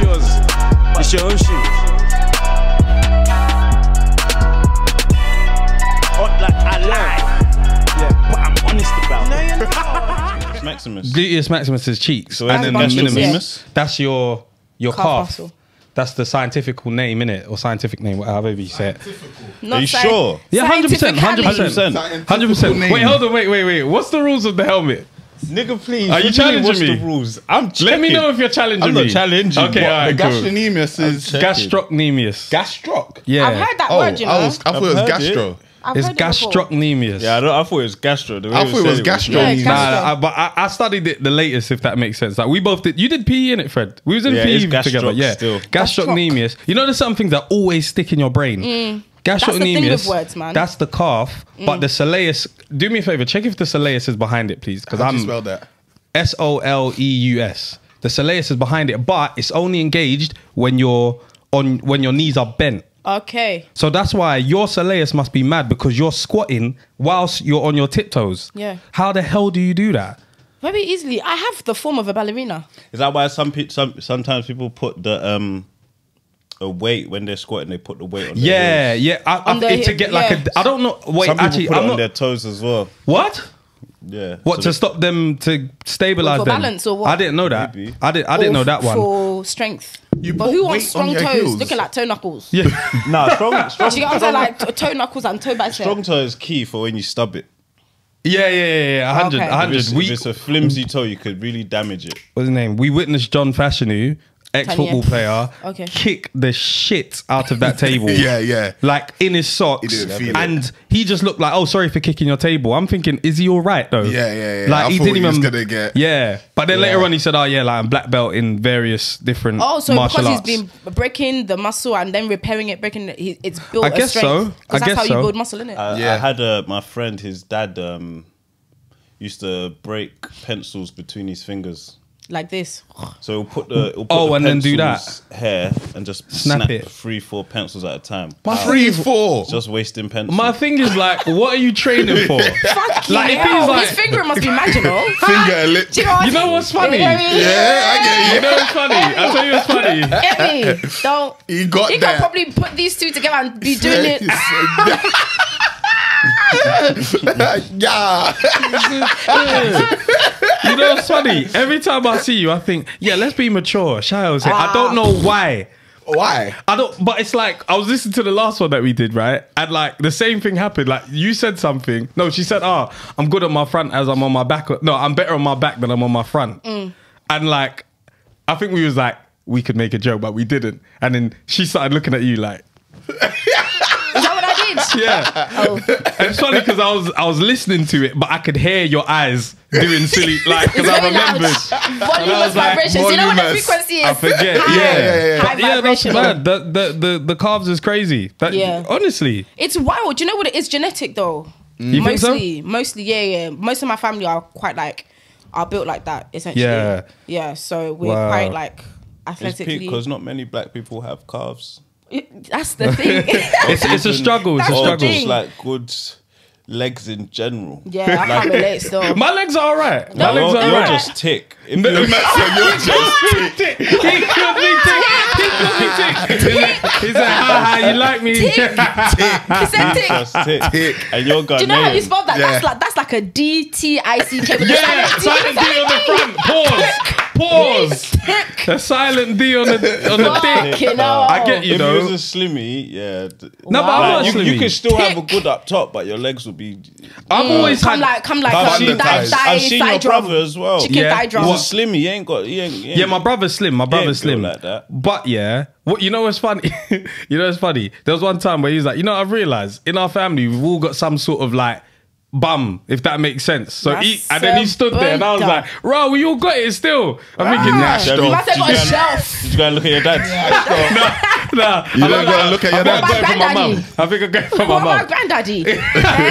It's yours. It's your own shit. Hot like I lie. Yeah, but I'm honest about No, it. It's Maximus. Gluteus maximus is cheeks. So and then then that's minimus. minimus. That's your your Calf calf. muscle. That's the scientific name, innit? Or scientific name, however you say it. Not Are you sci- sure? Yeah, hundred percent, hundred scientifically. percent, hundred percent. Wait, hold on, wait, wait, wait. What's the rules of the helmet? Nigga, please. Are you what do mean, challenging what's me? the rules? I'm checking. Let me know if you're challenging I'm me. not challenging. Okay, alright, The cool. gastrocnemius is. Gastrocnemius. Gastroc. yeah. I've heard that Oh, word, you know. I was. I thought it was I've heard gastro. I've It's heard it before. gastrocnemius. Yeah, I, don't, I thought it was gastro. The way I thought it said was gastro. Yeah, Nah, Nah, nah, I, but I, I studied it the latest, if that makes sense. Like we both did. You did PE in it, Fred. We was in Yeah, PE it's gastroc together. Yeah, still. gastrocnemius. You know, there's some things that always stick in your brain. Mm. The Gastrocnemius. thing with words, man. Mm. That's the calf, but the soleus. Do me a favor. Check if the soleus is behind it, please, because How do you I'm spell that? S O L E U S. The soleus is behind it, but it's only engaged when you're on when your knees are bent. Okay. So that's why your soleus must be mad because you're squatting whilst you're on your tiptoes. Yeah. How the hell do you do that? Very easily. I have the form of a ballerina. Is that why some, pe- some sometimes people put the um a weight when they're squatting? They put the weight on. their Yeah, heels. yeah. I, I, On the to hip, get like yeah. a. I don't know. Wait, Some people actually, put it I'm on not. their toes as well. What? Yeah. What So to they- stop them to stabilize For them? balance or what? I didn't know that. Maybe. I didn't. I didn't know that one. For strength. You but put who weight wants on strong your toes heels? looking like toe knuckles? Yeah. Nah, strong, strong, Do you get what I'm saying? Like t- toe knuckles and toe bicep. strong toe is key for when you stub it. yeah, yeah, yeah, yeah. A hundred, Okay. a If hundred. it's, We if it's a flimsy toe, you could really damage it. what's his name? We witnessed John Fashanu, ex-football player, Okay. kick the shit out of that table. Yeah, yeah. Like in his socks, He didn't it. and he just looked like, "Oh, sorry for kicking your table." I'm thinking, is he all right though? Yeah, yeah, yeah. Like I he didn't he even gonna get- Yeah, but then later on he said, "Oh yeah, like I'm black belt in various different Oh, so martial because arts." he's been breaking the muscle and then repairing it, breaking it, it's built I a guess strength. so. 'Cause I that's guess how so. you build muscle, innit? I, Yeah. I had a my friend, his dad um used to break pencils between his fingers. Like this. So he'll put the he'll put Oh, the and then do that Hair and just Snap snap, it. three, four pencils at a time. My Three, four. Just wasting pencils. My thing is like, what are you training for? Fuck Like, like, if like- his finger must be magical. Finger and lip. Do you know what, You know what's funny? Yeah, Yeah, I get You you. know what's funny? I'll tell you what's funny. Get? Don't. He got You that. can probably put these two together and be doing it. yeah. You know what's funny? Every time I see you, I think, yeah, let's be mature. Shai say, I don't know why. Why? I don't, but it's like I was listening to the last one that we did, right? And like the same thing happened. Like you said something. No, she said, "Oh, I'm good on my front as I'm on my back." No, I'm better on my back than I'm on my front. Mm. And like, I think we was like, we could make a joke, but we didn't. And then she started looking at you like, Is that what I did? yeah. Oh, And it's funny because I was I was listening to it, but I could hear your eyes doing silly, like because I very loud. remembered. Voluminous was like, vibrations. you know what the frequency is? I forget. High, Yeah, yeah, yeah. High But yeah, that's vibration. mad. The, the the the calves is crazy. That, Yeah. honestly. It's wild. Do you know what it is? Genetic though. Mm. You think so? mostly, mostly, yeah, yeah. Most of my family are quite like are built like that. Essentially, Yeah. yeah. So we're Wow. quite like athletically. because not many black people have calves. That's the thing. It's it's a struggle. It's a That's or the struggle. thing. just like good legs in general. yeah, I can't relate still. My legs are alright. My legs You're, are you're alright. just tick. If you're- So you're just He tick. He killed me tick. He said, "Ha ha, you like me?" Tick. He said tick. just tick. Tick. And you're Do you know how you Ghanaian. spell that? Yeah. That's like that's like a D T I C K with a Yeah, silent D on the front. Pause. Pause. A silent D on the on the dick. Fucking hell. I get you if though. you was a slimmy, yeah. No, but I'm Wow. not you, slimmy. you can still have a good up top, but your legs will be. I've always Come had. like come like I've um, seen, thigh, I've, thigh, I've seen thigh your drum. brother as well. Chicken Yeah. thigh drum. He's a slimmy. He ain't got. He ain't, he ain't Yeah, my brother's slim. My brother's built slim. like that. But yeah, what you know what's funny? you know what's funny? There was one time where he was like, you know, I've realized in our family we've all got some sort of like bum, if that makes sense. So he and then he stood there and I was like, "Bro, we all got it still." I'm thinking, ah. nah, Did Stop. you- You must have got a go and- shelf. Did you go and look at your dad? nah. You I don't think- gotta look at your I think I dad. got it from my Granddaddy. mum. I think I got it from my What about mum. granddaddy?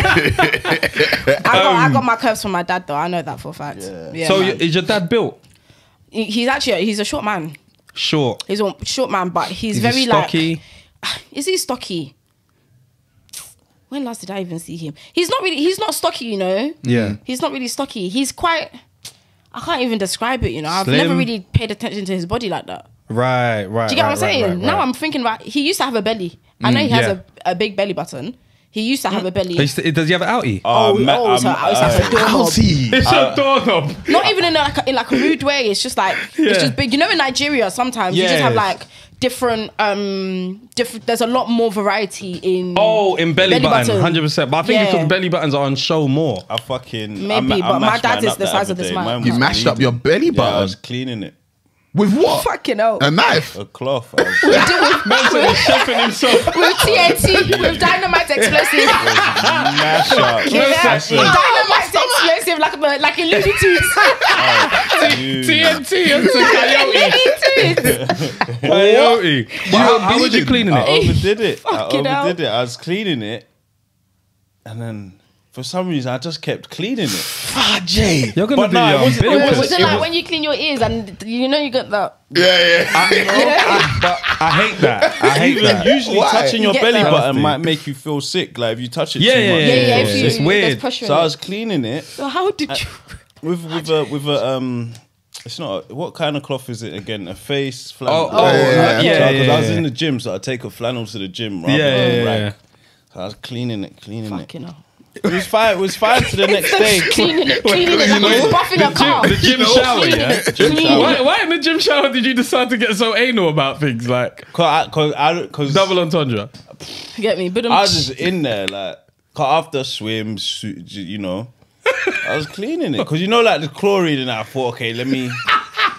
I, got, I um, got my curves from my dad though. I know that for a fact. Yeah. So man. is your dad built? He- he's actually he's a short man. Short. He's a short man, but he's Is very he stocky? like. Is he stocky? When last did I even see him? He's not really. He's not stocky, you know. yeah. He's not really stocky. He's quite. I can't even describe it. You know, I've Slim? never really paid attention to his body like that. Right, right. Do you get right, what I'm saying? right, right, Now right. I'm thinking about. He used to have a belly. I know he has yeah. a, a big belly button. He used to have a belly. He Does he have an outie? oh, Uh, ma- oh, so um, I used to have a doorknob. Outie. it's a doorknob. Not even in like a, in like a rude way. It's just like Yeah. it's just big. You know, in Nigeria, sometimes you just have like different um different. There's a lot more variety in. Oh, in belly, Belly button, button. hundred percent. But I think Yeah. because belly buttons are on show more. I fucking Maybe, I ma- I but my mashed dad is the the size of this man. You was mashed up your belly Yeah, I button? was cleaning it. With what? Fucking hell. A knife. A cloth. I was with, Chefing himself. with TNT, with dynamite explosive. mash up. Yeah, Listen, dynamite explosive like a like a Looney Tunes. Oh, dude. TNT and coyote. Coyote. How, how was you bleeding? cleaning I overdid it. I overdid it. I was cleaning it, and then for some reason I just kept cleaning it. Ah, Jay. You're gonna But do no, it your wasn't- it wasn't- Was it It like was- when you clean your ears and you know you got that? Yeah, yeah. Yeah. But I hate that. I hate that. usually Why? touching your You get belly that. button might make you feel sick. Like if you touch it Yeah, too yeah, much. yeah, Yeah, yeah. yeah, If you, it's there's weird. So I was cleaning it So how did you? with with a with a um. It's not what kind of cloth is it again? A face Oh, flannel. oh, yeah, yeah, yeah, Because I was in the gym, so I take a flannel to the gym. Rather Yeah, than yeah, a yeah, So I was cleaning it, cleaning Fucking hell. it. It was fine. It was fine to the next day. Cleaning it, cleaning it like know, you're buffing a car. The gym shower, yeah. Clean. Why, why in the gym shower did you decide to get so anal about things like Cause I, cause I, cause double entendre? Get me, but I was just in there like, cause after swim, su- you know, I was cleaning it. Cause you know, like the chlorine, and I thought, okay, let me.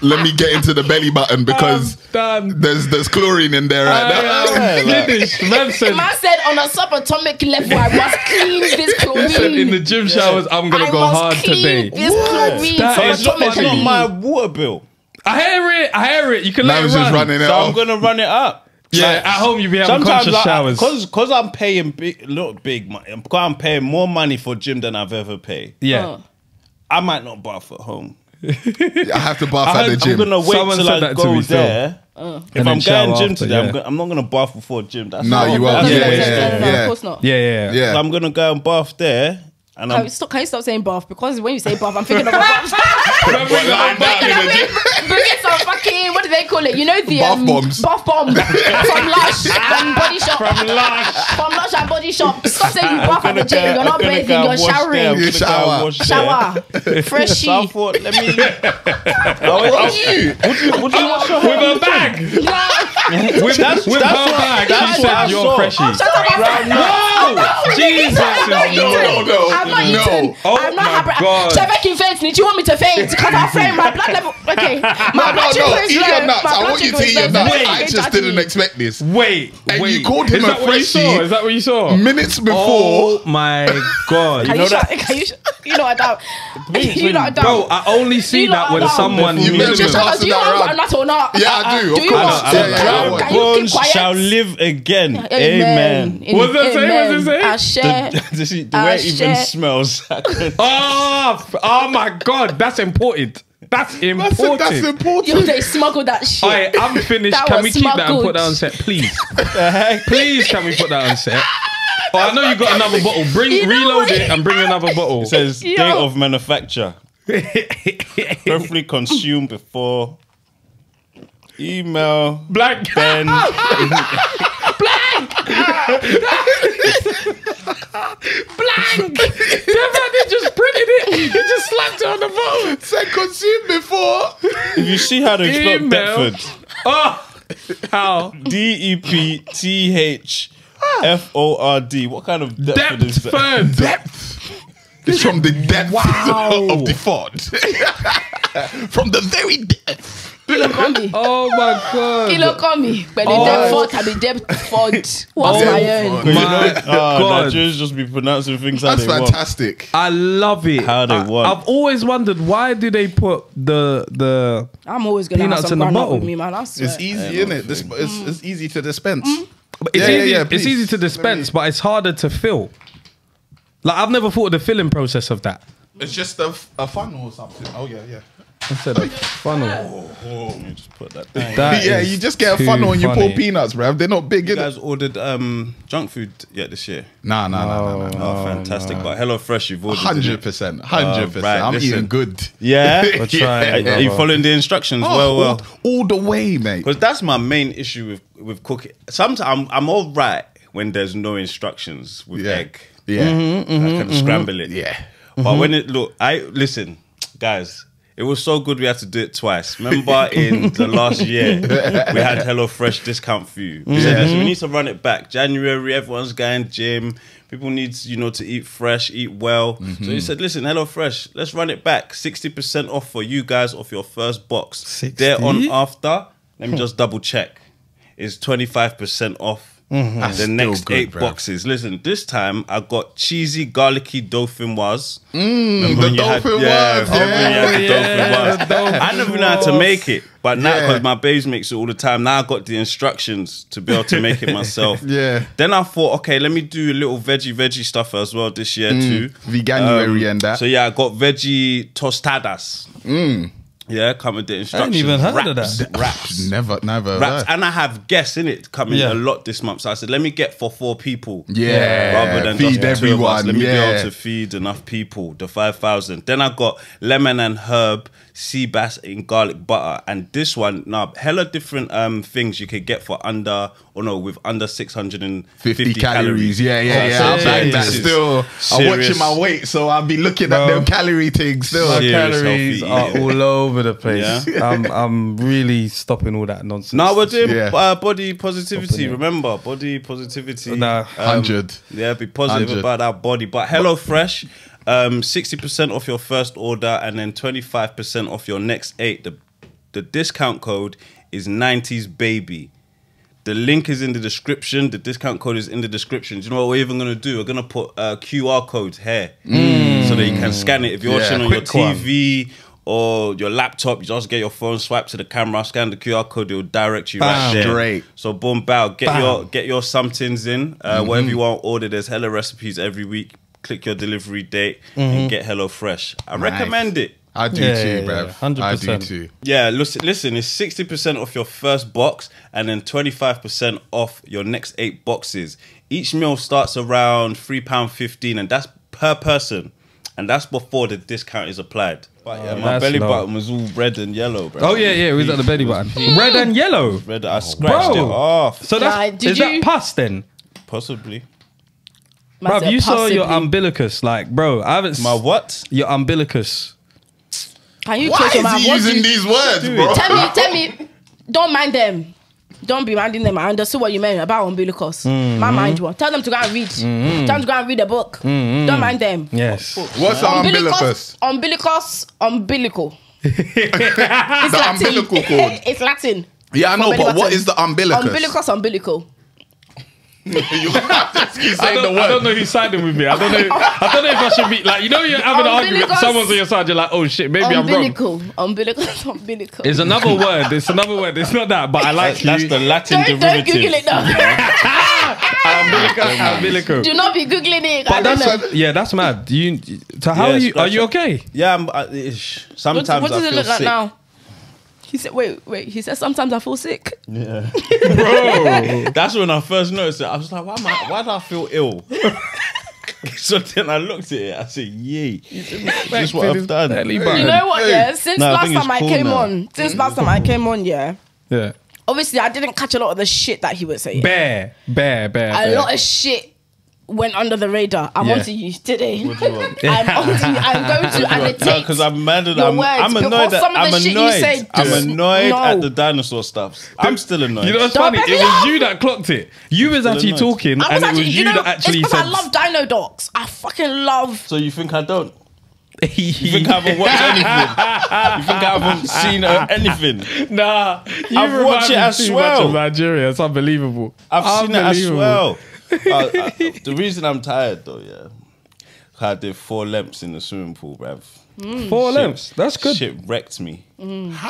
Let me get into the belly button because there's there's chlorine in there right now. Yeah, like- Finished. Man said, Man said on a subatomic level, I must clean this said in the gym showers, I'm gonna I go must hard clean today. This chlorine. That So is it's not, it's not my water bill. I hear it. I hear it. You can let Now it it's run. running it So I'm gonna run it up. Yeah, Like, at home you be having conscious showers. Cause, cause I'm paying big, not big money. Cause I'm paying more money for gym than I've ever paid. yeah. Oh. I might not bath at home. I have to bath I at the heard- gym. I'm gonna wait Someone till said I that to go me, Phil. there. If And I'm then shower going gym after, today, yeah. I'm, go- I'm not gonna bath before gym. That's No, not- you won't. that's No, Yeah, no, the no, way yeah, no, no, no, yeah. of course not. Yeah, yeah, yeah. yeah. So I'm gonna go and bath there, and Can I'm you, stop, can you stop saying bath? Because when you say bath, I'm thinking of a bath. Lying down in the gym. Bringing some fucking, what do they call it? You know the Bath um, bombs. Bath bomb from Lush and Body Shop. From Lush. From Lush and Body Shop. Stop saying you bath at the gym. You're not bathing. You're and wash there. I'm showering. You gonna shower. and. Shower. Freshy. So I thought, let me. Oh, wait, What you? Would you, would you wash your With a bag. No. With, That's- with that's her what- bag. that's She what I said you're saw. freshie. Shut up. No! Jesus I'm not is eating. No, no, I'm not no. eating. Oh I'm not my happy. God. Chef can faint. Did you want me to faint? Because I'm afraid my blood level. Okay. My No, blood no, sugar no. is Eat low. your nuts. My I blood want you sugar to is eat your low. nuts. Don't I just at didn't expect this. Wait, And wait. you called him Is a that what you freshie saw? Is that what you saw? Minutes oh before. Oh my god. Can know you, shut, that- can you, sh- you know I doubt. you know I doubt. Bro, I only see that when someone You minimum. mentioned Shut up. Uh, passing Do you that want around. a nut or not? Yeah, I uh, uh, do, Do of you want? I know, Can you- know. can you bones shall live again. Amen. Amen. What's that say? amen. What's it say? I share. The, the, the way it even share. Smells. Oh, oh my god, that's important. That's That's, important. that's Yo, important. they smuggled that shit. Alright, I'm finished. That can was we keep that and smuggled. put that on set, please? please, can we put that on set? Oh, I know you got another bottle. Bring, You know reload what? it and bring another bottle. It says Yo. date of manufacture. Preferably consumed before. Email Blank. Ben. Blank. That man, they just printed it. He just slapped it on the phone. Said consumed before. if you see how they spell Email. Deptford, Oh, how? D E P T H ah. F O R D. What kind of Deptford is that? Depth. It's from the depth Wow. of the font. from the very depth. Kilo combi. Oh my god. Kilo combi. Pẹ̀lú Oh. Deptford tàbí Deptford. Oh What's Oh. my Deptford. own? You know, My oh, God. Nigerians just be pronouncing things how That's they want. fantastic. I love it. How they I, want. I've always wondered why do they put the the I'm always gonna have Peanuts some in the groundnut bottle. with me, man. I swear. It's easy, isn't it? This, it's, it's easy to dispense. Mm. But it's Yeah, yeah, easy. yeah, it's please. easy to dispense, but it's harder to fill. Like I've never thought of the filling process of that. It's just a, a funnel or something. Oh yeah, yeah. Instead of funnel. Oh, oh, Let me just put that down. That yeah, is you just get a too funnel and you funny. pour peanuts, bruv. They're not big, You innit? guys ordered um, junk food yet this year? Nah, nah, nah, nah, nah. Oh, fantastic! But Hello Fresh, you've ordered. Hundred percent, hundred percent. Oh, right, I'm listen. eating good. Yeah. We're trying, Are, are you brother. following the instructions? Oh, well, all, well. all the way, mate. Because that's my main issue with with cooking. Sometimes I'm I'm all right when there's no instructions with Yeah. egg. Yeah, I can scramble it. Yeah. But mm-hmm. when it look, I listen, guys. It was so good we had to do it twice. Remember in the last year we had Hello Fresh discount for you. We said, "Listen, we need to run it back. January, everyone's going gym. People need you know to eat fresh, eat well. So he mhm. said, listen, Hello Fresh, let's run it back. Sixty percent off for you guys off your first box. 60? There on after. Let me just double check. Is twenty five percent off. Mm-hmm. That's the next good, eight bruv. boxes. Listen, this time I got cheesy, garlicky dauphinoise. Mm, the when had- dolphin yeah, was, remember when you had the yeah, dolphin the was. I never know how to make it, but now Yeah. because my babes makes it all the time, now I got the instructions to be able to make it myself. Yeah. Then I thought, okay, let me do a little veggie veggie stuff as well this year too. Veganuary and that. So yeah, I got veggie tostadas. Mm. Yeah, come with the instructions. even heard of that. Wraps. Never, never. Wraps. heard. And I have guests in it coming Yeah. a lot this month. So I said, let me get for four people. Yeah, Rather than feed just the two of us. everyone, Let me be able to feed enough people. The 5,000. Then I got lemon and herb, sea bass in garlic butter. And this one, now, hella different um things you could get for under, or no, with under 650 50 calories. Yeah, yeah, So yeah. said, I'm yeah, like that still. I'm watching my weight, so I'll be looking at Bro. them calorie things still. My calories are eating. all over the place. Yeah? I'm I'm really stopping all that nonsense. Now we're doing Yeah. uh, body positivity. Stopping it. Remember, body positivity. Nah. Um, 100. Yeah, be positive 100. about our body. But Hello Fresh, um, sixty percent off your first order, and then twenty five percent off your next eight. The the discount code is nineties baby. The link is in the description. The discount code is in the description. Do you know what we're even gonna do? We're gonna put uh, QR codes here so that you can scan it. If you're Yeah, watching on your quick one. TV or your laptop, you just get your phone, swipe to the camera, scan the QR code, it'll direct you Bam. right there. Straight. So boom, bow. Get Bam. your get your somethings in. Uh, Mm-hmm. Whatever you want order. There's hella recipes every week. Click your delivery date and mm-hmm. get Hello Fresh. I recommend it. I do Yeah, too, yeah, bruv. yeah, I do too. Yeah, listen, listen, it's 60% off your first box and then 25% off your next eight boxes. Each meal starts around £3.15 and that's per person. And that's before the discount is applied. But yeah, oh, my belly low. button was all red and yellow, bro. Oh yeah, yeah. We was at the belly button. Red and yellow. Red, I scratched Bro. it off. So that's Nah, did is that you- pus then? Possibly. Must Bruv, have you saw your umbilicus, like, bro. I haven't. s- My what? Your umbilicus. Can you Why close your mouth? is he What do using you- these words, bro? Tell me, tell me. Don't mind them. Don't be minding them. I understood what you meant about umbilicus. Mm-hmm. My mind one. Tell them to go and read. Tell them to go and read a book. Mm-hmm. Don't mind them. Yes. What's the umbilicus? Umbilicus. Umbilical. It's The umbilical cord. it's Latin. Yeah, I know, but what button. the umbilicus? Umbilicus. Umbilical. you have to keep I saying the don't, I word. don't know who's siding with me. I don't know. I don't know if I should be like you know you're having an argument. Umbilicus. Someone's on your side. You're like, oh shit, maybe I'm wrong. Umbilical. Umbilicus. Umbilical. It's another word. It's another word. It's not that, but I like That's, that's the Latin don't, don't derivative. Google it now. umbilical. umbilical. Do not be googling it. But I don't that's know. yeah, that's mad. Do you? So how Yeah, are you? Are you okay? Yeah, I'm, uh, ish. What, sometimes what does I it feel look like sick. now? He said, wait, wait. He said, sometimes I feel sick. Yeah. Bro, That's when I first noticed it. I was like, why, am I, why do I feel ill? so then I looked at it. I said, yay. Is this what I've done? You know what, yeah? Since No, last think it's time I cool came now. on, since last time I came on, yeah. yeah. Obviously, I didn't catch a lot of the shit that he was saying. Bear, bear, bear. a bear. lot of shit went under the radar. I'm Yeah. onto you today. What do you want? I'm onto you. I'm going to No, annotate. because I'm mad at your I'm, I'm because annoyed at the I'm annoyed. said I'm annoyed no. at the dinosaur stuff. I'm still annoyed. You know what's Don't funny? It was up. you that clocked it. You was actually annoyed. talking, was and actually, it was you you know, that actually it's said. because I love Dino Docs. I fucking love. so you think I don't? You you think I haven't watched anything? you think I haven't seen uh, anything? Nah, you I've watched it as well. of Nigeria. It's unbelievable. I've seen it as well. Uh, uh, the reason I'm tired though, yeah, I did four lamps in the swimming pool, bruv. Four Shit- lamps. That's good. Shit wrecked me,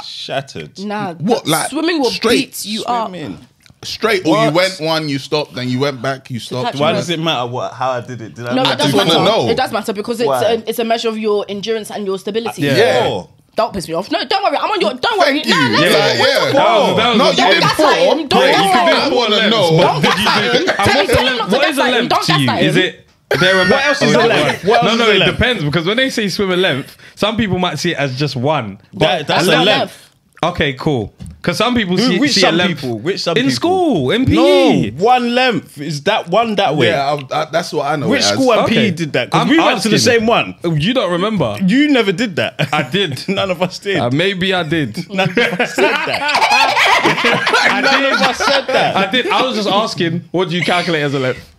shattered. Nah, What, like, swimming will straight beat you up. Swimming. Straight, or you went one, you stopped, then you went back, you stopped. Why does it matter what how I did it? Did I No, it does just do wanna matter. know. It does matter because it's a, it's a measure of your endurance and your stability. Yeah. Yeah. Don't piss me off. No, don't worry. I'm on your. Don't worry. Thank you. Nah, let's Yeah, go. yeah. We're That was- about- that was No, what you you did gaslight four. Don't gaslight can do him. I four wanna lengths, know. Don't gaslight him. and Tell what's him not length? to What is the gaslight him. length Don't to you? gaslight Is him. it there What else is oh, the length? What no, no, it length? depends because when they say swim a length, some people might see it as just one. That, that's That's a length. length. Okay, cool. Because some people Who- see, which see some a length people? Which some in people? school in PE. No, one length is that one that way. Yeah, I, I, that's what I know. Which it as. school and Okay. PE did that? Because I'm we went to the asking. same one. Oh, You don't remember? You never did that. I did. None of us did. Uh, maybe I did. None of us said that. None of us said that. I did. I was just asking, what do you calculate as a length?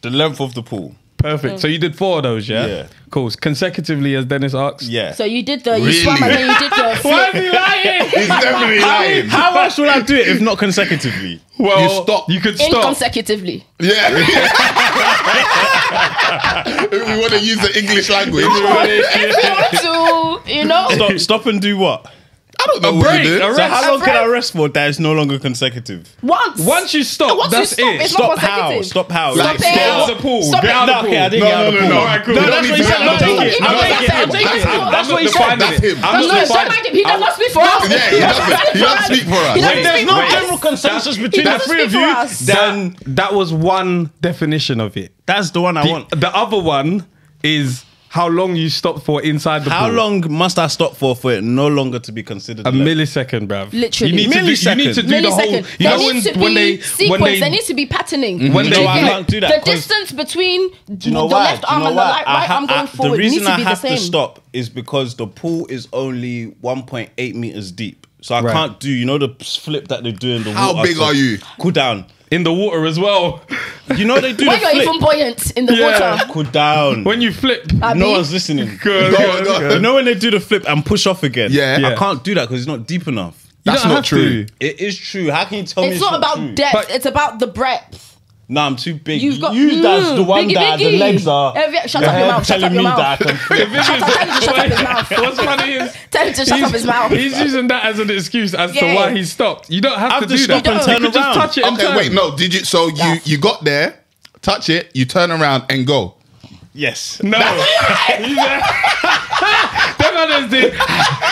The length of the pool. Perfect. So you did four of those, yeah? Yeah. Cool. Consecutively, as Dennis asked. Yeah. So you did the you Really? swam and then you did the flip. he lying? He's definitely lying. How else will I do it if not consecutively? Well, You stop. You could stop. inconsecutively. Yeah. if we want to use the English language, if you want to, you know, Stop, stop and do what? I don't know what break, you did. a So how long can I rest for that is no longer consecutive? once. Once you stop, Once you that's stop, it. it's Stop how? consecutive. Stop how? Stop Like, it. stop. Get out of the pool. Stop Get it. out of the okay, I pool. didn't No, get out no, of the no, pool. no. Alright, cool. No, Don't that's what he to said. get No, out of the take pool. it. I'm knows taking it. Take it. That's- That's what he That's said. him. I'm No, not don't him. He does not speak for us. Yeah, he doesn't. He doesn't speak for us. He doesn't there's speak no for us. general consensus between the doesn't three of speak for you. us. Then That was one definition of it. that's the one I The, want. the other one is how long you stop for inside the pool? How pool. long must I stop for for it no longer to be considered A length? millisecond, bruv. Literally. You need to do, you need to do the whole. Millisecond. You there know when, needs to when be they sequence. when they there needs to be patterning. When they- get No, I can't do that, The 'cause- distance between you know the why? left Do you arm know and the right, I right ha- arm going I- forward The needs reason to I be the have to same. stop is because the pool is only 1.8 meters deep, so I Right. can't do. You know the flip that they do in the How water big to are you? Cool down. In the water as well. You know they do When the you're flip. even buoyant in the Yeah. water. Cool down. When you flip, Abi? no one's listening. Good, Go good, go good. You know when they do the flip and push off again? Yeah. Yeah. I can't do that because it's not deep enough. That's don't not have true. to. It is true. How can you tell me It's it's not about true? depth. But- it's about the breadth. Nah, I'm too big. You've got you that's the mm, one biggie, that the legs are. Yeah, shut up your head mouth, shut telling up your me mouth. that I can. Shut up, tell him to shut up his mouth. What's funny is Tell him to shut up his mouth. He's using that as an excuse as to why he stopped. You don't have Have to to do stop that. and You turn could just touch it. and Okay, turn. wait, no. Did you? So you you got there, touch it, you turn around and go. Yes. No. Them others did. and, that- and by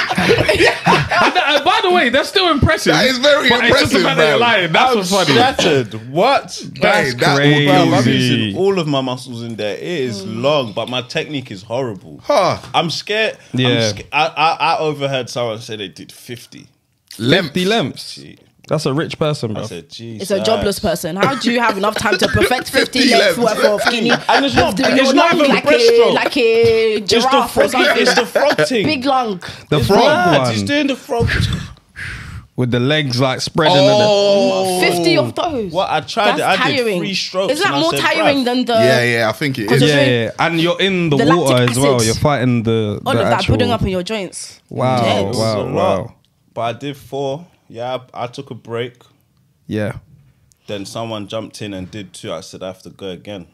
the way, that's still impressive. That is very but It's just the impressive, fact that you're lying. That's I'm what's funny. shattered. What? That's Hey, that will crazy. be- Bro, I'm using all of my muscles in there. It is mm. long, but my technique is horrible. Huh. I'm scared. I'm Yeah. sca- I, I, I overheard someone say they did 50. Length. 50 lamps. Gee. That's a rich person, bro. I said, geez. It's a jobless person. How do you have enough time to perfect 50 50 lengths lengths. worth of skinny? And it's not, You're it's not long even like a, breaststroke. like a it's the giraffe or frog. something. It's the frog thing. Big lung. The It's frog. one. He's doing the frog. With the legs like spreading. and Oh. 50 of those. What I tried That's it. I tiring. did three strokes. Is that more said, tiring than the. Yeah, yeah, I think it Cause is. the, you're yeah, yeah, and you're in the, the water as well. You're fighting the, all the of that actual. putting up in your joints? Wow, Dead. Wow, wow. But I did four. Yeah, I, I took a break. Yeah. Then someone jumped in and did two. I said I have to go again,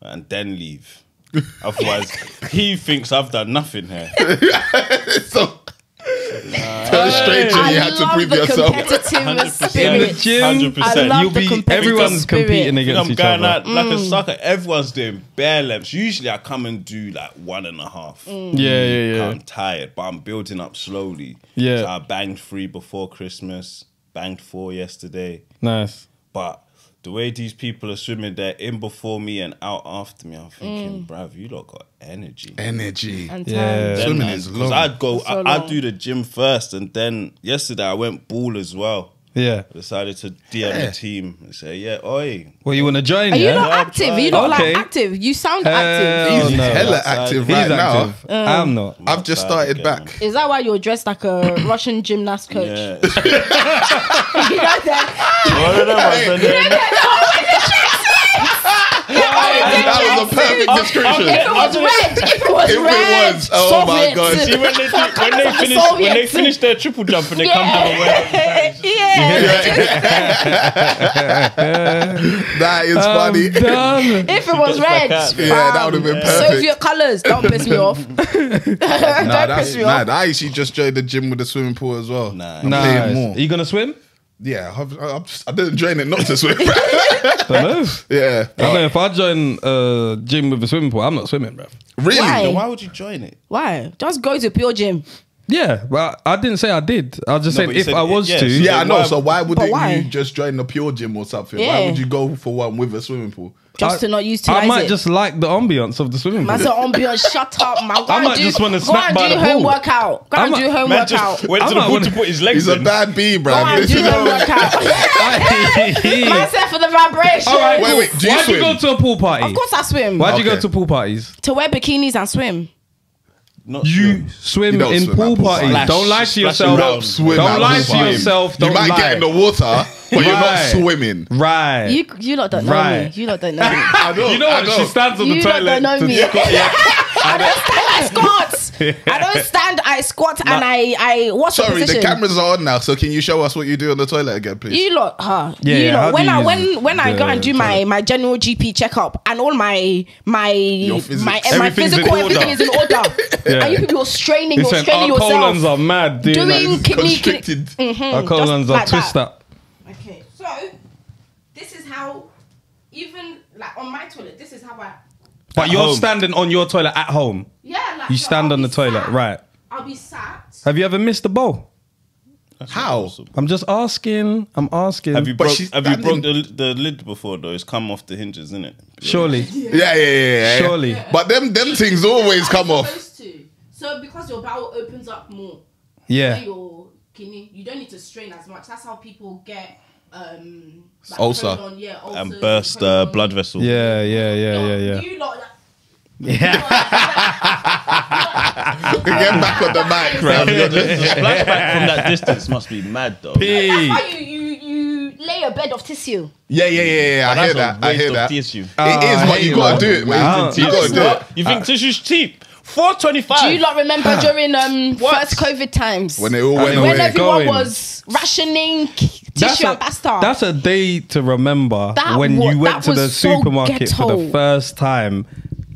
and then leave. Otherwise, he thinks I've done nothing here. so, tell a stranger I you had to love prove the yourself. competitive In the spirit. gym, I 100%. love You'll the be competitive everyone's spirit. competing I think against I'm each going other. out like Mm. a sucker. Everyone's doing bare lengths. Usually, I come and do like one and a half. Mm. Yeah, yeah, yeah. I'm tired, but I'm building up slowly. Yeah. So I banged three before Christmas, banged four yesterday. Nice. But the way these people are swimming, they're in before me and out after me. I'm thinking, Mm. bruv, you lot got energy. Energy. And Yeah. Then Swimming I- is 'cause long. I'd go, so I, I'd do the gym first, and then yesterday I went ball as well. Yeah. Decided to DM Yeah. the team and say, yeah, oi. Well, you want to join? Are you yeah. not Yeah, active? Are you not Okay. like active? You sound Hell active. He's no. hella active He's right active. Mm. I'm not. I've just started again, back. Is that why you're dressed like a Russian gymnast coach? Yeah. You know that? One of them was in there. That was a perfect description. If it was red, if it was If it red, was, oh my God. See when they do, when Comes they finish when they Soviets. finish their triple jump and they come have a word. yeah. That is I'm funny. done. If it was red, out. Yeah, that would have been perfect. Soviet colors. Don't piss me off. Nah, Don't that's piss me mad. off. I actually just joined the gym with the swimming pool as well. Nah. I'm Nice. paying more. Are you gonna swim? Yeah, I've, I've just, I didn't join it not to swim. Don't know. yeah, I know if I join a gym with a swimming pool, I'm not swimming, bro. really. Why? Then why would you join it? Why? Just go to PureGym. Yeah, but I didn't say I did. I was just No, saying you if said I it- was yeah, to. so Yeah, I know. why- So why wouldn't why? you just join the PureGym or something? Yeah. Why would you go for one with a swimming pool? Just I- to not use two I might eyes. just like the ambience of the swimming pool. Man said ambience, shut up, man. Go I and might do, just wanna go and do home pool. workout. Go I and might- do home Man workout. just went I to the pool wanna- to put his legs He's a in. bad B, Go and do is home workout. Man said for the vibration. All right, Wait, wait, do you Why'd you go to a pool party? Of course I swim. Why'd you go to pool parties? To wear bikinis and swim. Not You sure. swim You in swim pool pool parties. parties. Don't lie to yourself. splash around. Swim Don't at lie to party. yourself. You Don't you might lie. get in the water, but you're not swimming. Right. You you lot don't know Right. me. You lot don't know me. I know. you know I what? She stands on You the lot toilet. don't know to me. squat- yeah. I don't stand. I squat. I don't stand. I squat and I I what's Sorry, the the cameras are on now. So can you show us what you do on the toilet again, please? You lot, huh? Yeah, you yeah, lot. how When you I when when I go and do my my general GP checkup and all my my my and my physical everything is in order. Yeah. And you people are straining, He you're said straining our colons yourself. are mad. Doing Doing that. kidney kidney. Constricted. Mm-hmm, our colons are like that. up. Okay, so this is how even like on my toilet. This is how I But you're home. standing on your toilet at home. yeah. Like, You so stand I'll on be the toilet, sat- right? I'll be sat. Have you ever missed a bowl? How? I'm just asking. I'm asking. Have you But broke? she's Have you broke standing- the, the lid before though? It's come off the hinges, isn't it? Surely. Yeah, yeah, yeah, yeah. Surely. But them them things always come You're off. supposed to. So because your bowel opens up more. Yeah. your kidney, you don't need to strain as much. That's how people get um like Ulcer. colon, yeah, ulcers And burst uh, blood vessel. Yeah, yeah, yeah, yeah, yeah. You lot, Get back on the mic, man. the splashback from that distance must be mad though. P. that's why you, you you lay a bed of tissue. Yeah, yeah, yeah, yeah. I hear that. I hear that. tissue. It is, I but you gotta do it, man. Wasted You gotta do it. You think tissue's cheap? Four twenty Do you lot remember during um What? first COVID times When they all went know when away. it's everyone going. was rationing That's tissue a, and pasta? that's a day to remember That when wa- you went that to the was so supermarket for the ghetto. first time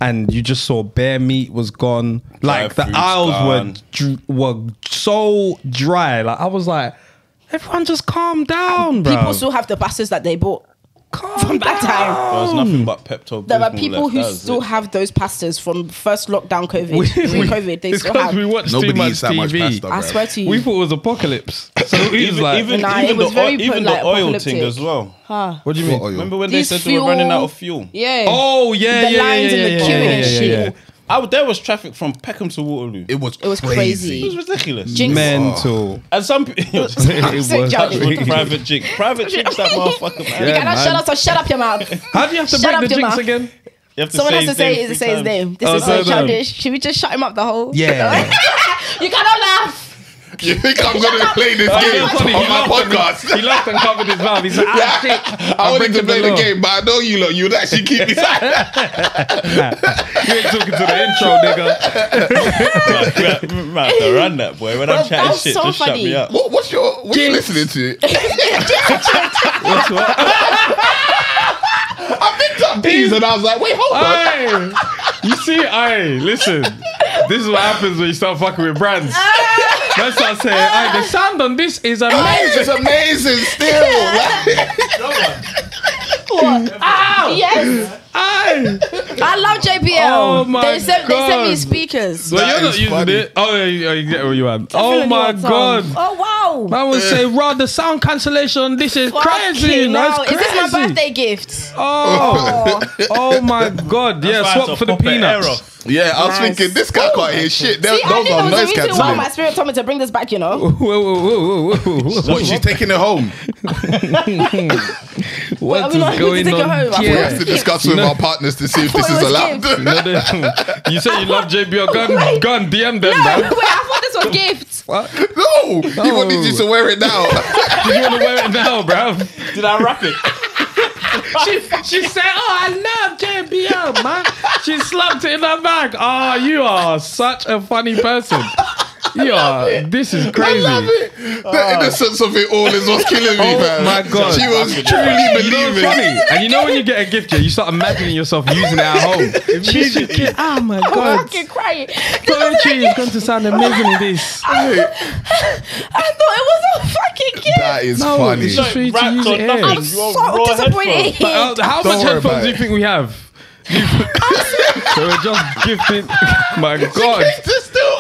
and you just saw bare meat was gone. Like the food's aisles gone. were dr- were so dry. Like I was like, everyone just calm down, bro. people still have the pastas that they bought calm from that time. There was nothing but Pepto. There are people who still have those pastas from first lockdown COVID. During COVID, they it's still because have. we watched Nobody too much eats that much TV. pasta, I bro. swear to you. we thought it was apocalypse. So he was Even, like, even, Nah, even it was the, very oil, even like, the oil apocalyptic. thing as well. Huh. what do you mean? What oil? Remember when they These said they were running out of fuel? Yeah. Oh yeah, The yeah, lines yeah, in the yeah, queue yeah, and yeah, yeah, shit. yeah. I, there was traffic from Peckham to Waterloo. It was It was crazy. It was crazy. ridiculous. Jinx. Mental. And some people, It was Johnny. private jinx, private jinx, that motherfucker. Man. You Yeah, cannot man. shut up, so shut up your mouth. How do you have to Shut up break the your jinx mouth. again? You have to Someone has to say, name say his name. This Oh, is so so no. Um, childish. Should we just shut him up the whole? Yeah. you cannot laugh. You think I'm gonna play this Oh, game funny. on He my laughed and- podcast? He laughed and covered his mouth. He said, ah, shit. I wanted to play the the game, but I know you lot. You'd actually keep me silent. You ain't talking to the intro, nigga. Man, man, man, run that boy. When I'm chatting shit, so just shut me up. What, what's your? What are you listening to? What's what? I picked up these and I was like, wait, hold on. Aye. You see, aye, listen. This is what happens when you start fucking with brands. That's what I say. Aye, the sound on this is amazing. It's amazing still. What? Ow! Yes. Aye. I love JBL. Oh my they sent, They sent me God. speakers. Well, That you're not using funny. it. Oh, yeah, yeah, oh, you get where you are. Oh my want some. god. Oh wow. Man would say, Rod, the sound cancellation. This is crazy. Fucking That's crazy. Is this my birthday gift? Oh, oh, oh my god. Yeah, Why swap for the peanuts. error. Yeah, I was Nice. thinking this guy can't hear shit. Those See, I those think are there was a noise reason why my spirit told me to bring this back. You know. Whoa, whoa, whoa, whoa, whoa. What? She's taking it home. What Are is going to take it on home? I We have to discuss with our partners to see if this is allowed. No, they- you said you love JBL. Oh, go and, go and DM them, No, man. wait, I thought this was gifts. What? No, he wanted you to wear it now. Do you want to wear it now, bro? Did I wrap it? She, she said, "Oh, I love JBL, oh, man." She slapped it in her bag. Oh, you are such a funny person. You are. This is crazy. I crazy. love it. The innocence of it all is what's killing me, Oh man. my God. She was truly You know believing. funny? And you know when you get a gift, yeah, you start imagining yourself using it at home. She's thinking, oh my god, I'm god, fucking crying. poetry is going to sound amazing in this. I thought it was a fucking gift. That is No, funny. it's just for you to use it nothing. here. I'm so disappointed. headphones. But, uh, how Don't much headphones do you think we have? So we're just gifting. My God,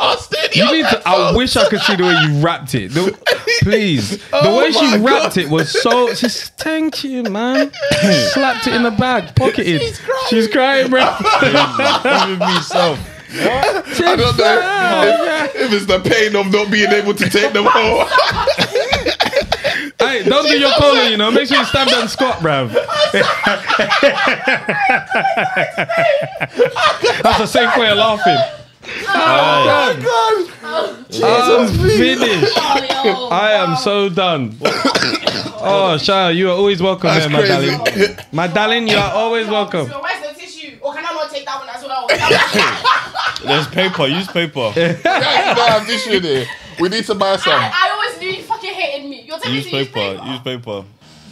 Austin. You need to. I wish I could see the way you wrapped it. The- please, the Oh way she wrapped God. it was so. Just thank you, man. Slapped it in the bag, pocketed. She's crying. She's crying, bro. Even myself. I don't know if, if it's the pain of not being able to take them home. hey, don't do your cola, you know. Make sure you stand there and squat, bruv. That's a safe way of laughing. Oh my God! I'm finished. Oh, I am so done. Oh, Shah, you are always welcome That's here, my crazy. darling. My darling, you are always welcome. So where's the tissue? Or can I not take that one as well? There's paper. Use paper. Yeah, you don't have tissue in here. We need to buy some. I, I always knew you fucking hated me. You're Use to paper. paper. Use paper.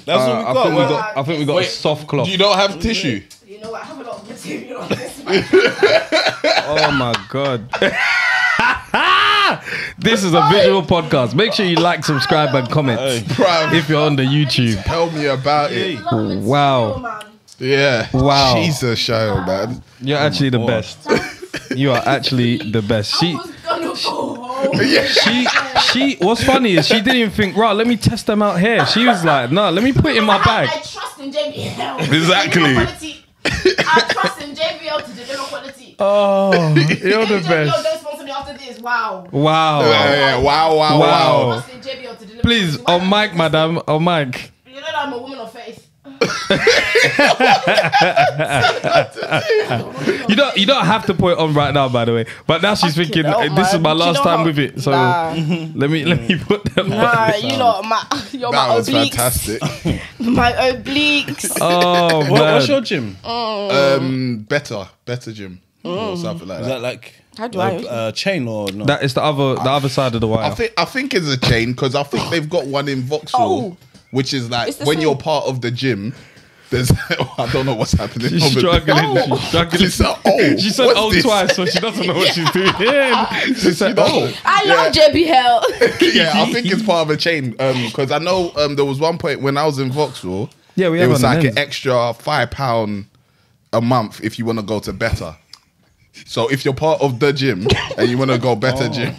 That's Uh, what we I got. think we man. got. I think we got a Wait, soft cloth. You don't have tissue. You know what? I have a lot of material on this. Oh my god. this is a visual podcast. Make sure you like, subscribe, and comment Hey. Bruv, if you're on the YouTube. tell me about it. Wow. man. Yeah. Wow. Jesus, Shayo, man. You're actually the best. You are actually the best. I She, was gonna go home. she, she. What's funny is she didn't even think, right, let me test them out here. She was like, no, let me put it in my I, I bag. trust in JBL. Exactly. Deliver quality. I trust in JBL to deliver quality. Oh, you're the JBL best. don't sponsor me after this. Wow. Wow. Yeah, yeah, wow, wow, Wow. wow. Trust in JBL to deliver Please, quality. on mic, madam, on mic. You know that I'm a woman of faith. You don't, you don't have to put it on right now, by the way. But now she's thinking, hell, this is my Do you last know time how- with it. So Nah. let me, let me put them Nah, on. you know, my, you're That my was obliques. fantastic. My obliques. Oh What, what's your gym? um, better, better gym or something like Is that. that like How do a, I? uh, chain or no? That is the other, the other side of the I think I think it's a chain because I think they've got one in Vauxhall, Oh. Which is like when same. you're part of the gym. There's I don't know what's happening. She's over there. struggling. She's struggling. She said, "Oh, she said oh this?" twice, so she doesn't know what she's doing. she said, doesn't. oh. I love JBL. yeah, I think it's part of a chain. Because I know um, there was one point when I was in Vauxhall. Yeah, we it have was on the like an extra five pound a month if you want to go to better. So if you're part of the gym and you want to go better gym,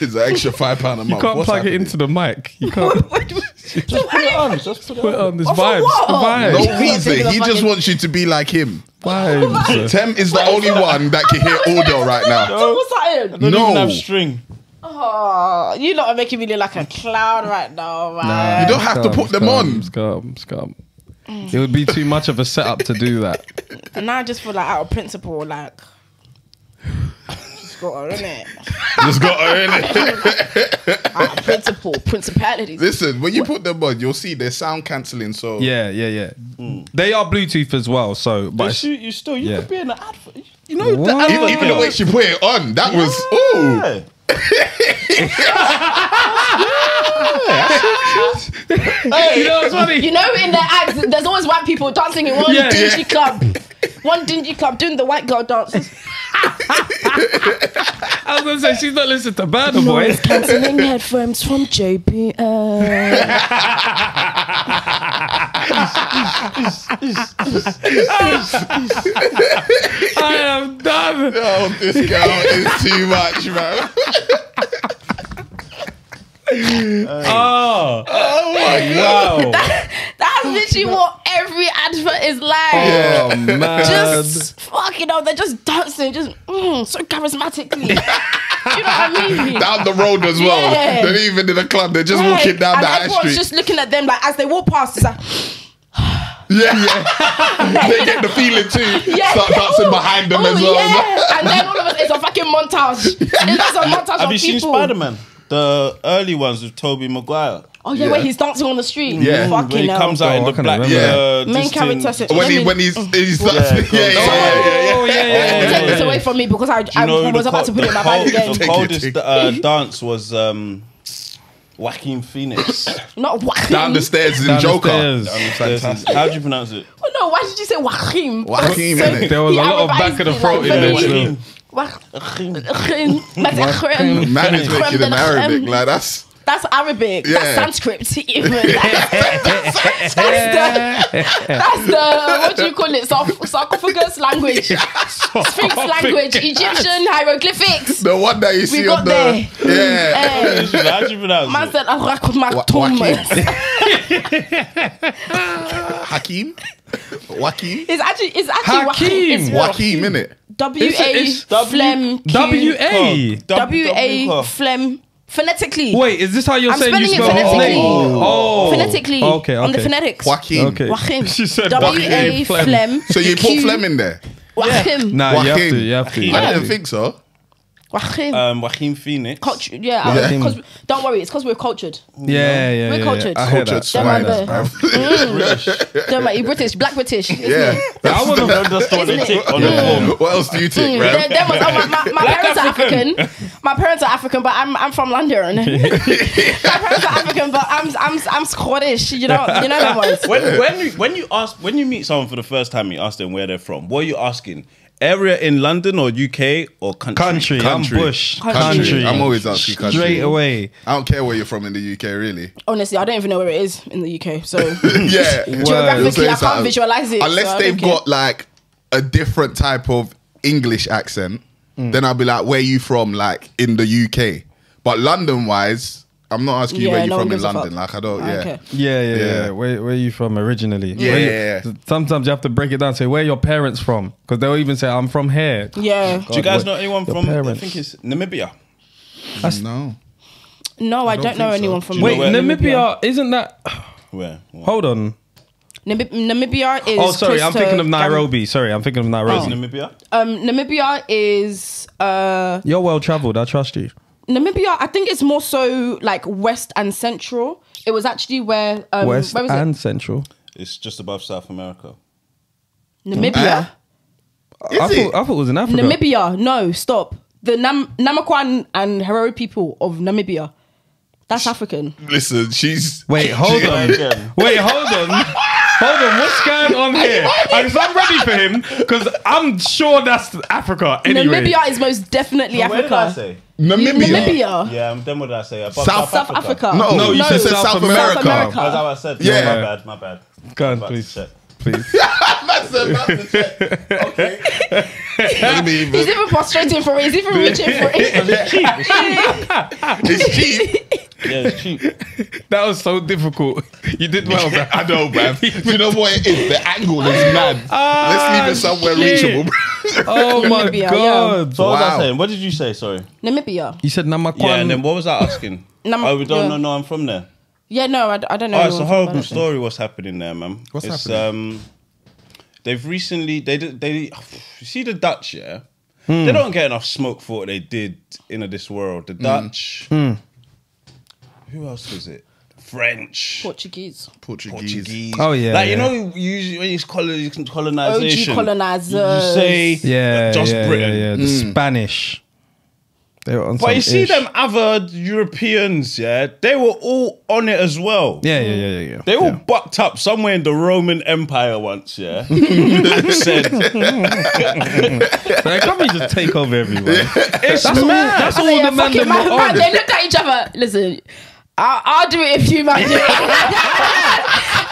it's an extra five pound a month. You can't What's plug happening? it into the mic. You can't Just put it on. Just put it put on. on this Oh, vibes. what? Vibes. No reason. He just wants you to be like him. Vibes. Tem is the only one that can hear audio right now. So what's that in? No. have string. Oh, you lot are making me look like a clown right now, man. You don't have to put them on. Scum, scum. It would be too much of a setup to do that. And now I just feel like out of principle, like just got her in it. Just got her in it. Out of principle, principalities. Listen, when you put them on, you'll see they're sound cancelling. So Yeah, yeah, yeah. Hmm. They are Bluetooth as well, so but But it's- you, you still, you Yeah. could be in an advert. You know What? the advert. even, even the way she put it on, that was ooh. Yeah. you know what's funny? You know, in the ads, there's always white people dancing in one Yeah, dingy yeah. club. One dingy club doing the white girl dances. I was gonna say she's not listening to Burna Boy. cancelling headphones from JBL. Uh, I am done. Oh, this girl is too much, man. Oh, Oh my god. wow. That's literally what every advert is like. Oh man. Just fucking hell, they're just dancing, just mm, so charismatically. Do you know what I mean? Down the road as well. Yeah. They're even in the club. They're just Right. walking down and the high everyone's street. just looking at them like as they walk past. It's like, yeah, they get the feeling too. yeah, Start yeah, dancing ooh, behind them ooh, as well. Yeah. and then all of us, it's a fucking montage. It's just a montage Have of you seen. Spider Man? The early ones with Tobey Maguire. Oh yeah, Yeah. where he's dancing on the street. Yeah. When fucking he hell. comes out Oh, in I the can black. remember uh, Main this thing- character. said- when let he when he's he's Yeah, yeah, yeah, yeah, yeah, yeah. Oh yeah, yeah, yeah. Take this away from me because I, Do you I know was about to put it in my the bag again. The Take coldest uh, dance was um, Joaquin Phoenix. Not Joaquin. Down the stairs in Down the Joker. stairs. How do you pronounce it? Oh, no, why did you say Joaquin? Joaquin, So? There was a lot of back of the throat in there. Man is Creme making de Arabic. Like that's That's Arabic. Yeah. That's Sanskrit. Even. That's, that's the that's the what do you call it? Sarc- sarcophagus language, Sphinx language, Egyptian hieroglyphics. The one that you see got on the there. yeah. Hey, How do you pronounce man it? said "Al-Rak Wa- Maktoum." Hakim, Wakim, It's actually it's actually Hakeem. Wakim. It's real. Wakim, innit? W It's- it's phlegm Q- W A. W A phlegm phonetically. Wait, is this how you're I'm saying you spelling it spell his phonetically. name? Oh, Phonetically oh, Okay, on the phonetics. Wakim. Okay. Wachim. She said W A Wachim, phlegm. phlegm. So you put Q- phlegm in there? Wachim. Nah, you have Joaquin. to. You have to. Yeah. I didn't think so. Wachim. Um, Joaquin Phoenix. Culture, yeah, Yeah. I- 'cause- don't worry, it's because we're cultured. Yeah, yeah, We're yeah, cultured. Yeah. I heard Cultured that. swine. Them are the- Don't matter, you British, black British. Isn't Yeah. It? I want to. That's the one they tick it? on the. What else do you think, Mm, man? there- there was- oh, my, my, my parents are African. My parents are African, but I'm I'm from London. my parents are African, but I'm I'm I'm Scottish. You know, you know that ones. When when you, when you ask when you meet someone for the first time, you ask them where they're from. What are you asking? Area in London or UK or country? Country, I'm bush. Country. I'm always asking country. Straight away. I don't care where you're from in the UK, really. Honestly, I don't even know where it is in the UK. So yeah. geographically, I can't visualize it. Unless so they've care. got like a different type of English accent, mm. then I'll be like, where you from, like in the UK? But London wise, I'm not asking you Yeah, where you're no one from in gives a London. fuck. Like I don't, I yeah. don't. Yeah, yeah, yeah. Yeah. Where, where are you from originally? Yeah, Where you- yeah, yeah. Sometimes you have to break it down. Say where are your parents from, because they'll even say I'm from here. Yeah. Do you guys what- know anyone your from? I parents. think it's Namibia. No. No, I, don't, don't know think so. anyone from Do you Wait, know where- Namibia isn't that? Where? What? Hold on. Namib- Namibia is. Oh, sorry, I'm to thinking of Gam- Nairobi. Sorry, I'm thinking of Is Nairobi. Namibia? Um, Namibia is. Uh, You're well traveled. I trust you. Namibia, I think it's more so like west and central. It was actually where. Um, West where was and Central. It's just above South America. it? Namibia. Is I it? thought I thought it was in Africa. Namibia. No, stop. The Nam- Namakwan and Herero people of Namibia. That's African. Listen, she's Wait, hold on. Wait, hold on. Hold on. What's going on here? Because I'm ready for him. Because I'm sure that's Africa. Anyway. Namibia is most definitely Where did I Africa. say? Namibia. Namibia. Yeah, then what did I say? Above South- South Africa. No, No, you said South America. South America. That's how I said. Yeah. Yeah, my bad, my bad. Go on, About to please. check. Please. That's a massive check. Okay. Let me He's even. even prostrating for it. He's even reaching for it. It's cheap. Yeah, it's cheap. That was so difficult. You did well, man. I know, man. Do you know what it is? The angle is ah, mad. Let's leave it somewhere shit. reachable. Oh my Namibia, god. So what was Wow. I saying? What did you say? Sorry. Namibia. You said Namakwan. Yeah, and then what was I asking? Nam- oh, we don't yeah. know. No, I'm from there. Yeah, no, I, I don't know. Oh, it's a anyone from horrible Ghana. story. What's happening there, man? What's it's, happening? Um, they've recently they did they you see the Dutch, yeah. They hmm. don't get enough smoke for what they did in this world. The hmm. Dutch. Hmm. Who else was it? French. Portuguese. Portuguese. Portuguese. Oh, yeah, like you yeah. know, usually when it's colon- colonization, OG colonizers. you say Yeah, just yeah, Britain. yeah, yeah. The hmm. Spanish. They were on But some you see them other Europeans, yeah, they were all on it as well. Yeah, yeah, yeah, yeah, yeah. They all yeah. bucked up somewhere in the Roman Empire once, yeah, and said, Like, can't just take over everyone? "It's That's all, mad." that's I all the men. man it, them man, were man, on. They looked at each other. Listen, I'll, I'll do it if you man do it.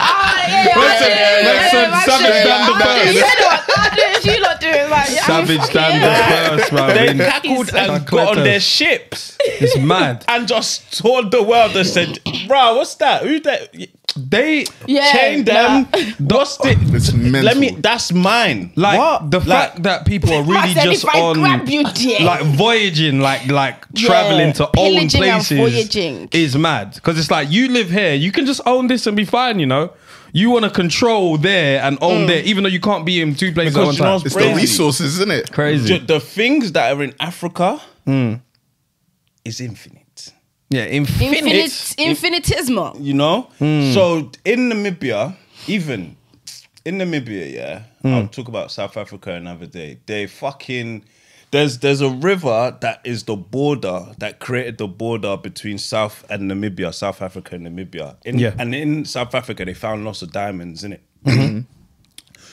Oh, yeah, yeah, Listen, yeah, yeah, listen, yeah, man, Savage shit. done the I'll do it. first. You know what? I'll do it if you lot do it, man. I mean, Savage fuck done the first, man. They In- tackled and got on their ships It's mad. and just told the world and said, "Bro, what's that? Who that? They Yeah, Chain them. What's the? Let me. That's mine. like What? the Like, fact that people are really just on you, like voyaging, like like Yeah, traveling to own pillaging and places voyaging. is mad. Because it's like you live here, you can just own this and be fine. You know, you want to control there and Mm. own there, even though you can't be in two places Because at one time. what's It's Crazy. the resources, isn't it? Crazy. ju- the things that are in Africa Hmm. is infinite. yeah, infinite. Infinite, infinitesimal. You know. Hmm. So in Namibia, even in Namibia, yeah. I'll talk about South Africa another day. They fucking there's there's a river that is the border that created the border between South and Namibia, South Africa and Namibia. In, Yeah. And in South Africa, they found lots of diamonds in it. Mm-hmm.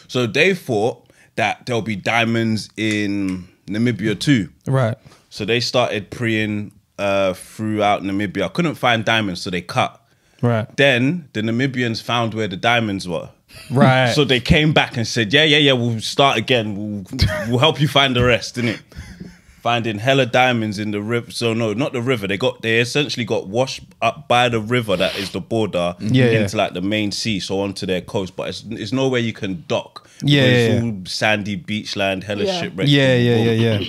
so they thought that there'll be diamonds in Namibia too. Right. So they started preying uh, throughout Namibia. Couldn't find diamonds, so they cut. Right. Then the Namibians found where the diamonds were. Right. So they came back and said, "Yeah, yeah, yeah, we'll start again. We'll we'll help you find the rest, innit?" Finding hella diamonds in the river. So no, not the river. They got they essentially got washed up by the river that is the border Yeah, yeah. into like the main sea, so onto their coast. But it's it's nowhere you can dock. Yeah, yeah, it's yeah. all sandy beachland, hella Yeah. shipwrecked. yeah, yeah, yeah, yeah.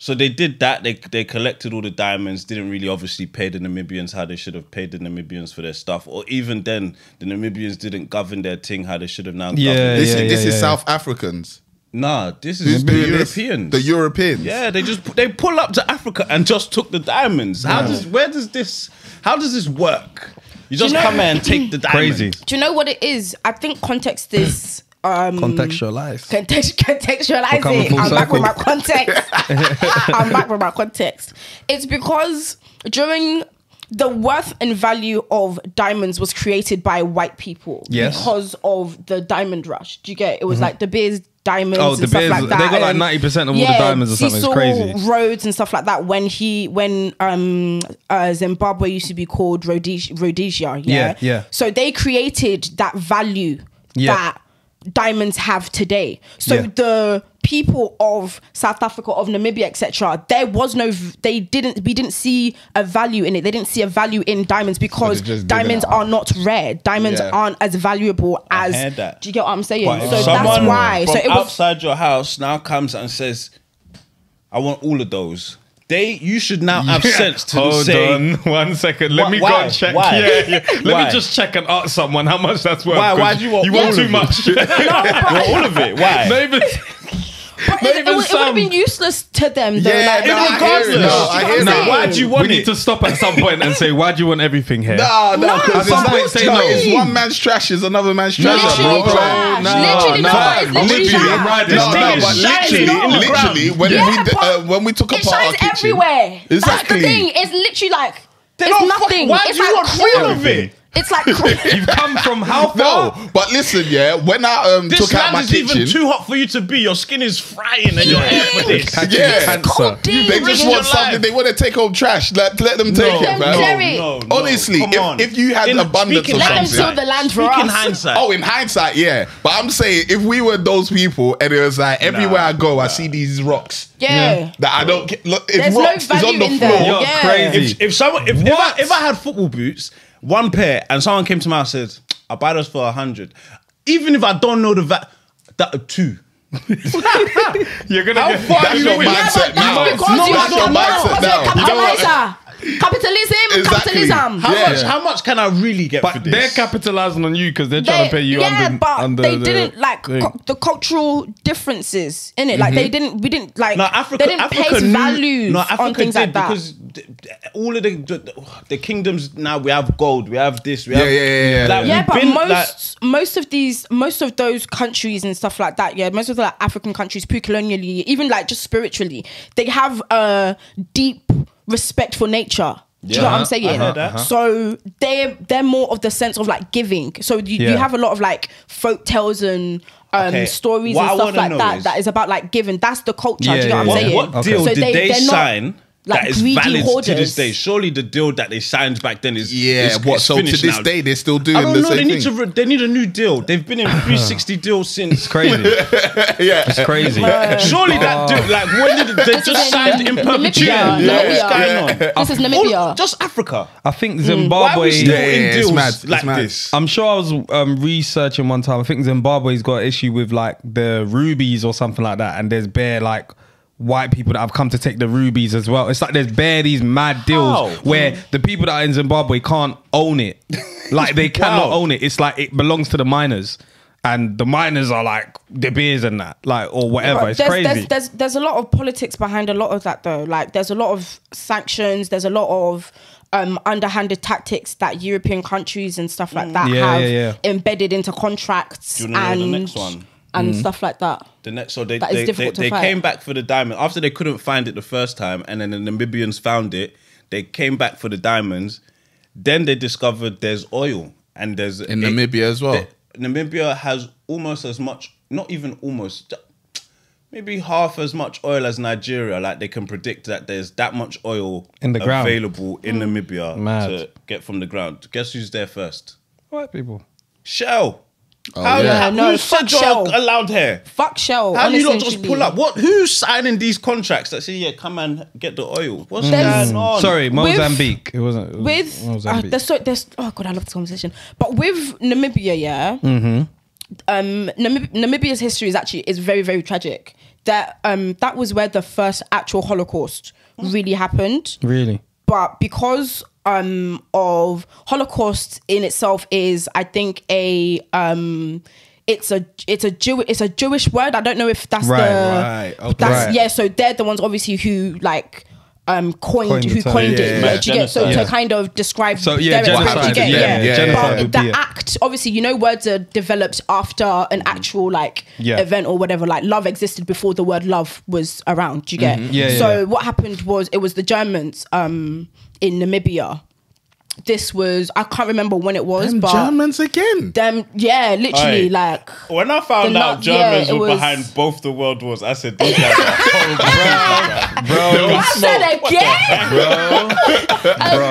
So they did that. They they collected all the diamonds. Didn't really obviously pay the Namibians how they should have paid the Namibians for their stuff. Or even then, the Namibians didn't govern their thing how they should have now. Yeah, governed. This, yeah, is, this yeah, is yeah. South Africans. Nah, this Who's is the doing? Europeans. The Europeans. Yeah, they just they pull up to Africa and just took the diamonds. How does where does this how does this work? You just know- come here and take the diamonds. Crazy. Do you know what it is? I think context is um Contextualize. context, contextualize it. I'm back with my context. I'm back with my context. It's because during the worth and value of diamonds was created by white people Yes. because of the diamond rush. Do you get it? It was like De Beers diamonds Oh, and stuff Beers, like that. they got like 90% of all the diamonds or something. It's crazy. Rhodes and stuff like that when he when um uh, Zimbabwe used to be called Rhodesia, Rhodesia yeah? Yeah, yeah. So they created that value Yeah. that diamonds have today. So Yeah. the people of South Africa, of Namibia, etc., there was no, they didn't, we didn't see a value in it. They didn't see a value in diamonds because diamonds are not rare. Diamonds Yeah. aren't as valuable as. Do you get what I'm saying? But so that's why. From So it was. outside your house now comes and says, "I want all of those." They, you should now have sense to Hold say, on one second. Let Why- me go and check. Why? Yeah, yeah. Let Why? me just check and ask someone how much that's worth. Why? Why do you want You want too much? Want all of it. Why? Even. But not it, even it, would have been useless to them though. Yeah, like, no, I hear it. regardless. No, I hear you know what I'm that. saying? Why do you want we it? need to stop at some point and say, why do you want everything here? No, no, No, because but it's, what say no, no. it's one man's trash is another man's treasure, Literally bro. trash. no, literally, no. no, literally Literally, trash. This no, thing no, is but shining literally, in the ground. literally, when Yeah, we d- uh, when we took apart our shines kitchen, everywhere. That's Exactly. the thing. It's literally like it's don't fuck- nothing. why it's do you want all of it? It's like. You've come from how far? No, but listen, yeah. When I um, This took out land is even too hot for you to be. Your skin is frying and you're here for this. yeah, Cancer. deep. they just want something. life. They want to take home trash. Let, let them take No, it, Let man. tear no, no. Honestly, if- if you had In- abundance speaking of Let them something- till the land for Speaking us. hindsight. Oh, in hindsight, yeah. But I'm saying if we were those people and it was like everywhere I go, I see these rocks Yeah. that I don't get. Look, if There's no rocks is value on the in floor, there. You're Yeah. crazy. if, if someone if, if, I, if I had football boots, one pair, and someone came to me and said, "I'll buy those for a hundred, even if I don't know the va- that two. You're gonna How get. far that's you your went? Mindset but now. that's No, you that's your no, mindset because now. you're You know what? Capitalism, Exactly. capitalism. How Yeah. much? How much can I really get for But this? they're capitalizing on you because they're trying to pay you yeah, under. but under they the didn't like thing. cu- the cultural differences in it. Like they mm-hmm. didn't, we didn't like. no, Africa. they didn't Africa place knew, values no, Africa on things did like that. because th- th- all of the, the the kingdoms now we have gold, we have this, we Yeah, have yeah, yeah, yeah. Like, yeah, but been, most like- most of these most of those countries and stuff like that, yeah, most of the like, African countries, pre-colonially, even like just spiritually, they have a deep respect for nature. Do you know what I'm uh-huh. saying? heard that. So they're they're more of the sense of like giving. So you, you have a lot of like folk tales and um, Okay, stories what and stuff like that. is- that is about like giving. That's the culture. Yeah, do you know yeah, what I'm yeah. saying? What Okay. deal So did they- they, they're not, sign like, that is greedy valid to this day? Surely the deal that they signed back then is Yeah, is- what? is So to this now. day, they're still doing I don't the know. same They need thing. to. Re- they need a new deal. They've been in 360 deals since. crazy. yeah, It's crazy. Surely that deal. Like when did they This just signed in Namibia. perpetuity? Yeah, Like, yeah, what's yeah. going on? This is All- Namibia. just Africa. I think Zimbabwe. Why are Zimbabwe. we still Yeah, in yeah, it's deals mad, it's like mad. this? I'm sure I was um, researching one time. I think Zimbabwe's got an issue with like the rubies or something like that, and there's bare like white people that have come to take the rubies as well. It's like there's bare these mad deals How? where the people that are in Zimbabwe can't own it. Like they cannot Wow. own it. It's like it belongs to the miners. And the miners are like De Beers and that, like or whatever. But it's there's, crazy. There's, there's there's a lot of politics behind a lot of that though. Like there's a lot of sanctions. There's a lot of um, underhanded tactics that European countries and stuff like that Yeah, have yeah, yeah. embedded into contracts Do you know and the next one? And mm. stuff like that. The next, so they That is they, they, difficult to they fight. came back for the diamond after they couldn't find it the first time, and then the Namibians found it. They came back for the diamonds. Then they discovered there's oil and there's in a- Namibia as well. the- Namibia has almost as much, not even almost, maybe half as much oil as Nigeria. Like they can predict that there's that much oil In the ground. available in mm. Namibia Mad. to get from the ground. Guess who's there first? White people. Shell. Oh, How, yeah. how, No, who fuck said you're Shell. allowed here? Fuck Shell. How do you not honestly, just pull up? What? Who's signing these contracts that say, "Yeah, come and get the oil"? What's There's- going on? Sorry, Mozambique. it wasn't. It was with uh, Mozambique. there's so there's oh god I love this conversation but with Namibia yeah Mm-hmm. um Namib- Namibia's history is actually is very very tragic that um that was where the first actual Holocaust really happened really. but because um of Holocaust in itself is I think a um it's a it's a Jew it's a Jewish word I don't know if that's Right, the right, okay. that's Right. yeah so they're the ones obviously who like um coined, Coined who coined Yeah, it yeah, yeah, do you get so genocide. to kind of describe So, yeah, their genocide, you get yeah, yeah, genocide but the act obviously you know words are developed after an actual like Yeah. event or whatever like love existed before the word love was around do you get Yeah, yeah, so yeah. what happened was it was the Germans um in Namibia this was I can't remember when it was Them but Germans again. them yeah literally Aye. like When I found The out nut- yeah, Germans it were was- behind both the world wars, I said, "These guys are horrible." Bro, I said again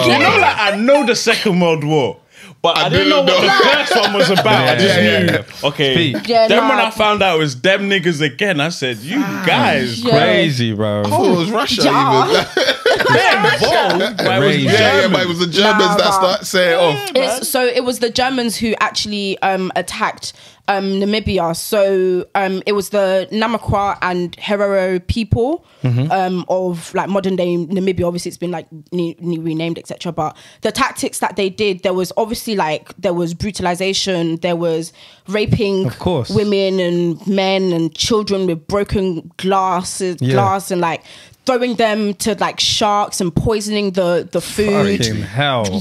You know, like, I know the Second World War. But I, didn't know didn't what know. the first one was about. I just Yeah, knew. yeah, Okay. Speak. Yeah, then when. I found out it was them niggas again, I said, "You guys, Yeah. crazy, bro. Oh, it was Russia Ja. even. they're involved." But it was yeah, yeah, but it was the Germans Nah, that nah. start say it off. It's, so it was the Germans who actually um, attacked um, Namibia. So um, it was the Namakwa and Herero people Mm-hmm. um, of like modern day Namibia. Obviously, it's been like ne- ne- renamed, etc. But the tactics that they did, there was obviously like there was brutalization, there was raping Of course. women and men and children with broken glasses, Yeah. glass, and like throwing them to like sharks and poisoning the the food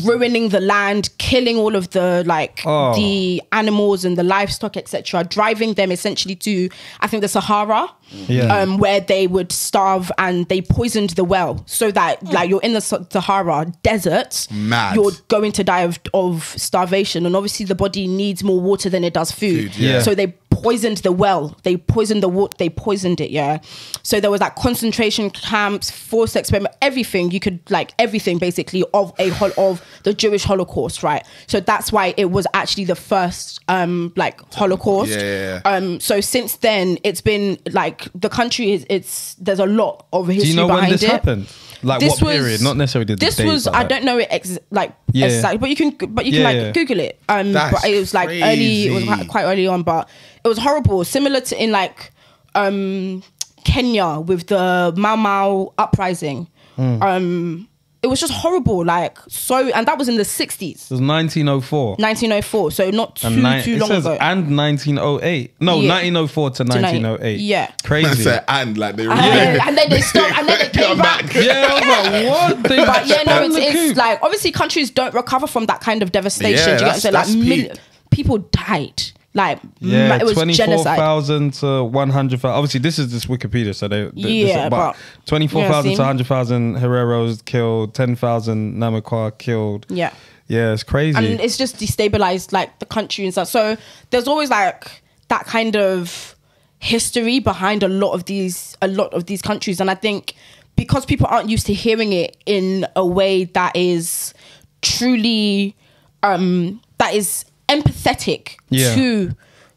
ruining the land, killing all of the like Oh. the animals and the livestock, etc. Driving them essentially to I think the Sahara, Yeah. um, where they would starve and they poisoned the well so that like you're in the Sahara desert, Mad. you're going to die of, of starvation, and obviously the body needs more water than it does food. Food, yeah. So they poisoned the well. They poisoned the water. They poisoned it. Yeah. So there was like concentration camps, forced experiment, everything you could like everything basically of a hol- of the Jewish Holocaust, right? So that's why it was actually the first um like Holocaust. Yeah, yeah, Um. So since then, it's been like the country is it's there's a lot of history Do you know when this it. happened? Like This what period? Not necessarily the This date, was I like- don't know it ex- like Yeah. exactly, but you can but you can Yeah, like yeah. Google it. Um, That's but it was like early. It was quite, quite early on, but it was horrible. Similar to in like um Kenya with the Mau Mau uprising. Hmm. Um, it was just horrible. Like so, and that was in the sixties. It was 1904. 1904, so not too And nine- too it long says, ago. and 1908. No, Yeah. 1904 to 1908. Yeah. I Crazy. say and like they and, then, and then they stopped, and then they came Come back. back. yeah, I was like, what? They But yeah, no, it's, it's like obviously countries don't recover from that kind of devastation. Yeah, do you get what I'm saying? Like mil- people died. Like Yeah, it was genocide. 24,000 to 100,000. Obviously, this is just Wikipedia, so they. they Yeah, this, but- 24,000 to see? 100,000 Hereros killed, 10,000 Namakwa killed. Yeah. Yeah, it's crazy. and it's just destabilized like the country and stuff. So there's always like that kind of history behind a lot of these a lot of these countries, and I think because people aren't used to hearing it in a way that is truly um that is empathetic Yeah. to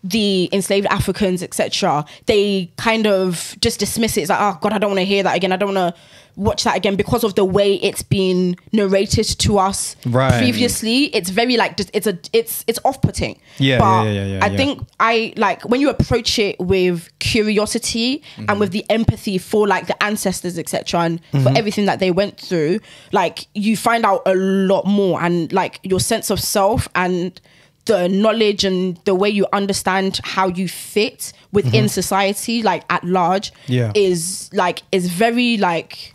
the enslaved Africans, etc. They kind of just dismiss it. It's like, oh God, I don't want to hear that again. I don't want to watch that again because of the way it's been narrated to us Right. previously. It's very like it's a it's it's off putting. Yeah, but yeah, yeah, yeah, I yeah. think I like when you approach it with curiosity Mm-hmm. and with the empathy for like the ancestors, etc., and Mm-hmm. for everything that they went through. Like you find out a lot more, and like your sense of self and the knowledge and the way you understand how you fit within society, like at large. Yeah. is like is very like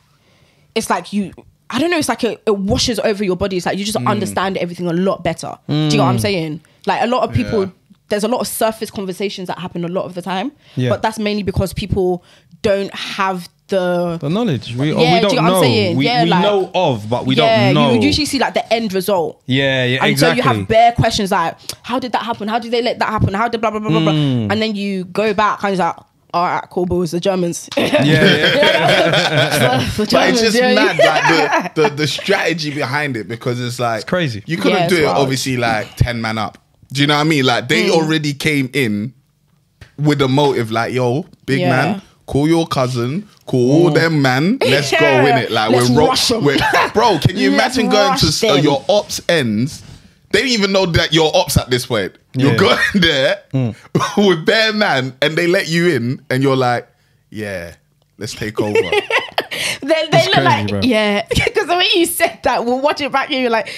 it's like you I don't know, it's like a, it washes over your body. It's like you just Mm. understand everything a lot better. Do you know what I'm saying? Like a lot of people Yeah. there's a lot of surface conversations that happen a lot of the time. Yeah. But that's mainly because people don't have the the knowledge. We, Yeah, we do you don't know what I'm know. We, Yeah, we like- know of, but we yeah, don't know. you usually see like the end result. yeah, yeah, And exactly. so you have bare questions like, how did that happen? How did they let that happen? How did blah blah blah blah blah? Mm. And then you go back and it's like, are at Corbo is the Germans. Yeah, yeah. the But it's just yeah. mad, like the, the the strategy behind it, because it's like It's crazy. You couldn't Yeah, do it wild. obviously like ten man up. Do you know what I mean? Like they Mm. already came in with a motive, like yo, big Yeah. man, call your cousin, call all them man, let's go in it. Like Let's we're, ro- rush 'em. we're bro. Can you Let's imagine going to rush s- uh, them. your ops ends? They don't even know that you're ops at this point. You're Yeah. going there Mm. with bare man, and they let you in, and you're like, yeah, let's take over. They, they look crazy, like, bro. yeah. Because the way you said that, we'll watch it back here, you're like,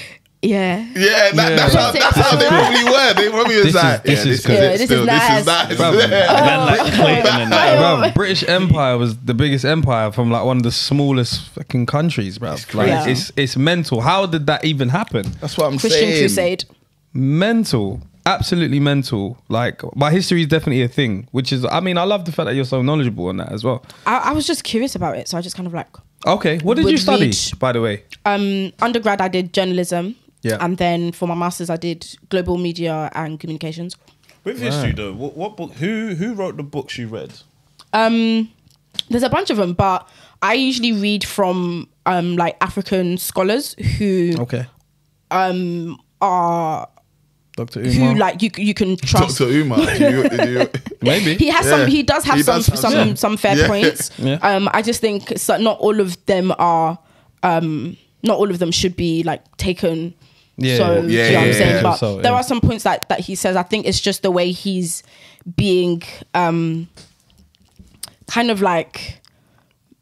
yeah. Yeah, that, that's, how, that's how they probably were. They probably was This is- like, this yeah, is this is good. it. Yeah, this is nice. This is nice. Brother. Yeah. Man like Clayton that. Bro, British Empire was the biggest empire from like one of the smallest fucking countries, bro. Like, Yeah. it's it's mental. How did that even happen? That's what I'm Christian saying. Crusade. Mental, absolutely mental. Like my history is definitely a thing, which is. I mean, I love the fact that you're so knowledgeable on that as well. I, I was just curious about it, so I just kind of like, Okay, what did you study, read- by the way? um, undergrad, I did journalism. Yeah. And then for my masters, I did global media and communications. With history though, what, what book? Who who wrote the books you read? Um, there's a bunch of them, but I usually read from um like African scholars who Okay, um are Doctor Umar. who like you you can trust. Dr. Umar. do you, do you, Maybe He has Yeah. some. He does have He some does have some some. some fair Yeah. points. Yeah. Um, I just think so, not all of them are. Um, not all of them should be like taken. Yeah, so yeah, you know yeah, what I'm yeah, saying? yeah. But So, there are some points that that he says. I think it's just the way he's being um kind of like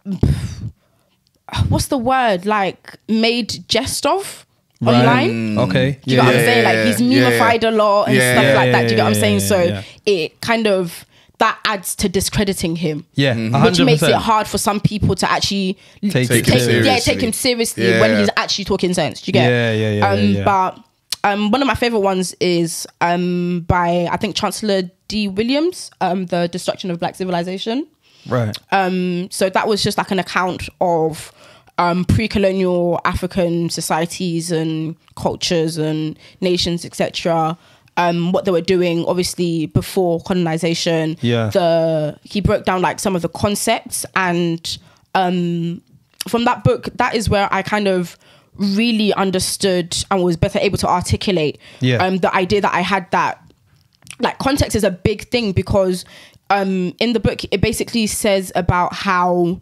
what's the word like made jest of online. Okay, Do you know what I'm Yeah, saying? yeah, Like he's yeah, yeah. memified a lot and Yeah, stuff yeah, like that. Do you get what I'm saying? yeah, so yeah. it kind of that adds to discrediting him. yeah, Which makes it 100%. hard for some people to actually Take it yeah, seriously. take him seriously Yeah. when he's actually talking sense. Do you get? Yeah, yeah, yeah, Um, yeah, yeah. But um, one of my favorite ones is um by I think Chancellor D. Williams, um, the destruction of black civilization. Right. Um, so that was just like an account of um, pre-colonial African societies and cultures and nations, etc. Um, what they were doing, obviously before colonization. Yeah. The he broke down like some of the concepts, and um, from that book, that is where I kind of really understood and was better able to articulate Yeah. um, the idea that I had that like context is a big thing because um in the book it basically says about how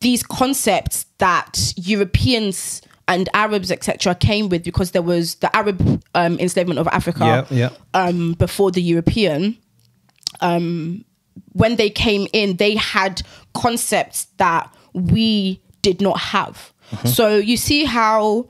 these concepts that Europeans and Arabs etc came with because there was the Arab um, enslavement of Africa Yeah, yeah. um before the European. Um when they came in they had concepts that we did not have. So you see how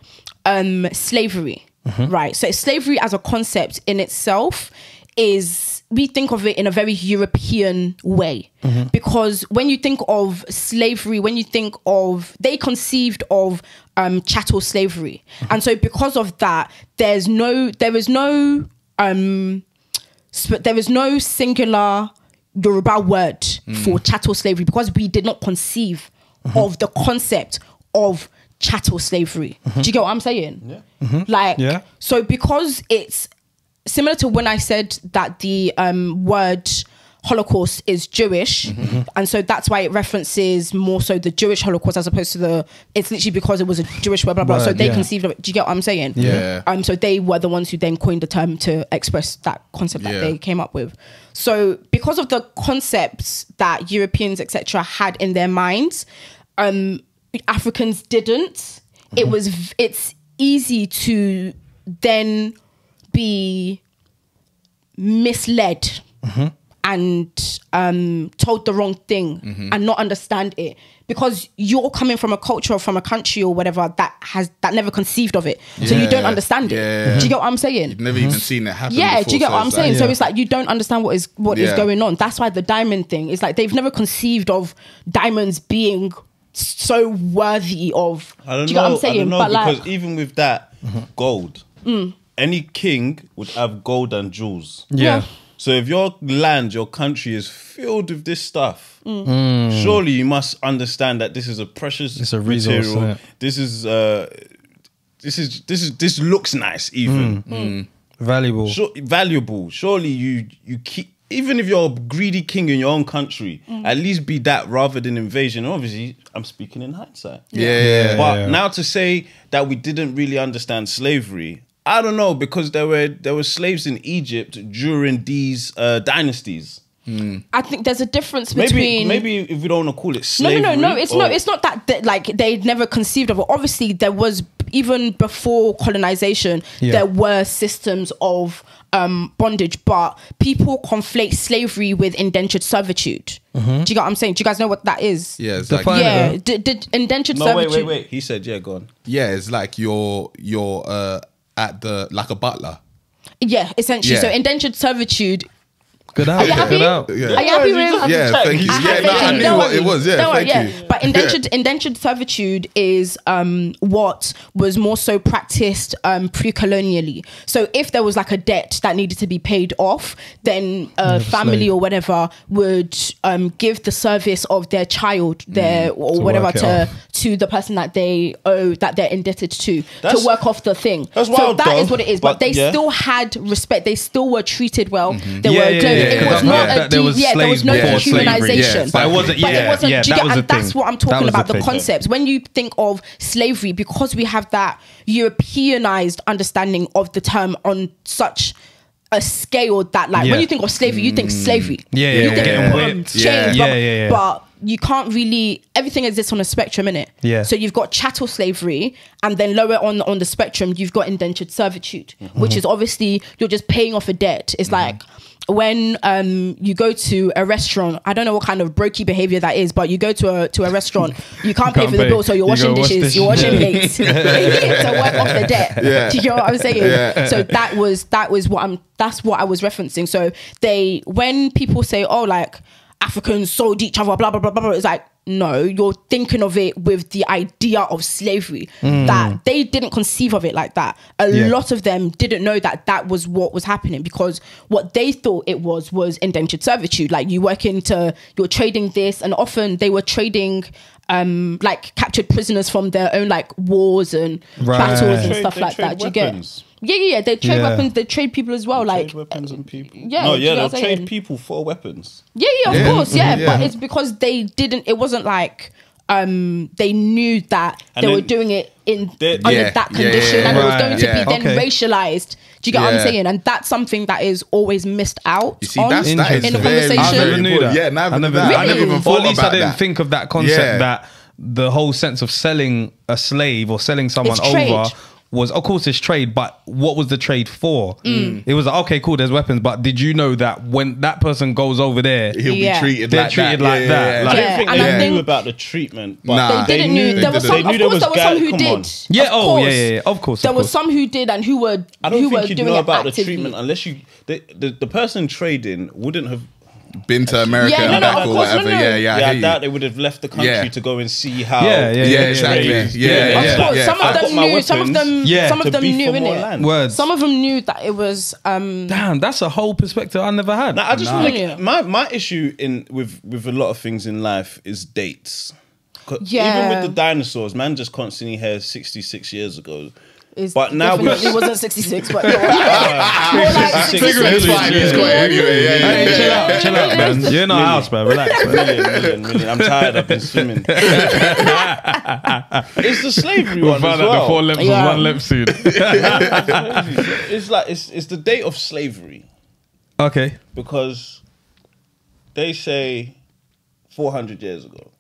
um slavery right? So slavery as a concept in itself is we think of it in a very european way mm-hmm. because when you think of slavery when you think of they conceived of um chattel slavery mm-hmm. and so because of that there's no there is no um sp- there is no singular Yoruba word mm. for chattel slavery because we did not conceive mm-hmm. of the concept of chattel slavery. Do you get what I'm saying? Yeah. Like, Yeah. so because it's similar to when I said that the um, word Holocaust is Jewish, and so that's why it references more so the Jewish Holocaust as opposed to the. It's literally because it was a Jewish word, blah blah. so they yeah. conceived of it. Do you get what I'm saying? Yeah. Um. So they were the ones who then coined the term to express that concept that Yeah. they came up with. So because of the concepts that Europeans etc had in their minds, um, Africans didn't. It was. It's easy to then be misled and um, told the wrong thing and not understand it because you're coming from a culture or from a country or whatever that has that never conceived of it so you don't Yeah. understand it Yeah. do you get what i'm saying You've never even seen it happen. yeah, before, do you get so what I'm saying? like- So it's like you don't understand what is what is Yeah. going on. That's why the diamond thing is like they've never conceived of diamonds being so worthy of. I don't do you know. get what I'm saying? I don't know but because like, even with that Mm-hmm. gold, Mm. Any king would have gold and jewels. Yeah. So if your land, your country is filled with this stuff, Mm. surely you must understand that this is a precious It's a resource, material. yeah. This is uh, this is this is this looks nice even. Mm. Valuable. Sure, valuable. Surely you you keep even if you're a greedy king in your own country, at least be that rather than invasion. Obviously, I'm speaking in hindsight. Yeah, yeah, yeah. But yeah. now to say that we didn't really understand slavery, I don't know because there were there were slaves in Egypt during these uh, dynasties. I think there's a difference between maybe if we don't want to call it no, slavery. no, no, no. no. It's or- not. It's not that, that like they never conceived of it. Obviously, there was even before colonization, Yeah. there were systems of um, bondage, but people conflate slavery with indentured servitude. Mm-hmm. Do you get what I'm saying? Do you guys know what that is? Yeah, it's like Yeah. Did, did indentured No, wait, servitude? wait, wait. He said, "Yeah, go on." yeah, it's like you're you're uh at the like a butler. Yeah, essentially. Yeah. So indentured servitude. Good out. Are you happy? Good out. Yeah. Are you happy with? Yeah, thank you. Yeah, no, I knew Don't what worry. it was. Yeah, Don't worry, thank yeah. But indentured indentured servitude is um, what was more so practiced um, pre-colonially. So if there was like a debt that needed to be paid off, then a family slave. or whatever would um, give the service of their child, their or Mm. To whatever to off. to the person that they owe that they're indebted to That's- to work off the thing. that's so wild, that is though, what it is. But, but they yeah. still had respect. They still were treated well. They Mm-hmm. Yeah, were yeah, yeah, It yeah. was not heard a that there de- was yeah. There was no slavery before dehumanization. yeah. But it wasn't- But it yeah, wasn't. yeah, do that get- was and that's thing. what I'm talking was the about. The concepts when you think of slavery, because we have that Europeanized understanding of the term on such a scale that like Yeah. when you think of slavery you think slavery Yeah, you yeah, think getting um, whipped. chains, Yeah. blah, Yeah, yeah, yeah. but you can't really everything exists on a spectrum in it Yeah. so you've got chattel slavery and then lower on on the spectrum you've got indentured servitude Mm-hmm. which is obviously you're just paying off a debt it's like when um you go to a restaurant i don't know what kind of brokey behavior that is but you go to a to a restaurant you can't, pay Can't for the bill so you're You washing wash dishes dishes. you're washing plates to work off the debt Yeah. do you know what i'm saying Yeah. so that was that was what i'm that's what i was referencing so they when people say oh like africans sold each other blah blah blah blah, blah it's like no you're thinking of it with the idea of slavery that they didn't conceive of it like that a Yeah. lot of them didn't know that that was what was happening because what they thought it was was indentured servitude like you work into you're trading this and often they were trading um like captured prisoners from their own like wars and Right. battles and Trade- stuff like trade that Do you get weapons. Yeah yeah yeah they trade Yeah. weapons they trade people as well like trade weapons and people. yeah, no, do you yeah, know they'll what I'm trade people for weapons. yeah, yeah, of Yeah. course, yeah. Mhm, But yeah. it's because they didn't. It wasn't like um they knew that And they were then doing it in they- under Yeah, that yeah, condition, yeah, and it was right, going to yeah. be then Okay. racialized. Do you get what I'm Yeah. saying? And that's something that is always missed out You see, on that's that is in the very, conversation. I never knew that. Yeah, never, I never, that. knew I that. never even Or thought at least about I didn't that. think of that concept Yeah. that the whole sense of selling a slave or selling someone It's trade. over was, of course, it's trade. But what was the trade for? Mm. It was like, okay, cool. There's weapons, but did you know that when that person goes over there, He'll Yeah. be treated They're like treated that. like Yeah, that. yeah, yeah. I Yeah, don't think and they I knew think- about the treatment, but Nah. They didn't knew, knew. There was some. Of course, was there was some who did. on. Yeah, oh, yeah, yeah, yeah. Of course, There of was some who did and who were I don't who were think you'd know it about the treatment unless you the, the the person trading wouldn't have. Been to America Yeah, and no, no, back of or course, no, whatever. no. Yeah, yeah, Yeah, I I doubt they would have left the country Yeah. to go and see how. Yeah, yeah, Yeah, exactly. Yeah, Yeah, yeah, course, yeah. some I've of them knew. Some of them. Yeah. Some of them knew for in more it. land. Words. Some of them knew that it was. um Damn, that's a whole perspective I never had. Now, I just Nah. like my my issue in with with a lot of things in life is dates. 'Cause Yeah. Even with the dinosaurs, man just constantly hears sixty six years ago. Is But now we- definitely wasn't 66, but ah, more like 66. It's fine. He's got it anyway. Yeah, yeah, Hey, yeah. chill out, chill out, man. You're in our house, man. Relax. man. million, million, million. I'm tired. I've been swimming. it's the slavery We'll one find as out the four well. lips was Yeah. one lip soon. It's like it's it's the date of slavery okay. because they say 400 years ago.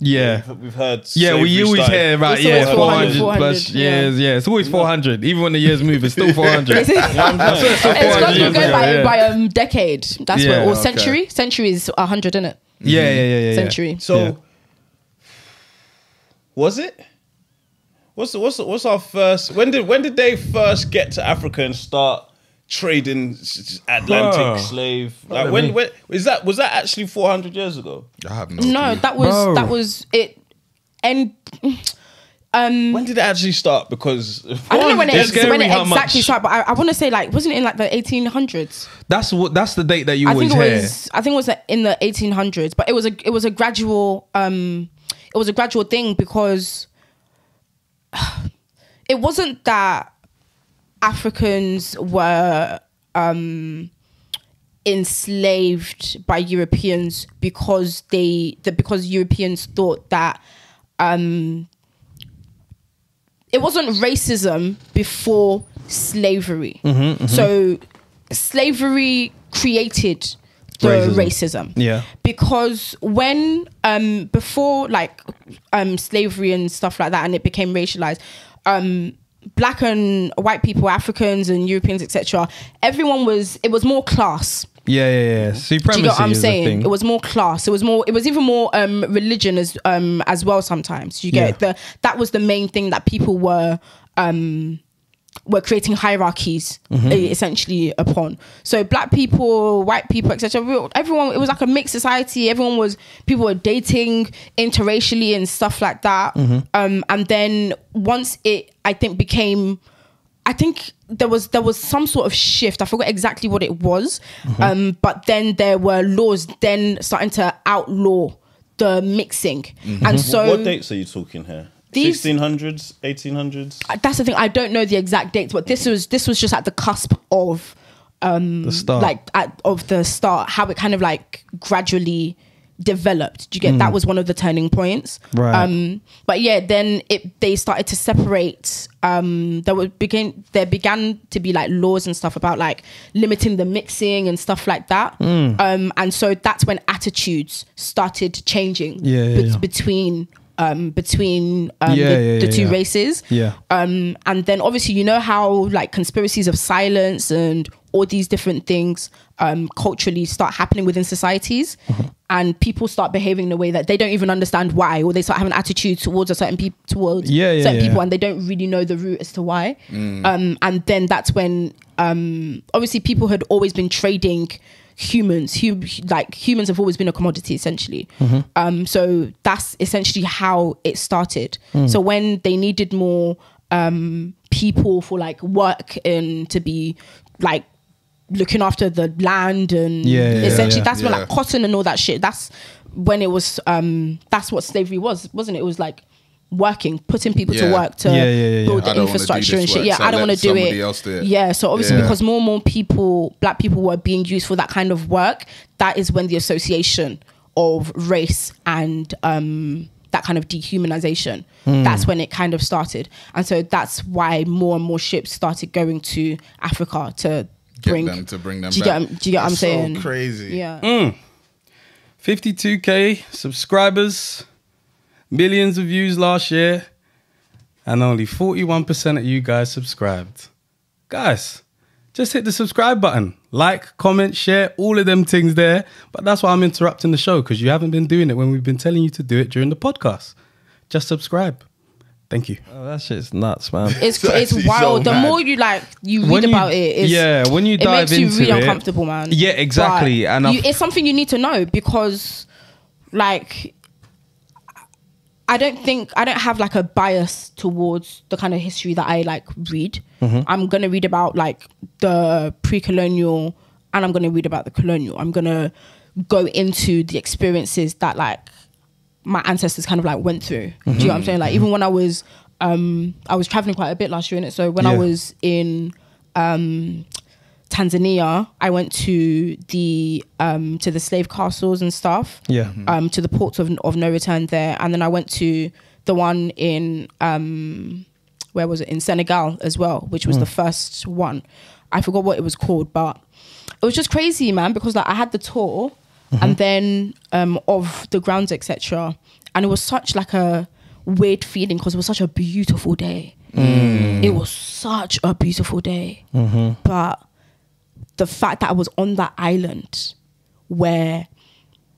Yeah. We've- We've heard. Yeah, we slavery always started- hear about It's yeah, 400, 400, plus 400, yeah. years. Yeah, it's always 400. Even when the years move, it's still 400. It's I'm saying. because 400 you years go by, yeah. by um decade. That's Yeah, where or okay. century. Century is hundred, isn't it? Yeah, yeah, yeah, yeah. yeah. Century. So, Yeah. was it? What's the, what's the, what's our first? When did when did they first get to Africa and start trading s- s- Atlantic Huh. slave? Like when me- when is that was that actually four hundred years ago? I have no. No, clue. that was Bro. that was it. And um, When did it actually start? Because I don't know when it, ex- when it exactly much- started, but I, I want to say like wasn't it in like the eighteen hundreds? That's what. That's the date that you I always think it hear. was. I think it was in the 1800s, but it was a it was a gradual um it was a gradual thing because it wasn't that Africans were um enslaved by Europeans because they that because Europeans thought that um it wasn't racism before slavery. So slavery created the Racism. racism. Yeah. Because when um before like um slavery and stuff like that and it became racialized, um black and white people, Africans and Europeans, etc., everyone was it was more class. Yeah, yeah, yeah. Supremacy Do you get what I'm saying? It was more class. It was more. It was even more um, religion as um, as well. Sometimes you get Yeah. the that was the main thing that people were um, were creating hierarchies Mm-hmm. uh, essentially upon. So black people, white people, etc. Everyone. It was like a mixed society. Everyone was people were dating interracially and stuff like that. Mm-hmm. Um, and then once it, I think, became I think there was there was some sort of shift. I forgot exactly what it was, Mm-hmm. um, but then there were laws then starting to outlaw the mixing, Mm-hmm. and so what dates are you talking here? These- 1600s, 1800s. that's the thing. I don't know the exact dates, but this was this was just at the cusp of the start. like at, of the start, how it kind of like gradually developed. Do you get that was one of the turning points? Mm. Right. Um, but yeah, then it they started to separate. Um, there would begin there began to be like laws and stuff about like limiting the mixing and stuff like that. Mm. Um, and so that's when attitudes started changing Yeah, yeah, bet- yeah. between um between um Yeah, the, yeah, the yeah, two yeah. races Yeah. um and then obviously you know how like conspiracies of silence and all these different things um culturally start happening within societies Mm-hmm. and people start behaving in a way that they don't even understand why or they start having attitudes towards a certain people towards Yeah, yeah, certain yeah. people and they don't really know the root as to why um and then that's when um obviously people had always been trading humans hum, like humans have always been a commodity essentially. Um so that's essentially how it started. So when they needed more um people for like work and to be like looking after the land and Yeah, yeah, essentially yeah. that's when like cotton and all that shit that's when it was um that's what slavery was wasn't it? It was like working putting people to work to Yeah, yeah, yeah, yeah. build the don't wanna do infrastructure and shit work, yeah so i don't want to do it do it. yeah so obviously Yeah. because more and more people black people were being used for that kind of work that is when the association of race and um that kind of dehumanization Hmm. that's when it kind of started and so that's why more and more ships started going to africa to Get bring them to bring them do you back. get, do you get what i'm That's so saying crazy. yeah 52k subscribers, millions of views last year, and only 41% of you guys subscribed. Guys, just hit the subscribe button. Like, comment, share, all of them things there. But that's why I'm interrupting the show because you haven't been doing it when we've been telling you to do it during the podcast. Just subscribe. Thank you. Oh, that shit's nuts, man. it's It's it's wild. so the more you like you read When you- about it, it's, yeah, when you dive it dive makes you really it- uncomfortable, man. Yeah, exactly, But and you, I've- it's something you need to know because, like, I don't think I don't have like a bias towards the kind of history that I like read. Mm-hmm. I'm gonna read about like the pre-colonial, and I'm gonna read about the colonial. I'm gonna go into the experiences that like my ancestors kind of like went through. Do you know what I'm saying? Like even when I was um I was traveling quite a bit last year in it. So when I was in um Tanzania, I went to the um to the slave castles and stuff. Yeah. Um to the ports of of no return there. And then I went to the one in um where was it? In Senegal as well, which was the first one. I forgot what it was called, but it was just crazy, man, because like I had the tour and then um of the grounds, etc. And it was such like a weird feeling because it was such a beautiful day. It was such a beautiful day. But the fact that I was on that island where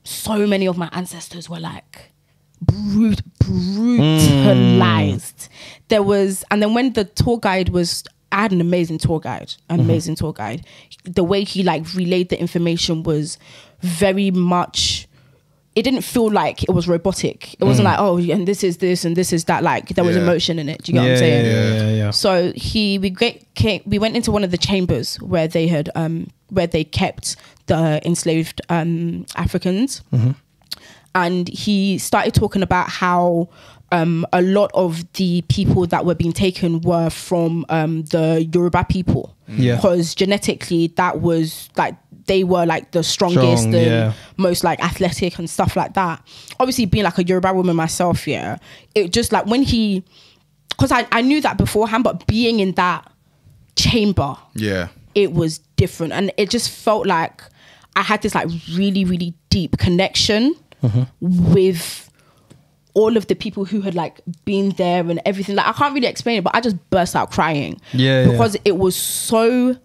so many of my ancestors were like brut- brutalized. Mm. There was, and then when the tour guide was, I had an amazing tour guide, an mm-hmm. amazing tour guide. The way he like relayed the information was very much. It didn't feel like it was robotic. It wasn't like, oh, and this is this and this is that. Like there was Yeah. emotion in it. Do you get what I'm saying? yeah, yeah, yeah. So he we get, came, we went into one of the chambers where they had um where they kept the enslaved um Africans, and he started talking about how um a lot of the people that were being taken were from um the Yoruba people. Yeah. because genetically that was like they were like the strongest Strong, and yeah. most like athletic and stuff like that. Obviously, being like a Yoruba woman myself, yeah, it just like when he, because I, I knew that beforehand, but being in that chamber, Yeah. it was different, and it just felt like I had this like really really deep connection mm-hmm. with all of the people who had like been there and everything. Like I can't really explain it, but I just burst out crying. Yeah, yeah. because it was so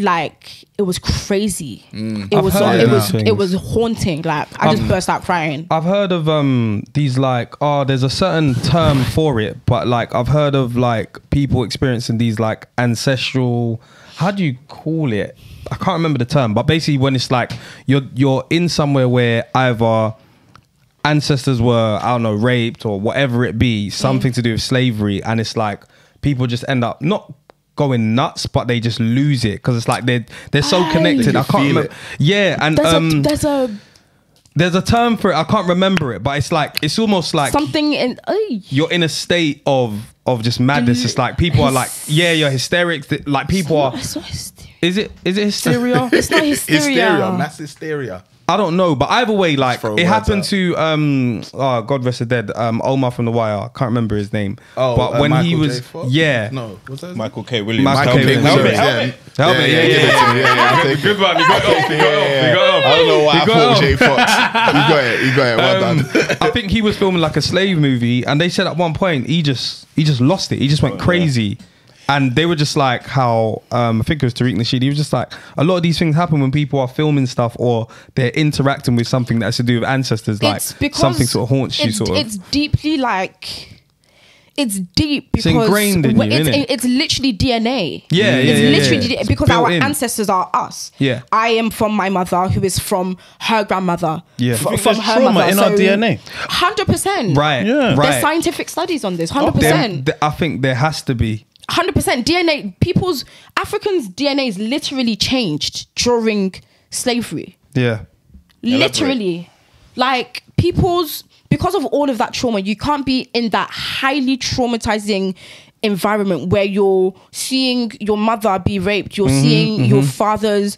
like it was crazy. Mm. It I've was it was it was haunting. Like I just um, burst out crying. I've heard of um these like oh there's a certain term for it, but like I've heard of like people experiencing these like ancestral how do you call it? I can't remember the term, but basically when it's like you're you're in somewhere where either ancestors were I don't know raped or whatever it be, something mm. to do with slavery, and it's like people just end up not going nuts, but they just lose it because it's like they're they're so Aye. connected. I can can't remember. it. Yeah, and There's um, a there's a there's a term for it. I can't remember it, but it's like it's almost like something in. ay. you're in a state of of just madness. It's like people are like, yeah, you're hysterics. Like people are. It's not hysteria. Is it is it hysteria? It's not hysteria. Hysteria, mass hysteria. I don't know, but either way, like throw it happened out. to um, oh God rest the dead, um, Omar from the Wire. I can't remember his name. Oh, but uh, when he was, J. Yeah, No, was that Michael K. Williams. Michael Help K. me, Williams. help me, Help help yeah. me. Help me, yeah, yeah. Yeah, yeah, I'll take it. Good one, you got off, you got off, you got off. I don't know why You I thought off. J Fox. You got it. You got it. Well Um, done. I think he was filming like a slave movie, and they said at one point he just he just lost it. He just went crazy, and they were just like how um, I think it was Tariq Nasheed. He was just like a lot of these things happen when people are filming stuff or they're interacting with something that has to do with ancestors, like because something sort of haunts you. it's, Sort of. it's deeply like it's deep because ingrained in when- you, it's, innit? it's literally DNA. Yeah, yeah, it's yeah, literally yeah. DNA because built our in. ancestors are us. Yeah. I am from my mother, who is from her grandmother. Yeah. fr- You think from her trauma mother. in our DNA? Hundred percent. right, Yeah. right. There's scientific studies on this. Hundred percent. I think there has to be. Hundred percent DNA. People's Africans' DNA is literally changed during slavery. Yeah, Literally, like people's because of all of that trauma, you can't be in that highly traumatizing environment where you're seeing your mother be raped, you're mm-hmm, seeing your mm-hmm. fathers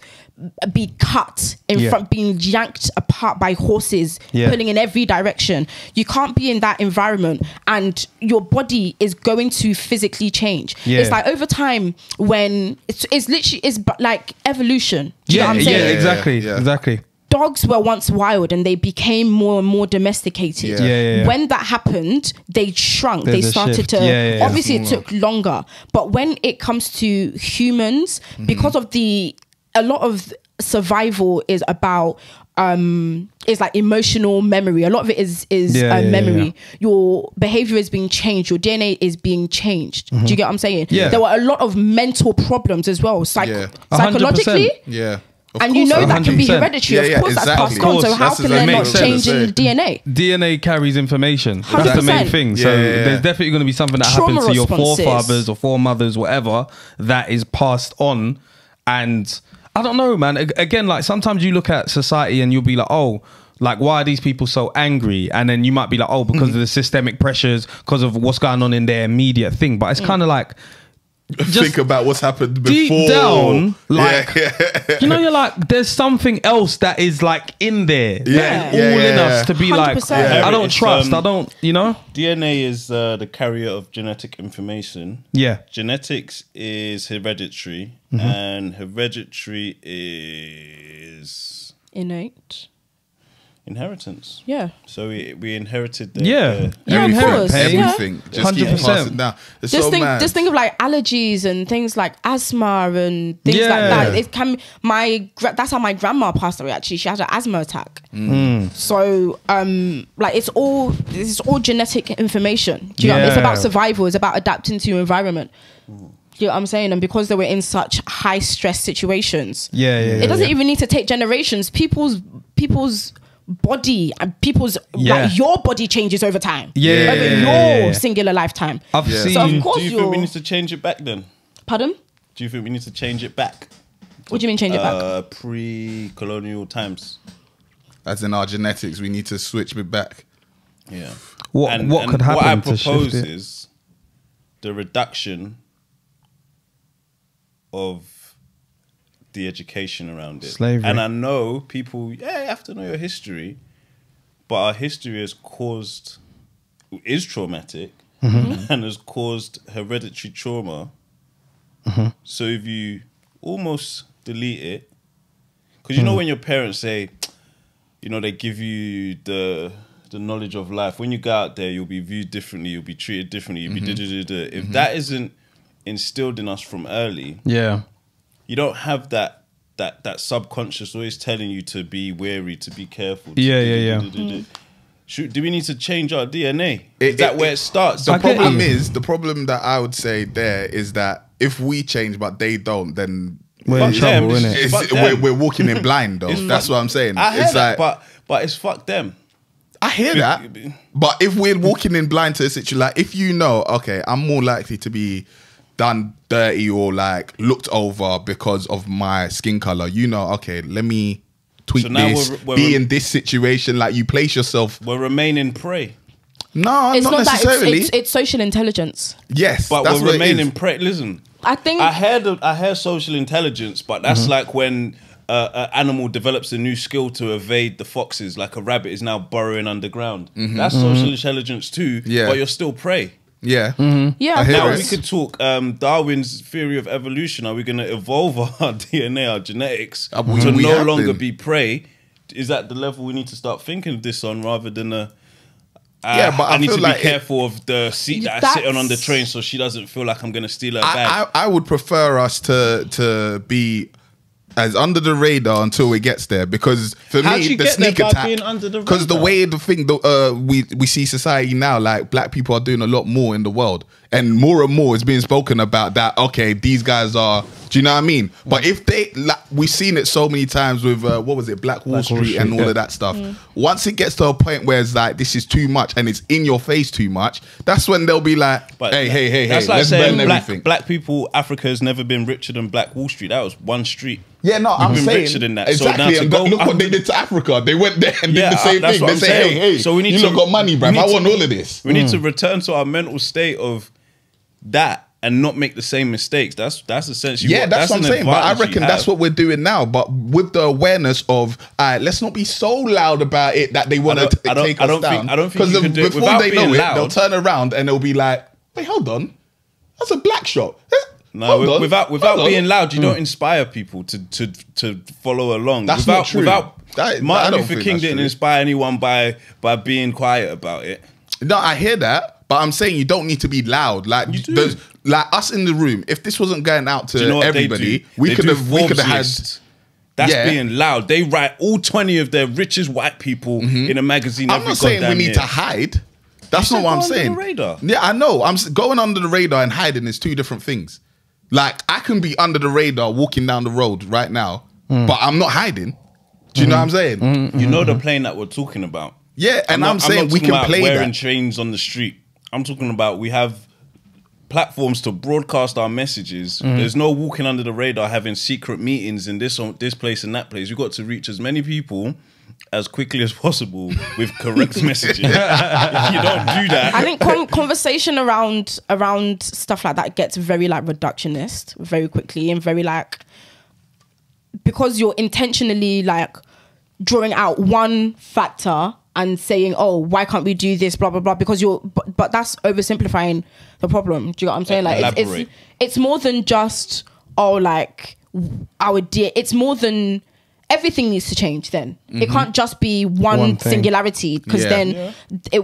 be cut in Yeah. front, being yanked apart by horses, Yeah. pulling in every direction. You can't be in that environment, and your body is going to physically change. Yeah. It's like over time when it's, it's literally it's like evolution. Do you know yeah, what I'm yeah, saying? exactly, Yeah. exactly. dogs were once wild and they became more and more domesticated. Yeah. Yeah, yeah, yeah. When that happened, they shrunk. There's they started to. Yeah, yeah, yeah. Obviously, it took longer, but when it comes to humans, Mm-hmm. because of the a lot of survival is about um is like emotional memory a lot of it is is Yeah, uh, yeah, memory yeah. your behavior is being changed your dna is being changed do you get what i'm saying Mm-hmm. Yeah. there were a lot of mental problems as well Psych- Yeah. Psychologically. Yeah. Of and you course know I- that can be hereditary. Yeah, of yeah, course, that's passed on. So how can there exactly not change in saying. DNA? DNA carries information. That's the main thing. So Yeah, yeah, yeah. there's definitely going to be something that Trauma happens to your forefathers or foremothers, whatever, that is passed on. And I don't know, man. Again, like sometimes you look at society and you'll be like, oh, like why are these people so angry? And then you might be like, oh, because of the systemic pressures, because of what's going on in their immediate thing. But it's Mm. kind of like. Just Think about what's happened deep before. down, like yeah, yeah. you know, you're like, there's something else that is like in there, Yeah, all yeah, in yeah. us to be like, 100%. I don't It's, trust, um, I don't, you know, DNA is uh, the carrier of genetic information. yeah, Genetics is hereditary, Mm-hmm. and hereditary is Innate. inheritance. Yeah. So we, we inherited the Yeah. the- Yeah, of inherit course. pain. Yeah. Just 100%. passing down. It's Just so think, mad. just think of like allergies and things like asthma and things Yeah. like that. It can my that's how my grandma passed away. Actually, she had an asthma attack. Mm. So, um, like it's all it's all genetic information. Do you know? What I mean? It's about survival. It's about adapting to your environment. Do you know what I'm saying? And because they were in such high stress situations, Yeah, yeah, yeah, it doesn't yeah. even need to take generations. People's people's body and people's Yeah. like your body changes over time. Yeah, over yeah, yeah, your yeah, yeah. singular lifetime. I've Yeah. seen. So of Do course you you're. think we need to change it back then? Pardon? Do you think we need to change it back? What do you mean change it back? Uh, pre-colonial times. As in our genetics, we need to switch it back. Yeah. What- what could happen What I to shift propose it? is the reduction of the education around it. Slavery. And I know people, yeah, you have to know your history, but our history has caused, is traumatic Mm-hmm. and has caused hereditary trauma. Mm-hmm. So if you almost delete it, because you know Mm. when your parents say, you know, they give you the the knowledge of life. When you go out there, you'll be viewed differently. You'll be treated differently. You'll be Mm-hmm. da- da- da- da. If that isn't instilled in us from early, Yeah. you don't have that that that subconscious always telling you to be wary, to be careful. to Yeah, do- yeah, do- yeah. do-. Should, do we need to change our DNA? It- Is that it- where it starts? The I problem is the problem that I would say there is that if we change but they don't, then We're in Fuck trouble, them, innit? it's- it's, we're, we're walking in blind though. It's That's fuck- what I'm saying. I hear it's that, like but but it's fuck them. I hear that. But if we're walking in blind to a situation, like if you know, okay, I'm more likely to be done dirty or like looked over because of my skin color, you know, okay, let me tweak So now this, we're- we're- be in this situation. Like you place yourself. We're remaining prey, No, It's not, not, that. necessarily. It's, it's, it's social intelligence. yes, but that's we're what it remaining prey. Listen, I think. I heard I heard social intelligence, but that's Mm-hmm. like when uh, an animal develops a new skill to evade the foxes. Like a rabbit is now burrowing underground. That's social intelligence too. Mm-hmm. Yeah. but you're still prey. Yeah, yeah. I hear Now it. we could talk um, Darwin's theory of evolution. Are we going to evolve our DNA, our genetics, Uh, we- to we no longer been. be prey? Is that the level we need to start thinking of this on, rather than a uh, Yeah, but I, I need to like be it- careful of the seat that I That's- sit on on the train, so she doesn't feel like I'm going to steal her bag. I, I, I would prefer us to to be as under the radar until it gets there because for How'd me you the get sneak by attack being under the because the way the thing the, uh, we we see society now like black people are doing a lot more in the world and more and more is being spoken about that okay these guys are do you know what I mean but if they like we've seen it so many times with uh, what was it Black Wall, Wall Street, Street, and all yeah. of that stuff once it gets to a point where it's like this is too much and it's in your face too much that's when they'll be like But hey hey hey hey that's like let's saying burn black, everything black people, Africa has never been richer than Black Wall Street. That was one street. Yeah, no, We've I'm been saying richer than that. So now exactly. to and go look what they did to Africa. They went there and Yeah, did the same that's thing. what They I'm say, saying. "Hey, hey, So we need you to- got money, we bruv. need I to- want all of this." We need to mm. return to our mental state of that and not make the same mistakes. That's that's essentially Yeah, what, that's, what I'm saying. But I reckon that's what we're doing now. But with the awareness of, all right, let's not be so loud about it that they want to don't- I don't- take I us don't down. think- I don't think you the- can do it before without they being know it, loud. they'll turn around and they'll be like, "Wait, hold on, that's a black shop." No, Hold wi- on, without without hold on." being loud, you don't inspire people to to to follow along. That's without, not true. Without That- Martin Luther King didn't true. inspire anyone by by being quiet about it. No, I hear that, but I'm saying you don't need to be loud. Like You do. there's- like us in the room. If this wasn't going out to you know everybody, we could have we could have had. That's Yeah. being loud. They write all twenty of their richest white people in a magazine. Mm-hmm. I'm not saying we need year. to hide. That's You not what I'm saying. Yeah, I know. I'm going under the radar and hiding is two different things. Like I can be under the radar walking down the road right now, Hmm. but I'm not hiding. Do you know what I'm saying? You know the plane that we're talking about. Yeah, and not- I'm, saying not we talking can about play wearing that. chains on the street. I'm talking about we have platforms to broadcast our messages. Mm-hmm. There's no walking under the radar, having secret meetings in this this place and that place. We've got to reach as many people as quickly as possible with correct messaging. if you don't do that, I think con- conversation around around stuff like that gets very like reductionist very quickly and very like because you're intentionally like drawing out one factor and saying, "Oh, why can't we do this?" Blah blah blah. Because you're, but, but that's oversimplifying the problem. Do you know what I'm saying? Like, it's, it's it's more than just oh, like our dear. It's more than everything needs to change. Then it can't just be one, One singularity because Yeah. then it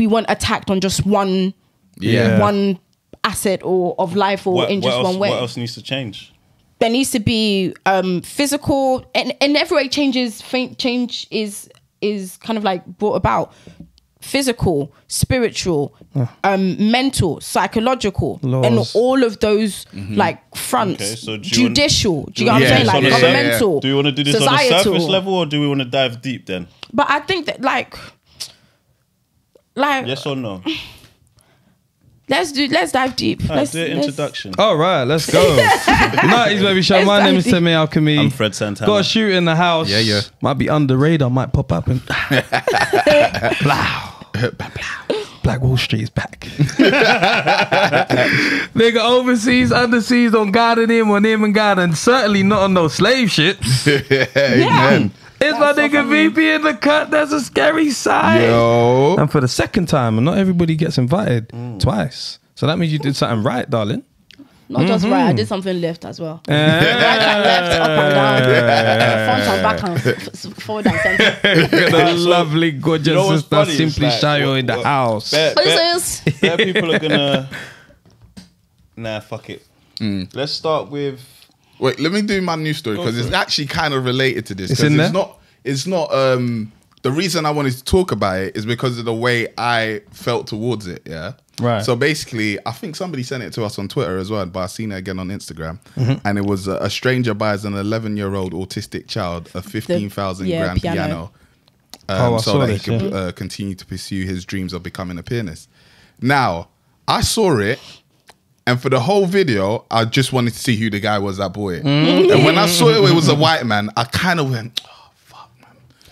we weren't attacked on just one Yeah. one asset or of life or what, in just else, one way what else needs to change? there needs to be um physical and and every way changes change is is kind of like brought about physical spiritual um mental psychological and all of those like fronts Okay, so do you want- judicial do you get what i'm saying like so the- governmental Do we want to do this on a societal. surface level or do we want to dive deep then? but i think that like like Yes or no? let's do let's dive deep Alright, let's do an let's- introduction. All right, let's go. Nice, baby show. My It's name is dicey. Temi Alchemy. I'm Fred Santana. Got a shoot in the house. Yeah, yeah. Might be under radar. Might pop up and. Blow. Blow. Black Wall Street is back. Nigga overseas, underseas, on guarding him, on him and guarding. Certainly not on those slave ships. Amen. It's my nigga funny. VP in the cut. That's a scary sight. Yo. And for the second time, and not everybody gets invited twice. So that means you did something right, darling. Not just Mm-hmm. right, I did something left as well. Eh. Right and left, up and down, front and back and f- forward and center. the lovely, gorgeous You know sister funny? Simply like, Sayo what- in the what- house. Bare, bare, Places. bare people are gonna. Nah, fuck it. Mm. Let's start with. Wait, let me do my news story because it's it. actually kind of related to this. It's 'cause in it's there? not. It's not. Um, the reason I wanted to talk about it is because of the way I felt towards it. Yeah. Right. So basically, I think somebody sent it to us on Twitter as well, but I seen it again on Instagram, Mm-hmm. and it was uh, a stranger buys an 11 year old autistic child a 15,000 yeah, grand piano. piano. Oh, um, so saw that this, he can yeah. uh, continue to pursue his dreams of becoming a pianist. Now, I saw it, and for the whole video, I just wanted to see who the guy was that bought it. Mm. And when I saw it, it was a white man. I kind of went, oh, fuck,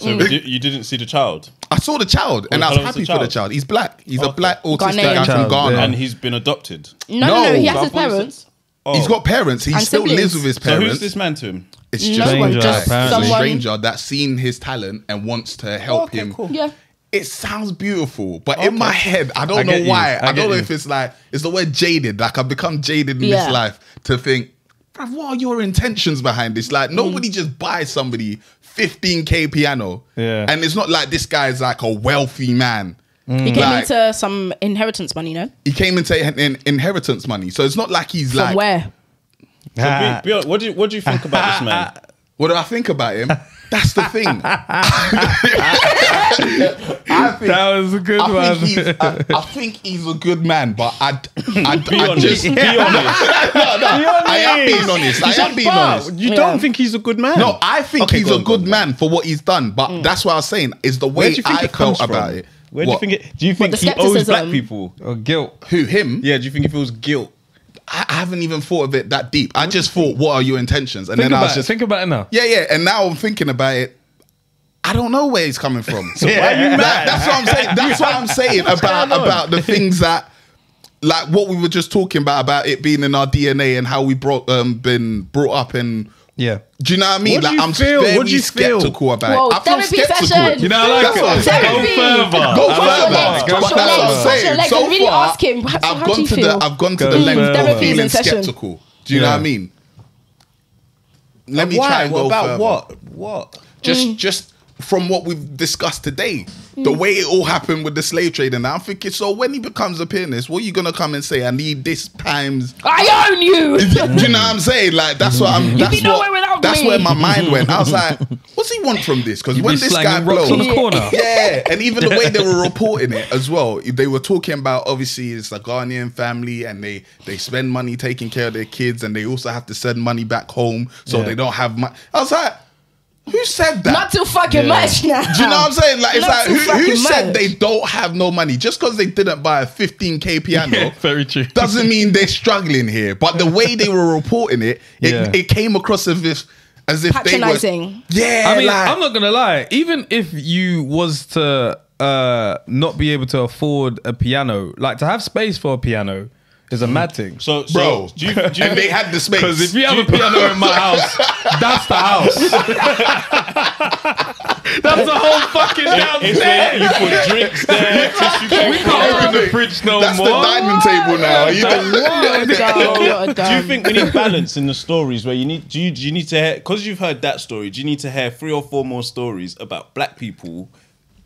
man. So you you didn't see the child, I saw the child, and I was colour was happy the for the child? child. He's black. He's a Okay. black autistic Ghanaian. guy from Child, Ghana. yeah. and he's been adopted. No, no, no, No. he has his Example, parents. Oh. He's got parents. He And still siblings. lives with his So parents. who's this man to him? It's No just one, Stranger, just apparently. a stranger that's seen his talent and wants to help Okay, him. cool. Yeah. It sounds beautiful, but in my head, I don't I know get you. why. I I, get don't know you. if it's like it's the word jaded. Like I've become jaded in Yeah. this life to think, bruv, what are your intentions behind this? Like nobody just buys somebody 15k piano, Yeah. and it's not like this guy's like a wealthy man. He came Like- into some inheritance money, no? He came into in, in- inheritance money, so it's not like he's From like. where? Ah. So be, be, what do you what do you think about this man? What do I think about him? That's the thing. I think, That was a good I one. think, he's, I, I think he's a good man, but I, I, Be I honest. just Be honest. no, no, I am being honest. I am being honest. You don't think he's a good man? No, I think Okay, he's go a on, go good go man for what he's done. But that's what I was saying is the way do you think I it comes felt from? about it. Where do you think it? Do you think he owes black people? or guilt. Who him? Yeah. Do you think he feels guilt? I, haven't even thought of it that deep. I just thought, what are your intentions? And Think then I was it. just Think about it now. yeah, yeah. And now I'm thinking about it. I don't know where he's coming from. So why are you That- that's what I'm saying. That's what I'm saying about about the things that, like what we were just talking about about it being in our DNA and how we brought um been brought up and. Yeah. Do you know what I mean? What like I'm feel? very What do you feel? skeptical about Whoa, it. I feel skeptical. session. You know, I like That's it. what I'm saying. Therapy. Go further. Go Touch your further. legs, But that's what I'm legs, touch your saying. So really far, ask him, how- I've how gone to the feel? I've gone to Go the length further. of feeling skeptical. Do you know what I mean? Let me Why? try and what go about further. what? What? Just Mm. just from what we've discussed today, the mm. way it all happened with the slave trade, and I'm thinking, so when he becomes a pianist, what are you gonna come and say? I need this times. I own you. Do you know what I'm saying? Like that's what I'm. That's be nowhere what, without That's me. where my mind went. I was like, what's he want from this? Because when be this guy slanging rocks blows, on the corner. yeah, and even the way they were reporting it as well, they were talking about obviously it's a Ghanaian family and they they spend money taking care of their kids and they also have to send money back home so Yeah. they don't have money. I was like, who said that? Not too fucking Yeah. much now. Do you know what I'm saying? Like, it's Not like who, who said much. they don't have no money just because they didn't buy a 15k piano? yeah, Very true. doesn't mean they're struggling here. But the way they were reporting it, it, Yeah. it came across as if as if they were Patronising. Yeah, I mean, like- I'm not gonna lie. Even if you was to uh, not be able to afford a piano, like to have space for a piano, is a mm. mad thing. So, so bro. do you, do you and they had the space. Because if you have a piano in my house, that's the house. that's the whole fucking it's downstairs. you put drinks there, tissue paper. We can't open the fridge no That's more. the dining table now. You know? Dumb, Do you think we need balance in the stories where you need do you, do you need to hear because you've heard that story? Do you need to hear three or four more stories about black people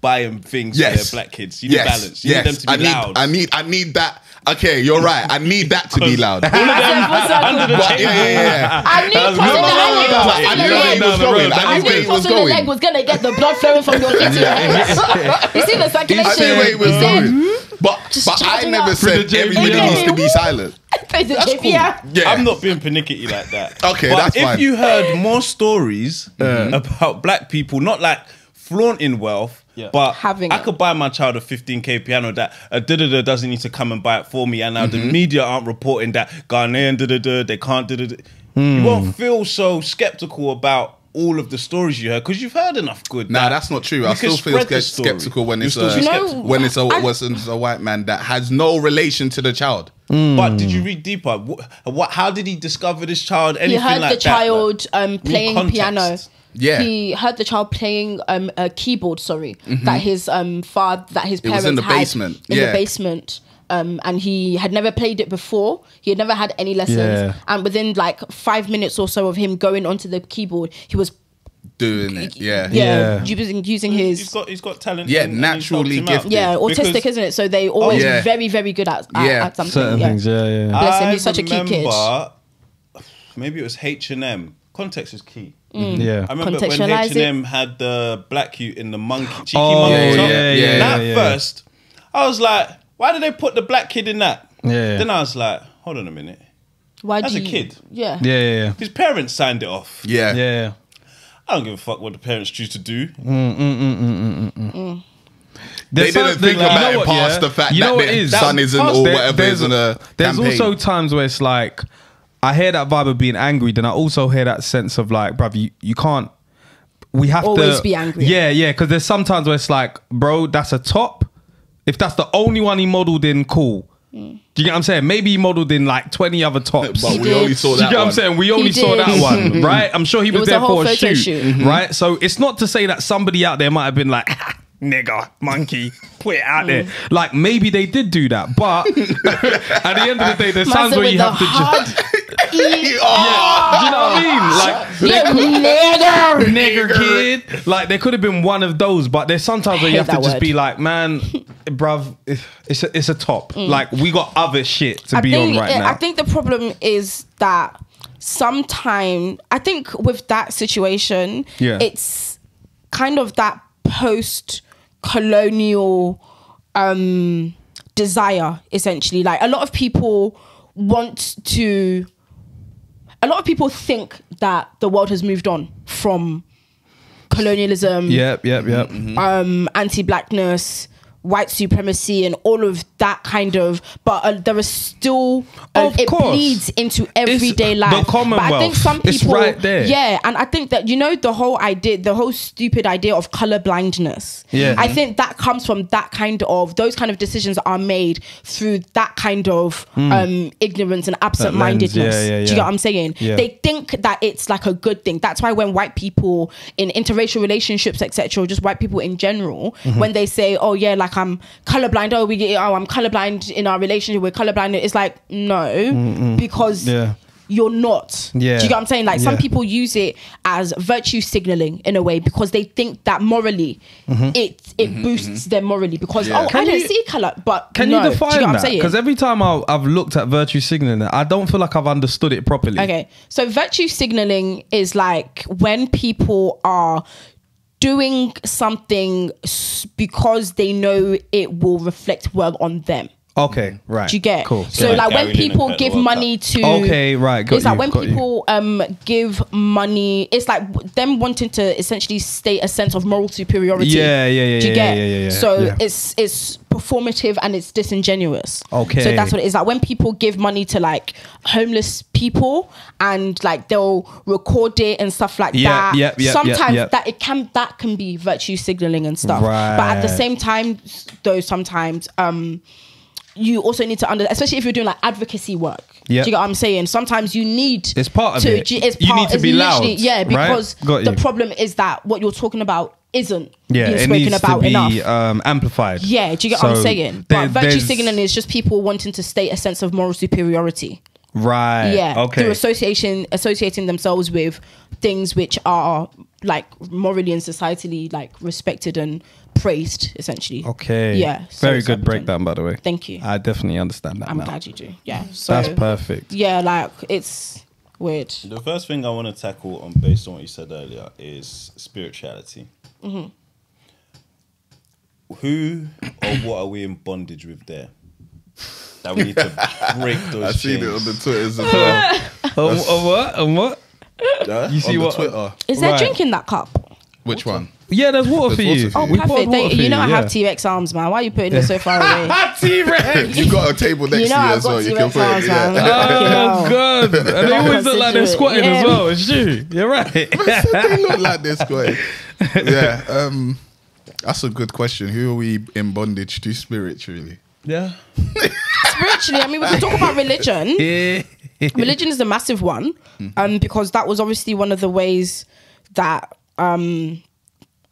buying things Yes. for their black kids? You need yes, balance. You yes. need them to be I need, loud. I need, I need that. Okay, you're right. I need that to be loud. But Circle, circle. yeah, yeah, yeah. I knew That's crossing good. the No, no, no, leg. no. I crossing knew the where leg. he was Down the road. going. I I I knew where knew he was crossing the leg going. was gonna get the blood flowing from your feet to your hands. You see the I knew where he circulation? was Then- going. But, Just but I charging never up. said Through the everybody JBL. needs to be silent. That's cool. Yeah. Yeah. I'm not being pernickety like that. Okay, but that's if fine. If you heard more stories mm-hmm. about black people, not like flaunting wealth, Yeah. but Having I it. could buy my child a 15k piano that a da da da doesn't need to come and buy it for me, and now the mm-hmm. media aren't reporting that Ghanaian da da da they can't da da da. You hmm. won't feel so skeptical about all of the stories you heard because you've heard enough good. Nah, that that's not true. I still feel ske- skeptical when it's still a, You know, skeptical. when it's a I- when it's a white man that has no relation to the child. But hmm. did you read deeper? What, what? How did he discover this child? he heard like the child um, playing piano. Yeah. he heard the child playing um, a keyboard. Sorry, that his um father, that his Mm-hmm. It was parents in the had basement. In Yeah. the basement. Um, and he had never played it before. He had never had any lessons. Yeah. And within like five minutes or so of him going onto the keyboard, he was Doing it, yeah. yeah, Yeah. using using He's his got he's got talent. Yeah, and- and naturally helped him out. gifted. yeah autistic, Because isn't it? So they always Yeah. very very good at at, Yeah. at something. Certain yeah. things, yeah, yeah. Bless him, I he's such a cute kid. remember- Maybe it was H and M. Context is key. Mm. yeah. I remember when Contextualize H and M had the black cute in the monkey cheeky Oh, monkey yeah, top. yeah, yeah, Now, yeah, at yeah. first, I was like, why did they put the black kid in that? Yeah. Then I was like, hold on a minute. Why As do a you- kid. Yeah. Yeah, yeah, His parents signed it off. Yeah. yeah. yeah. I don't give a fuck what the parents choose to do. Mm, mm, mm, they There's didn't some- think you about know it what, past yeah? the fact You know that what their it is? son That- isn't or whatever there's is in a there's campaign. also times where it's like I hear that vibe of being angry, then I also hear that sense of like, bruv, you, you can't. We have to Always to be angry. Yeah, yeah, because there's sometimes where it's like, bro, that's a top. If that's the only one he modeled in, cool. Mm. Do you get what I'm saying? Maybe he modeled in like 20 other tops. but He we did. only saw that. Do you that get what I'm saying? We only saw that one, right? I'm sure he was, was there whole for a photo shoot, shoot. right? So it's not to say that somebody out there might have been like, nigger, monkey, put it out Mm. there. Like maybe they did do that, but at the end of the day, there's Man times where you have to. hard Ju- E. do you know what I mean? Like Yeah, nigger. nigger kid. Like there could have been one of those, but there's sometimes where you have to that just word. be like, man, bruv, it's a, it's a top. Like we got other shit to Mm. I be think, on right now. I think the problem is that sometime I think with that situation, Yeah. it's kind of that post colonial um desire essentially. Like a lot of people want to a lot of people think that the world has moved on from colonialism Yep, yep, yep. um, anti-blackness, white supremacy, and all of that kind of. But uh, there is still uh, Of it course. bleeds into everyday the life. But I think some people, right there. yeah, and I think that you know the whole idea, the whole stupid idea of color blindness. Yeah. I think that comes from that kind of those kind of decisions are made through that kind of um, ignorance and absent-mindedness. Hmm. Yeah, yeah, Do you yeah. get what I'm saying? Yeah. They think that it's like a good thing. That's why when white people in interracial relationships, etc., or just white people in general, Mm-hmm. when they say, "Oh yeah, like I'm colorblind," oh we get, oh I'm colorblind in our relationship, we're colorblind. It's like no, because Yeah. you're not. Yeah. Do you get what I'm saying? Like some people use it as virtue signaling in a way because they think that morally mm-hmm. it it mm-hmm, boosts mm-hmm. them morally because Yeah. oh Can I don't see color, but Can no. you Do define you get what I'm that? saying? Because every time I, I've looked at virtue signaling, I don't feel like I've understood it properly. Okay. So virtue signaling is like when people are doing something because they know it will reflect well on them. Okay, right. Do you get? cool? So like like when Gary Lineker people give World money to Okay, right, got it's like when got you. people um give money. It's like them wanting to essentially state a sense of moral superiority. Yeah, yeah, yeah, Do you yeah, get? yeah, yeah, yeah, So yeah. it's it's performative and it's disingenuous. Okay. So that's what it is. Like when people give money to like homeless people and like they'll record it and stuff like Yeah, that. yeah, yeah, yeah, Sometimes yeah. that it can that can be virtue signaling and stuff. But at the Right. same time, though, sometimes um you also need to under, especially if you're doing like advocacy work. Yeah. Do you get what I'm saying? Sometimes you need It's part of to, it. It's You need to be loud, Yeah, because Got the problem is that what you're talking about isn't Yeah, being it spoken needs about to be enough. um, amplified. Yeah, do you get what I'm saying? there- But virtue signaling is just people wanting to state a sense of moral superiority. Right. Yeah, Okay. through association, associating themselves with things which are like morally and societally like respected and praised, essentially. Okay. Yeah. so Very good breakdown, by the way. Thank you. I definitely understand that I'm now. glad you do. Yeah. So That's perfect. Yeah, like it's weird. The first thing I want to tackle on based on what you said earlier is spirituality. Mm-hmm. Who or what are we in bondage with there? That we need to break those. I've seen it on the Twitters as well. Um, um, what? Um, what? Yeah? You see on what- Twitter. Is there Right. drink in that cup? Which one? Yeah, there's water for you. water Oh. We brought perfect. water They, for you know I yeah. have T Rex arms, man. Why are you putting it so far away? T-Rex. You got a table next You know to you I've as well. got You T can Rex put arms, it. man. Yeah. Fucking Oh hell. god! and they always look like they're squatting as Yeah. well. It's true. You're right. they look like this guy. Yeah. Um, that's a good question. Who are we in bondage to spiritually? yeah. Spiritually, I mean, we can talk about religion. Yeah. religion is a massive one um, because that was obviously one of the ways that um,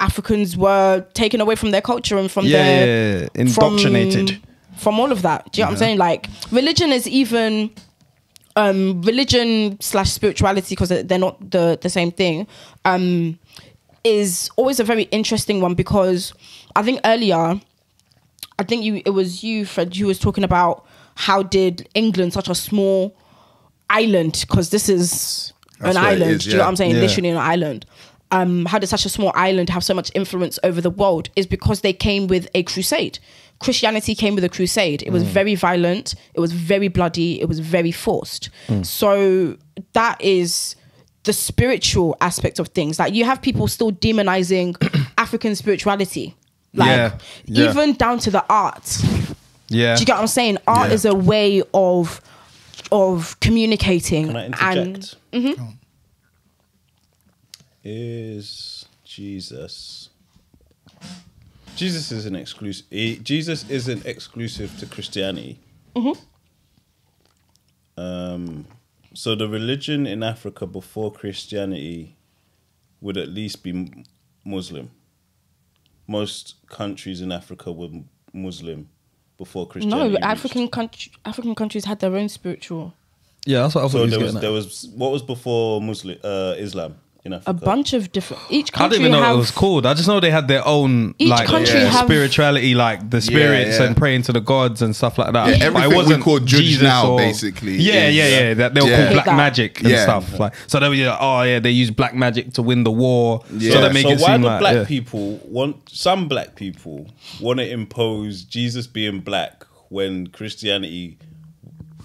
Africans were taken away from their culture and from Yeah, their yeah, yeah. Indoctrinated. from, from all of that. Do you know what I'm saying? Like religion is even um, religion slash spirituality because they're not the the same thing. Um, is always a very interesting one because I think earlier, I think you it was you Fred you was talking about how did England such a small island because this is That's an island. is, Do you know what I'm saying? Literally an island. Um, how did such a small island have so much influence over the world? Is because they came with a crusade. Christianity came with a crusade. It was mm. very violent. It was very bloody. It was very forced. Mm. So that is the spiritual aspect of things. Like you have people still demonizing African spirituality. Like Yeah, yeah. even down to the art. Yeah. Do you get what I'm saying? Art Yeah. is a way of of communicating Can I and mm-hmm. interject? Is Jesus? Jesus isn't exclusive. Jesus isn't exclusive to Christianity. Um, so the religion in Africa before Christianity would at least be Muslim. Most countries in Africa were Muslim before Christianity. no reached. African country, African countries had their own spiritual. Yeah, that's what I thought So was there was at. there was what was before Muslim uh, Islam in Africa. A bunch of different. Each country. I country didn't even know have what it was called. I just know they had their own Each like country yeah, have- spirituality, like the spirits yeah. and praying to the gods and stuff like that. Yeah, But it everything we wasn't call judge Jesus now, or- basically, Yeah, is- yeah, yeah. That they were Yeah. called black That. magic and Yeah. stuff. Like so, they were like, oh yeah, they use black magic to win the war. Yeah. So they make so it why seem do like black yeah. people want some black people want to impose Jesus being black when Christianity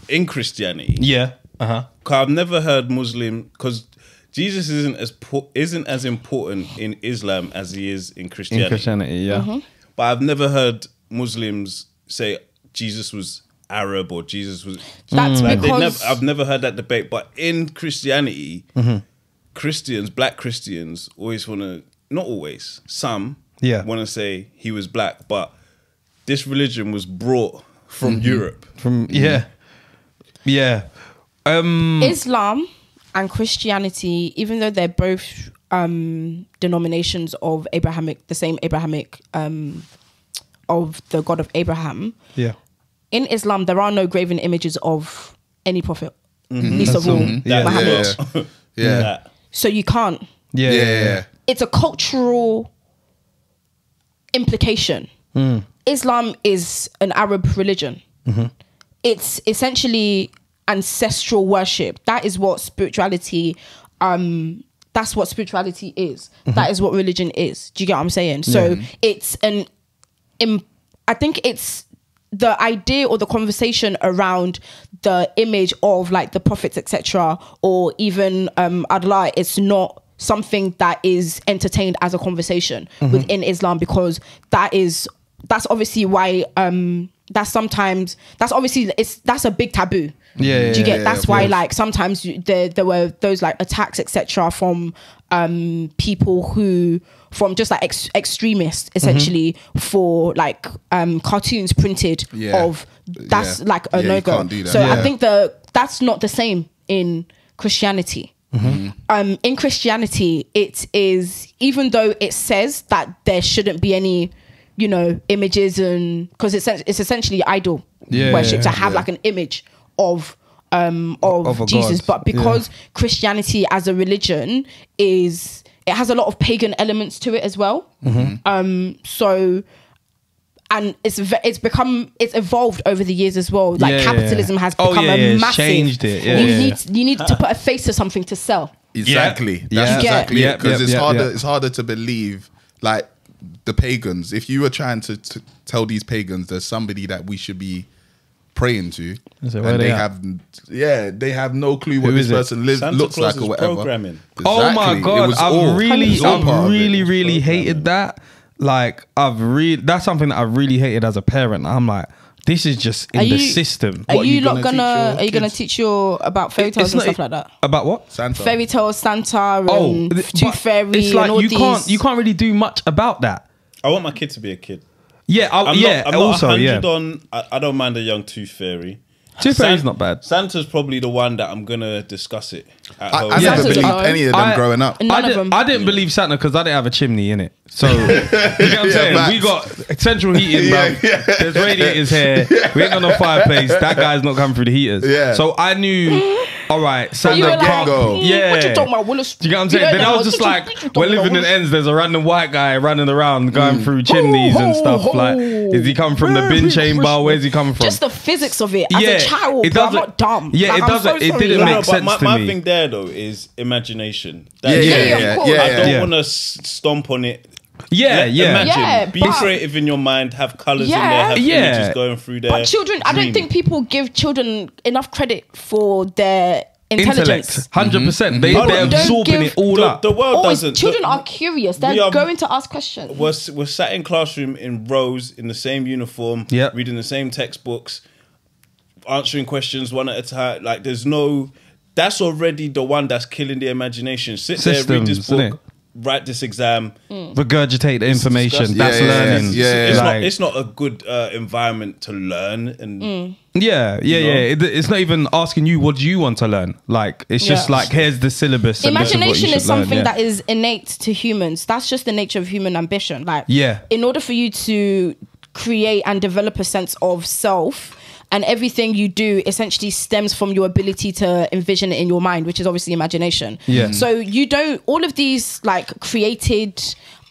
in Christianity? Yeah. Uh huh. 'Cause I've never heard Muslim because Jesus isn't as po- isn't as important in Islam as he is in In Christianity. Christianity, yeah. Mm-hmm. But I've never heard Muslims say Jesus was Arab or Jesus was. That's Like, because never, I've never heard that debate. But in Christianity, Mm-hmm. Christians, black Christians, always want to. Not always. Some. Yeah. Want to say he was black, but this religion was brought from Mm-hmm. Europe. From yeah, yeah. Um, Islam and Christianity, even though they're both um, denominations of Abrahamic, the same Abrahamic um, of the God of Abraham, yeah. in Islam there are no graven images of any prophet, least of all Yeah. Muhammad. Yeah. Yeah. That. So you can't. Yeah, Yeah. yeah, yeah. It's a cultural implication. Islam is an Arab religion. It's essentially ancestral worship. That is what spirituality. Um, that's what spirituality is. That is what religion is. Do you get what I'm saying? So it's an. Im- I think it's the idea or the conversation around the image of like the prophets, etc., or even um, Allah. It's not something that is entertained as a conversation within Islam because that is that's obviously why um that's sometimes that's obviously it's that's a big taboo Yeah, do you get yeah, that's of why course. like sometimes you, there there were those like attacks etc from um people who from just like ex- extremists essentially for like um cartoons printed Yeah. of that's Yeah. like a Yeah, no-go can't that. so i think the that's not the same in christianity um in christianity it is even though it says that there shouldn't be any you know images and because it's it's essentially idol Yeah, worship to have yeah. like an image of um of, Of jesus god, but because christianity as a religion is it has a lot of pagan elements to it as well Mm-hmm. um so and it's it's become it's evolved over the years as well. Like Yeah, yeah, capitalism yeah. has Oh, become yeah, yeah, a it's massive. changed it. Yeah, you yeah, need you need to put a face to something to sell. Exactly. Yeah. That's Yeah. exactly it. Because yeah, it's yeah, harder. yeah. It's harder to believe like the pagans. If you were trying to, to tell these pagans there's somebody that we should be praying to, I say, where and they they have yeah, they have no clue what Who this person lives, Santa looks Claus like or whatever. programming. Oh my god, I've all- really, it was all part I've really, really hated that. Like I've really, that's something that I really hated as a parent. I'm like, This is just in Are the you- system. Are What, you, you lot gonna teach gonna your are you gonna teach your about fairy tales It's and not- stuff like that? About what? Santa. Fairy tales, Santa, and Oh, th- Tooth Fairy, It's like and all you these. can't you can't really do much about that. I want my kid to be a kid. Yeah, I, I'm yeah. not, I'm also, not 100 yeah. on. I, I don't mind a young tooth fairy. Tooth Fairy's not bad. Santa's probably the one that I'm gonna discuss it. At I, home. I Yeah. never believed any of them I- growing up. None I didn't, them. I didn't believe Santa because I didn't have a chimney in it. So you get what I'm Yeah, saying? facts. We got central heating, Yeah, bro. yeah. There's radiators here. We ain't got no fireplace. That guy's not coming through the heaters. Yeah. So I knew. All right, Santa you were like, can't. go. "Mm, Yeah. What you talking about, Willis? Do you get what I'm You saying? know Then that I was just like, what you we're living in about, ends. There's a random white guy running around, going Mm. through chimneys and stuff. ho, Like, is he coming from the bin chamber? Where's he coming from? Just the physics of it. As Yeah, a child, it bro, I'm doesn't- dumb. yeah, it doesn't- it didn't make sense but to my, my me. Thing there though is imagination. Yeah, That's- yeah, Yeah, yeah, yeah, yeah, I don't Yeah. want to stomp on it. yeah, Let- yeah. Imagine, Yeah, be but- creative in your mind. Have colors Yeah. in there. Have Yeah. images going through there. But children, I don't think people give children enough credit for their Intellect, intelligence. 100 percent. They Mhm. they're Don't absorbing give it all the, up. the world Always, doesn't. children the- are curious. They're are- going to ask questions. We're, we're sat in classroom in rows in the same uniform, Yep. reading the same textbooks, answering questions one at a time. Like there's no. That's already the one that's killing the imagination. Sit there, read this Systems, innit? book, write this exam. Regurgitate the information. disgusting. That's Yeah, yeah, learning. yeah, yeah, It's yeah. not. It's not a good uh, environment to learn. And Yeah, yeah, know? yeah. It, it's not even asking you what do you want to learn. Like it's just like here's the syllabus. and is Imagination is something learn, yeah. that is innate to humans. That's just the nature of human ambition. Like, Yeah. in order for you to create and develop a sense of self, and everything you do essentially stems from your ability to envision it in your mind, which is obviously imagination. Yeah. So you don't all of these like created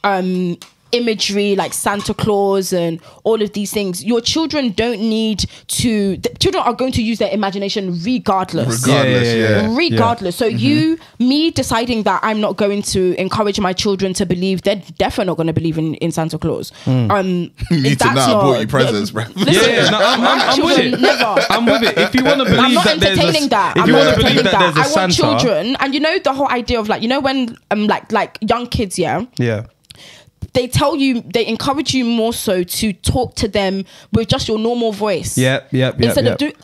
um imagery like Santa Claus and all of these things. Your children don't need to the children are going to use their imagination regardless Regardless, Yeah, yeah, yeah. yeah, yeah. regardless. So you, me deciding that I'm not going to encourage my children to believe, they're definitely not going to believe in, in Santa Claus. Um, You need to that's know I not- bought you presents, bro. Listen, Yeah, yeah, no, I'm, I'm, I'm with it. Never. I'm with it. If you want to believe I'm not that there's a, entertaining that. if I'm you not want to believe entertaining that, that. there's a I want Santa, children, and you know the whole idea of like you know when um like like young kids, yeah, yeah, they tell you they encourage you more so to talk to them with just your normal voice. Yep, yep, yep, Instead yep. of doing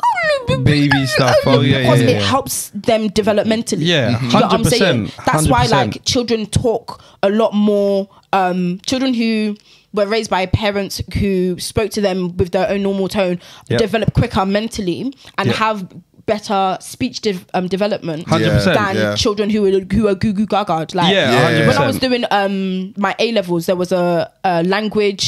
Baby stuff. Oh, yeah, because yeah, it helps them developmentally. Yeah, what I'm saying? 100%, That's why 100%. like children talk a lot more. Um, children who were raised by parents who spoke to them with their own normal tone Yep. develop quicker mentally and have better speech de- um, development 100%, than yeah. children who are who are goo goo gaga. Like Yeah, Yeah. 100%. when I was doing um my A levels, there was a, a language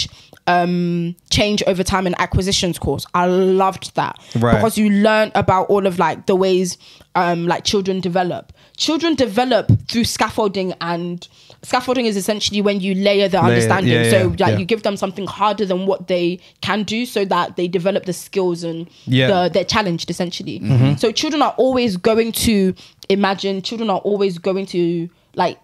um change over time and acquisitions course. I loved that Right. because you learn about all of like the ways um like children develop. Children develop through scaffolding and scaffolding is essentially when you layer the Layer, understanding. yeah, so yeah, like yeah. you give them something harder than what they can do so that they develop the skills and Yeah. the, they're challenged essentially. So children are always going to imagine, children are always going to like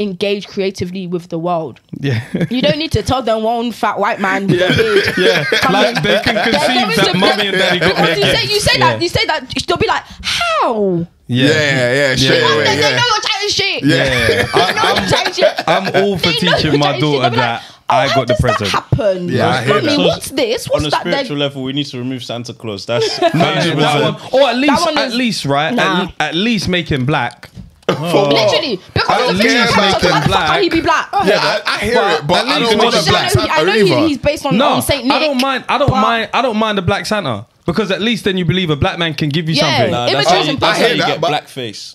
engage creatively with the world. yeah. You don't need to tell them one fat white man with a beard. Yeah, like in. they can conceive that to- mommy and daddy got Because you say you say Yeah. that you say that they'll be like, how? Yeah, yeah, straight Yeah. away. They, they know you're chatting shit. Yeah, They know you're chatting shit. I'm all for They teaching my daughter that like, I oh, how got the does that present. happen? Yeah, I hear that. what's this? What's on a that? spiritual Then? level, we need to remove Santa Claus. That's Man, that one- or at least, one at least, right? Nah. At, at least make him black. For what? Literally, I because don't of the care picture about of Santa, him why the fuck black. can't he be black? Yeah, I, I hear But it, but at I don't want a it's I black know, he, Santa I know he- he's based on, No, on Saint Nick. I don't mind. I don't but- mind. I don't mind the black Santa because at least then you believe a black man can give you Yeah. something. Nah, Images that's how you, that's how you I hear get that, blackface.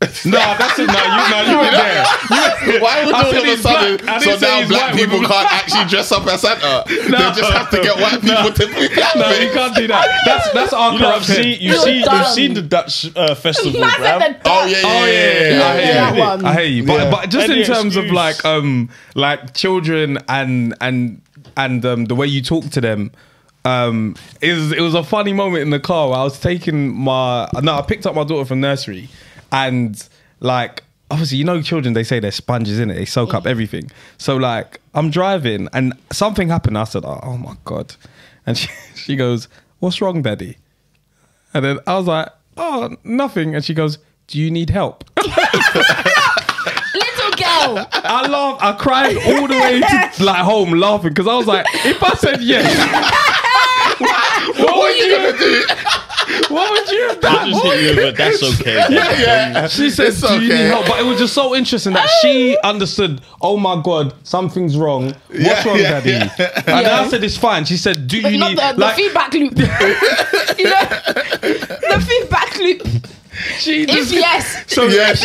No, that's it. No, you, no, you were there. Why would all of a sudden, black. So now black people can't actually dress up as Santa? they just have to get white people to be black. No, you can't do that. That's that's our You know, corruption. seen, you You're see, you've seen the Dutch uh, festival, Man said bruv. the Oh yeah, yeah, Oh yeah, yeah, yeah, Yeah, I hear that you. I hear you. But Yeah. but just Any in terms of like um like children and and and um the way you talk to them. Um, it was, it was a funny moment in the car where I was taking my no, I picked up my daughter from nursery, and like obviously you know children they say they're sponges in it they soak up everything. So like I'm driving and something happened. I said, oh, oh my god, and she she goes, "What's wrong, daddy?" And then I was like, "Oh, nothing," and she goes, "Do you need help?" Little girl. I laughed. I cried all the way to like home laughing because I was like, if I said yes, What were you gonna do? What would you have I done? just hit you with a that's okay. Yeah, yeah. She said, It's "Do you need okay. help?" But it was just so interesting that she understood. Oh my god, something's wrong. What's Yeah, wrong, yeah, Daddy? yeah. And Yeah. I said, "It's fine." She said, "Do you Not need the, the like?" feedback loop. you know, the feedback loop. She If just, yes, so Yes.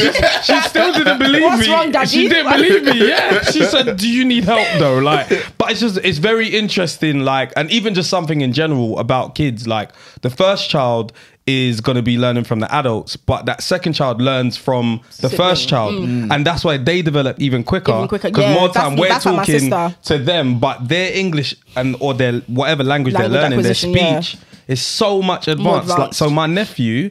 she still didn't believe What's me. wrong, Daddy? She didn't believe me. Yeah, she said, "Do you need help though?" Like, but it's just it's very interesting. Like, and even just something in general about kids. Like, the first child is going to be learning from the adults, but that second child learns from the first child, and that's why they develop even quicker. Mm. Even quicker. Because Yeah, more time we're that's like talking to them, but their English and or their whatever language, Language they're learning, their acquisition, yeah. speech is so much advanced. Like, advanced. so my nephew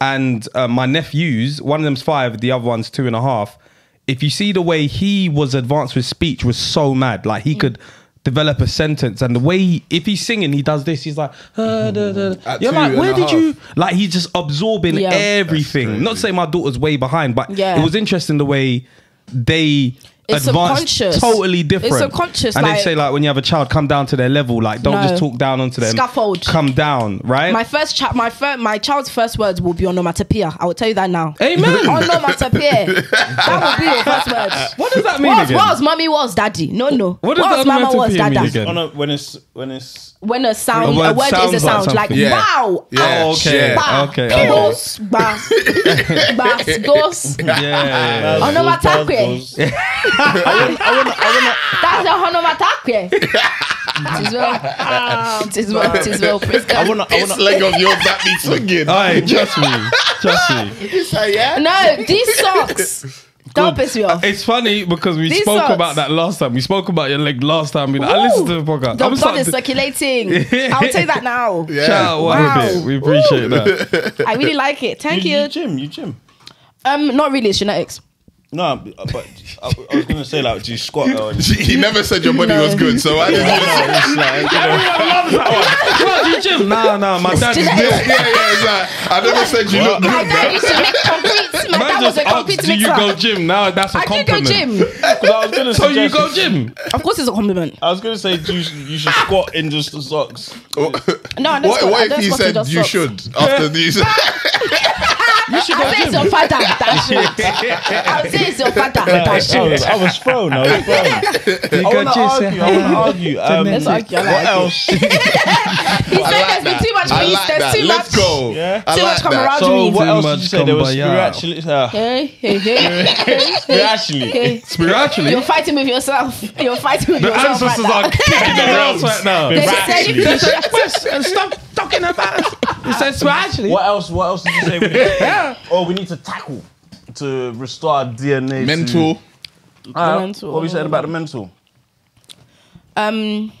and uh, my nephews, one of them's five, the other one's two and a half. If you see the way he was advanced with speech, was so mad. Like Mm. he could develop a sentence, and the way he, if he's singing, he does this. He's like, uh, da, da. At you're like, where did half. you? Like he's just absorbing Yeah. everything. Not to say my daughter's way behind, but Yeah. it was interesting the way they. It's advanced subconscious. totally different. It's subconscious, and they say like when you have a child, come down to their level. Like don't No. just talk down onto them. Scaffold. Come down, right? my first chat, my first, my child's first words will be onomatopoeia. I will tell you that now. Amen. Onomatopoeia. that will be your first words. what does that mean Was again? was mommy was daddy? No no. What does was the mama was onomatopoeia mean dada? again? Oh no, when it's when it's When a sound, A a word word, is sounds a like sound. Like, something. Yeah. wow. Yeah. Oh, okay. Yeah. Ba, Okay, Dos, bas, bas, dos. Yeah, yeah, yeah. Onomatopoeia. That's the onomatopoeia. It is well. It is well. It is well. Praise I wanna I wanna leg of yours that be swinging. Hey, trust me, trust me. Say, yeah? No, these socks. Don't piss me off. It's funny because we These spoke socks. about that last time. We spoke about your leg last time. You know, I listened to the podcast. The I'm blood is to circulating. I'll tell you that now. Yeah. shout out Wow. bit. We appreciate that. I really like it. Thank you, you. you gym, you gym. Um, not really. It's genetics. No, uh, but I, I was gonna say like, do you squat? Or, He never said your body No. was good, so I didn't no, it's like, you know, What oh. do you gym? No, no, my dad is Genetics. this. Yeah, yeah, it's like, I never said you look good, My good, dad bro. used to make concrete. My Man dad was just a asked, do you mixer. go gym? Now that's a I do go compliment. gym. 'cause I was gonna So you suggest- go gym? Of course, it's a compliment. I was gonna say do you, you should squat in just the socks. Oh. No, I don't What, squat- I what if don't he squat in said just you socks. should after these? You should I say it's your father. That shit. I'll say it's your father. That I shit. was, I was thrown. I was thrown. I want to argue. I want to argue. Um, Let's argue, I like what it. else? He said there's been too much I peace. like There's too Let's much. go. Yeah. Too like much camaraderie. So what else did you say? There was kumbaya. spiritually. Uh, Hey, hey, hey, hey, spiritually. Spiritually, You're fighting with yourself. You're fighting with the yourself. ancestors right are kicking their ass right now. They said Spiritually. if you- and stop talking about it. It says spiritually. What else? What else did you say? We need, oh, we need to tackle to restore our DNA. to- Mental. Uh, mental. What were we saying about the mental? um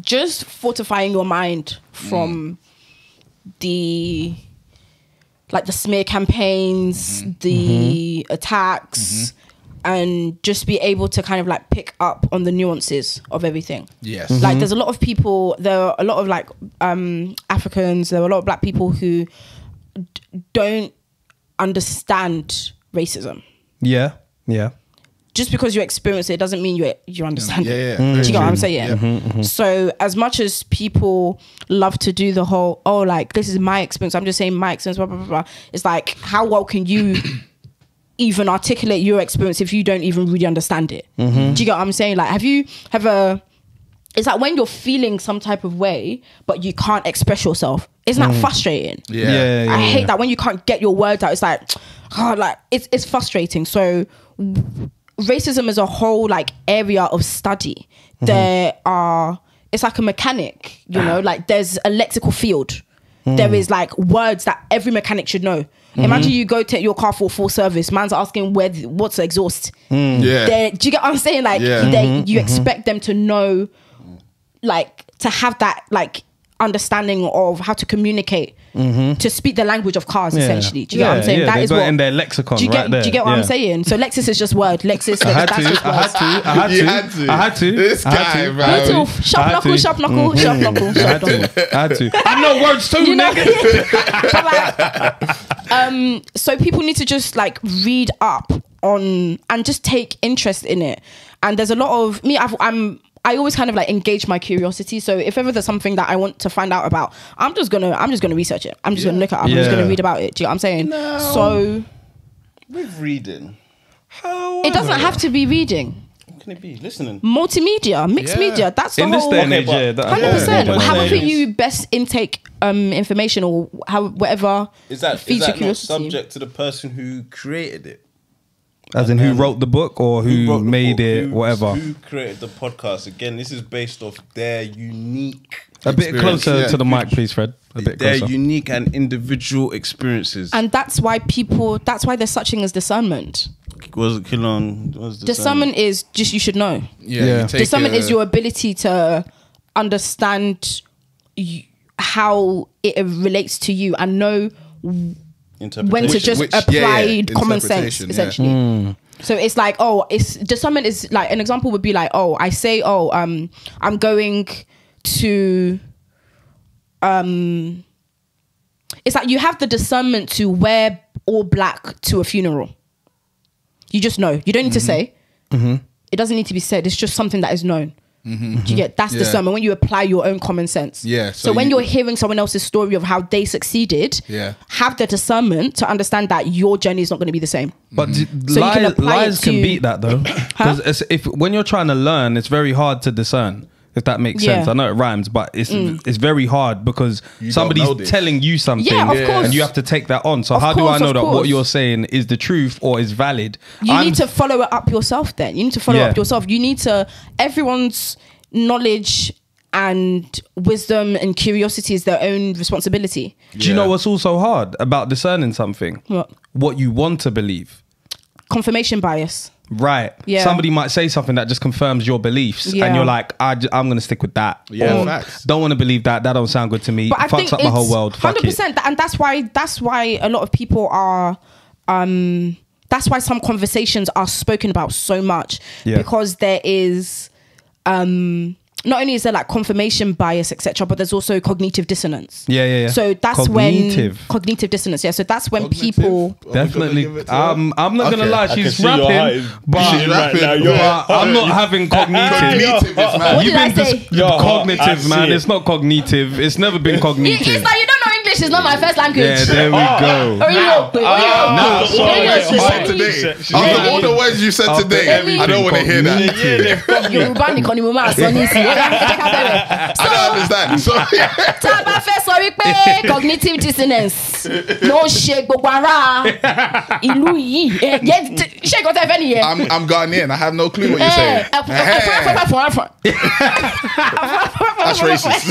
just fortifying your mind from the like the smear campaigns the attacks and just be able to kind of like pick up on the nuances of everything Yes. like mm-hmm. there's a lot of people there are a lot of like um africans there are a lot of black people who d- don't understand racism Yeah, yeah. just because you experience it doesn't mean you you understand Yeah, it yeah. Mm-hmm. do you get what I'm true. saying? Mm-hmm, so as much as people love to do the whole, oh, like this is my experience, I'm just saying my experience, blah blah blah. blah. It's like how well can you even articulate your experience if you don't even really understand it? Mm-hmm. Do you get what I'm saying? Like, have you ever? It's like when you're feeling some type of way, but you can't express yourself. Isn't that mm. frustrating? Yeah. Yeah, yeah, I yeah. hate that when you can't get your words out. It's like, oh, like it's it's frustrating. So racism is a whole like area of study. Mm-hmm. There are it's like a mechanic, you know, like there's a lexical field. There mm. is like words that every mechanic should know. Mm-hmm. Imagine you go take your car for full service. Man's asking where the- what's the exhaust. Mm-hmm. Yeah. They- do you get what I'm saying? Like Yeah. they, mm-hmm. you expect them to know, like to have that like understanding of how to communicate, to speak the language of cars. Essentially, do you get what I'm saying? Yeah, That they is what in their lexicon do you get? right there. Do you get what Yeah. I'm saying? So Lexus is just word. Lexus. I had that's to. just I had words. to. I had to. had to. I had to. This I had guy, to. bro. I had to. Bluetooth. Sharp I had knuckle, to. sharp knuckle, sharp knuckle, I sharp knuckle. I had to. I know words too, nigga. um, so people need to just like read up on and just take interest in it. And there's a lot of me. I've, I'm I always kind of like engage my curiosity. So if ever there's something that I want to find out about, I'm just gonna I'm just gonna research it. I'm just gonna look it up. I'm just gonna read about it. Do you know what I'm saying? So With reading, how it doesn't have to be reading. What can it be? Listening. Multimedia, mixed Yeah. media. That's the In this whole. day and Okay, age, yeah, that- Hundred percent. Yeah. However you best intake um, information or how whatever Is that is your that not curiosity. subject to the person who created it? As in who Um, wrote the book or who, wrote made book? it, Who- whatever. Who created the podcast? Again, this is based off their unique, a bit closer yeah. to the mic, please, Fred. A bit closer. their closer. unique and individual experiences. and that's why people. That's why there's such thing as discernment. was it Kilon? Was the Discernment is just you should know. Yeah, Yeah. you take, discernment uh, is your ability to understand y- how it relates to you and know when to just Which- apply yeah, common sense interpretation, essentially. So it's like oh it's discernment is like an example would be like oh i say oh um i'm going to um it's like you have the discernment to wear all black to a funeral. You just know. You don't need to Mm-hmm. say. It doesn't need to be said. It's just something that is known Mm-hmm. do you get that's Yeah. discernment when you apply your own common sense Yeah, so, so when you- you're hearing someone else's story of how they succeeded Yeah. have the discernment to understand that your journey is not going to be the same But mm-hmm. d- So you can lies, apply it lies can beat that though, because if when you're trying to learn, it's very hard to discern. If that makes Yeah. Mm. sense, I know it rhymes, but it's it's very hard because don't somebody's this. telling you something, Yeah, of Yeah. course. and you have to take that on. So Of how do I know of that what course. you're saying is the truth or is valid? you I'm- need to follow it up yourself then you need to follow Yeah. up yourself you need to everyone's knowledge and wisdom and curiosity is their own responsibility Do you know what's also hard about discerning something? What? What you want to believe. confirmation bias Right. Yeah. Somebody might say something that just confirms your beliefs, Yeah. and you're like, I am going to stick with that. Yeah, Or, facts. Don't want to believe that. That don't sound good to me. but I Fucks think up my whole it's world. Hundred percent. and that's why that's why a lot of people are. um That's why some conversations are spoken about so much Yeah. because there is. um not only is there like confirmation bias, etc., but there's also cognitive dissonance. Yeah, yeah, yeah. So that's Cognitive. when cognitive dissonance. Yeah, so that's when Cognitive? people. Are we gonna Definitely. give it to her? Um, I'm not gonna lie, she's see your heart rapping, but, She's rapping. now, you're- Yeah. but I'm not having cognitive. Cognitive is mad. What You've did I been say? dis- Your cognitive, man. it. It's not cognitive. It's never been It- cognitive. It's like you know English. It's not my first language. yeah, there we go. Or you know, you now, Or sorry, you know, you or said today. She's After really- all the words you said today, I don't want to hear that. Yorùbá nìkan ni mo máa sọ nísìnyí. Ó yá, jẹ́ ká bẹ̀rẹ̀. I So, don't understand. Tá a bá fẹ́ sọ wípé cognitive dissonance ló ń ṣe gbogbo ara ìlú yìí ẹ, yẹ- t- ṣé nǹkan tẹ́ fẹ́ nìyẹn. I'm, I'm Ghanaian. I have no clue what you're saying. That's racist.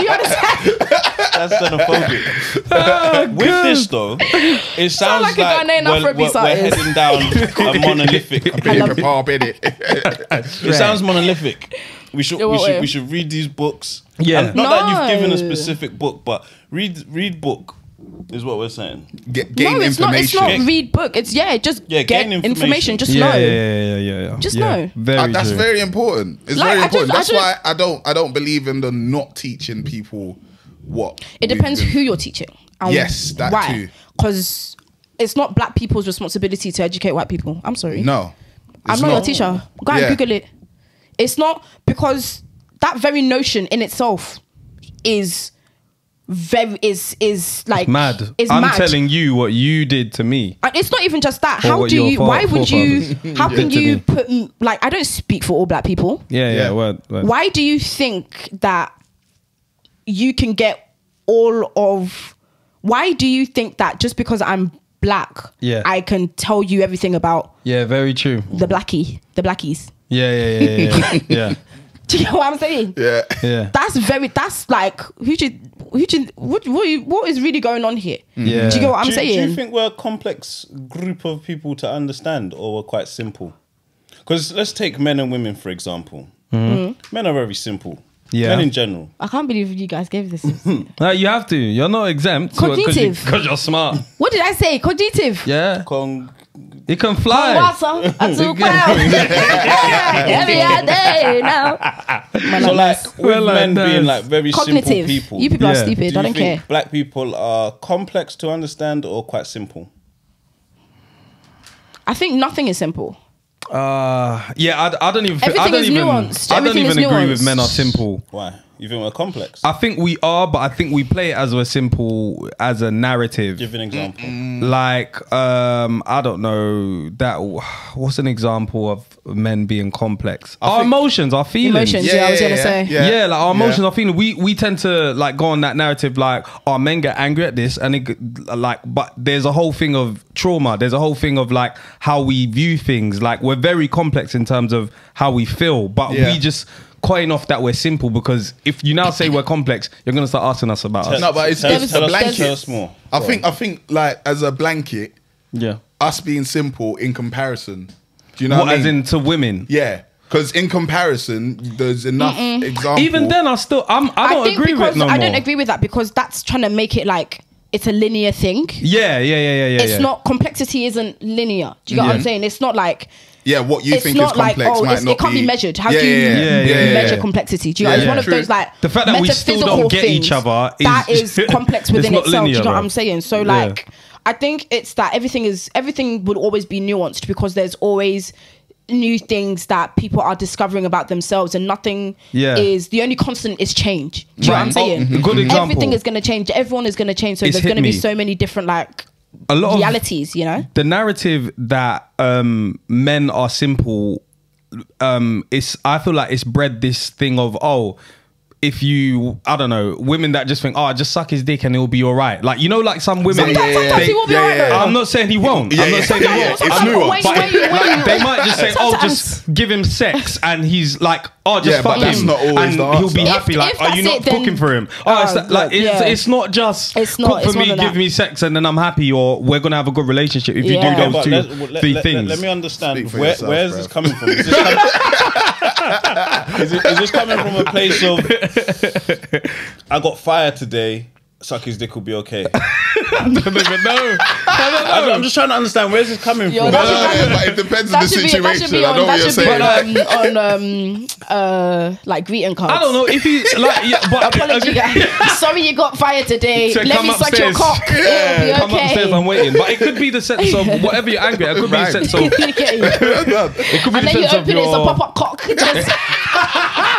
You understand? That's xenophobic. With this though, it sounds like a Ghanaian we're, Afrobeat we're, we're heading down a monolithic. Big love hip hop in it. It sounds monolithic. We should In we should way? we should read these books. Yeah. And not that you've given a specific book, but read read book is what we're saying. Get, gain no, it's not. It's information. not read book. It's yeah, just Yeah, get gain information. information. Just Yeah, know. yeah, yeah, yeah, yeah. Just yeah. know. Very Uh, that's true. very important. It's Like, very I just- important. I that's just- why I don't I don't believe in the not teaching people what. It depends been- who you're teaching. and Yes, that why. too. Because it's not black people's responsibility to educate white people. I'm sorry. No, I'm it's not, your teacher. Go and Google it. It's not because that very notion in itself is very is is like mad. Is I'm mad. telling you what you did to me. And it's not even just that. Or How do you? fore- Why would you? How can you put like? I don't speak for all black people. Yeah, yeah. Yeah. Word, word. Why do you think that you can get all of? Why do you think that just because I'm black, Yeah. I can tell you everything about Yeah, very true. the blackie, the blackies? Yeah, yeah, yeah, yeah. yeah. yeah. Do you know what I'm saying? Yeah, Yeah. That's very. That's like who should who should what what, what is really going on here? Yeah. Do you get what I'm do, saying? do you think we're a complex group of people to understand, or we're quite simple? Because let's take men and women for example. Mm-hmm. Men are very simple. Yeah. Men in general. I can't believe you guys gave this. No, you have to. You're not exempt. Cognitive. Because you're smart. what did I say? Cognitive. Yeah. Con- It can fly. Water, I took well. Every other day now. So like with Well, like men being like very simple people. You people Yeah. are do stupid. you I don't care. black people are complex to understand or quite simple? I think nothing is simple. Uh, yeah, I, I don't even. I Everything don't is even. nuanced. I don't Everything even is agree with nuanced. men are simple. Why? You think we're complex? I think we are, but I think we play it as we're simple as a narrative. Give an example. Like, um, I don't know that. What's an example of men being complex? our emotions, our feelings. Emotions. Yeah, I was gonna say. Yeah, like our Yeah. emotions are feeling. We we tend to like go on that narrative, like, oh, men get angry at this, and it, like, but there's a whole thing of trauma. There's a whole thing of like how we view things. Like we're very complex in terms of how we feel, but Yeah. we just coin off that we're simple because if you now say we're complex, you're gonna start asking us about us. No, but it's, Tell, it's a blanket. us more. I think I think like as a blanket, Yeah. us being simple in comparison. Do you know What, what, I as in to women? yeah, because in comparison, there's enough examples. Even then, I still I'm I don't think agree because with no I more. don't agree with that because that's trying to make it like it's a linear thing. Yeah, yeah, yeah, yeah, yeah. It's yeah. not complexity isn't linear. Do you get what I'm saying? It's not like yeah, what you it's think not is like complex oh, might it's, not it can't be, measured. How yeah, do you yeah, yeah, yeah, yeah, measure yeah. complexity? Do you know? Yeah, it's one of those like The fact that we still don't metaphysical get each things other that is- is complex within not itself. do you know what. I'm saying? So Yeah. like, I think it's that everything is everything would always be nuanced because there's always new things that people are discovering about themselves and nothing Yeah. is the only constant is change. Do you know what I'm saying? Oh, good mm-hmm. example. Everything is going to change. Everyone is going to change. So It's there's going to be so many different like a lot of realities. You know. the narrative that um men are simple um it's i feel like it's bred this thing of oh if you i don't know women that just think oh just suck his dick and it'll be all right like you know like some women Sometimes, sometimes they- he will be yeah, alright. yeah, though. I'm not saying he won't. Yeah, I'm not yeah. saying he won't. yeah, it's I'm- nuanced. But wait, wait, like, they might just say, "Oh, just give him sex," and he's like, "Oh, just Yeah, fuck him," not always and he'll be happy. If- like, if are you not it, cooking for him? Ah, oh, it's Oh, that, like it's, yeah. it's not just It's not- cook for it's more me, give me sex, and then I'm happy, or we're gonna have a good relationship if you do those two, three things. Let, me understand Speak for where, yourself, where is this coming from? Is it, is this coming from a place of I got fired today? Suck his dick will be okay. I don't even know. I, am just trying to understand where's this coming Yo, from. that's- Yeah, yeah, but it depends on the should, be, situation. that should be I on, know what that you're should be saying. on, on um uh like greeting cards. I don't know if he like, yeah, but Apology, guys. Sorry you got fired today. So Let come me suck your upstairs. cock. Yeah, It'll Come be upstairs, I'm waiting. But it could be the sense of whatever you're angry at. It could be Right. the sense of Okay. it could be And the then you sense of open it, it's a your pop up cock. Just or a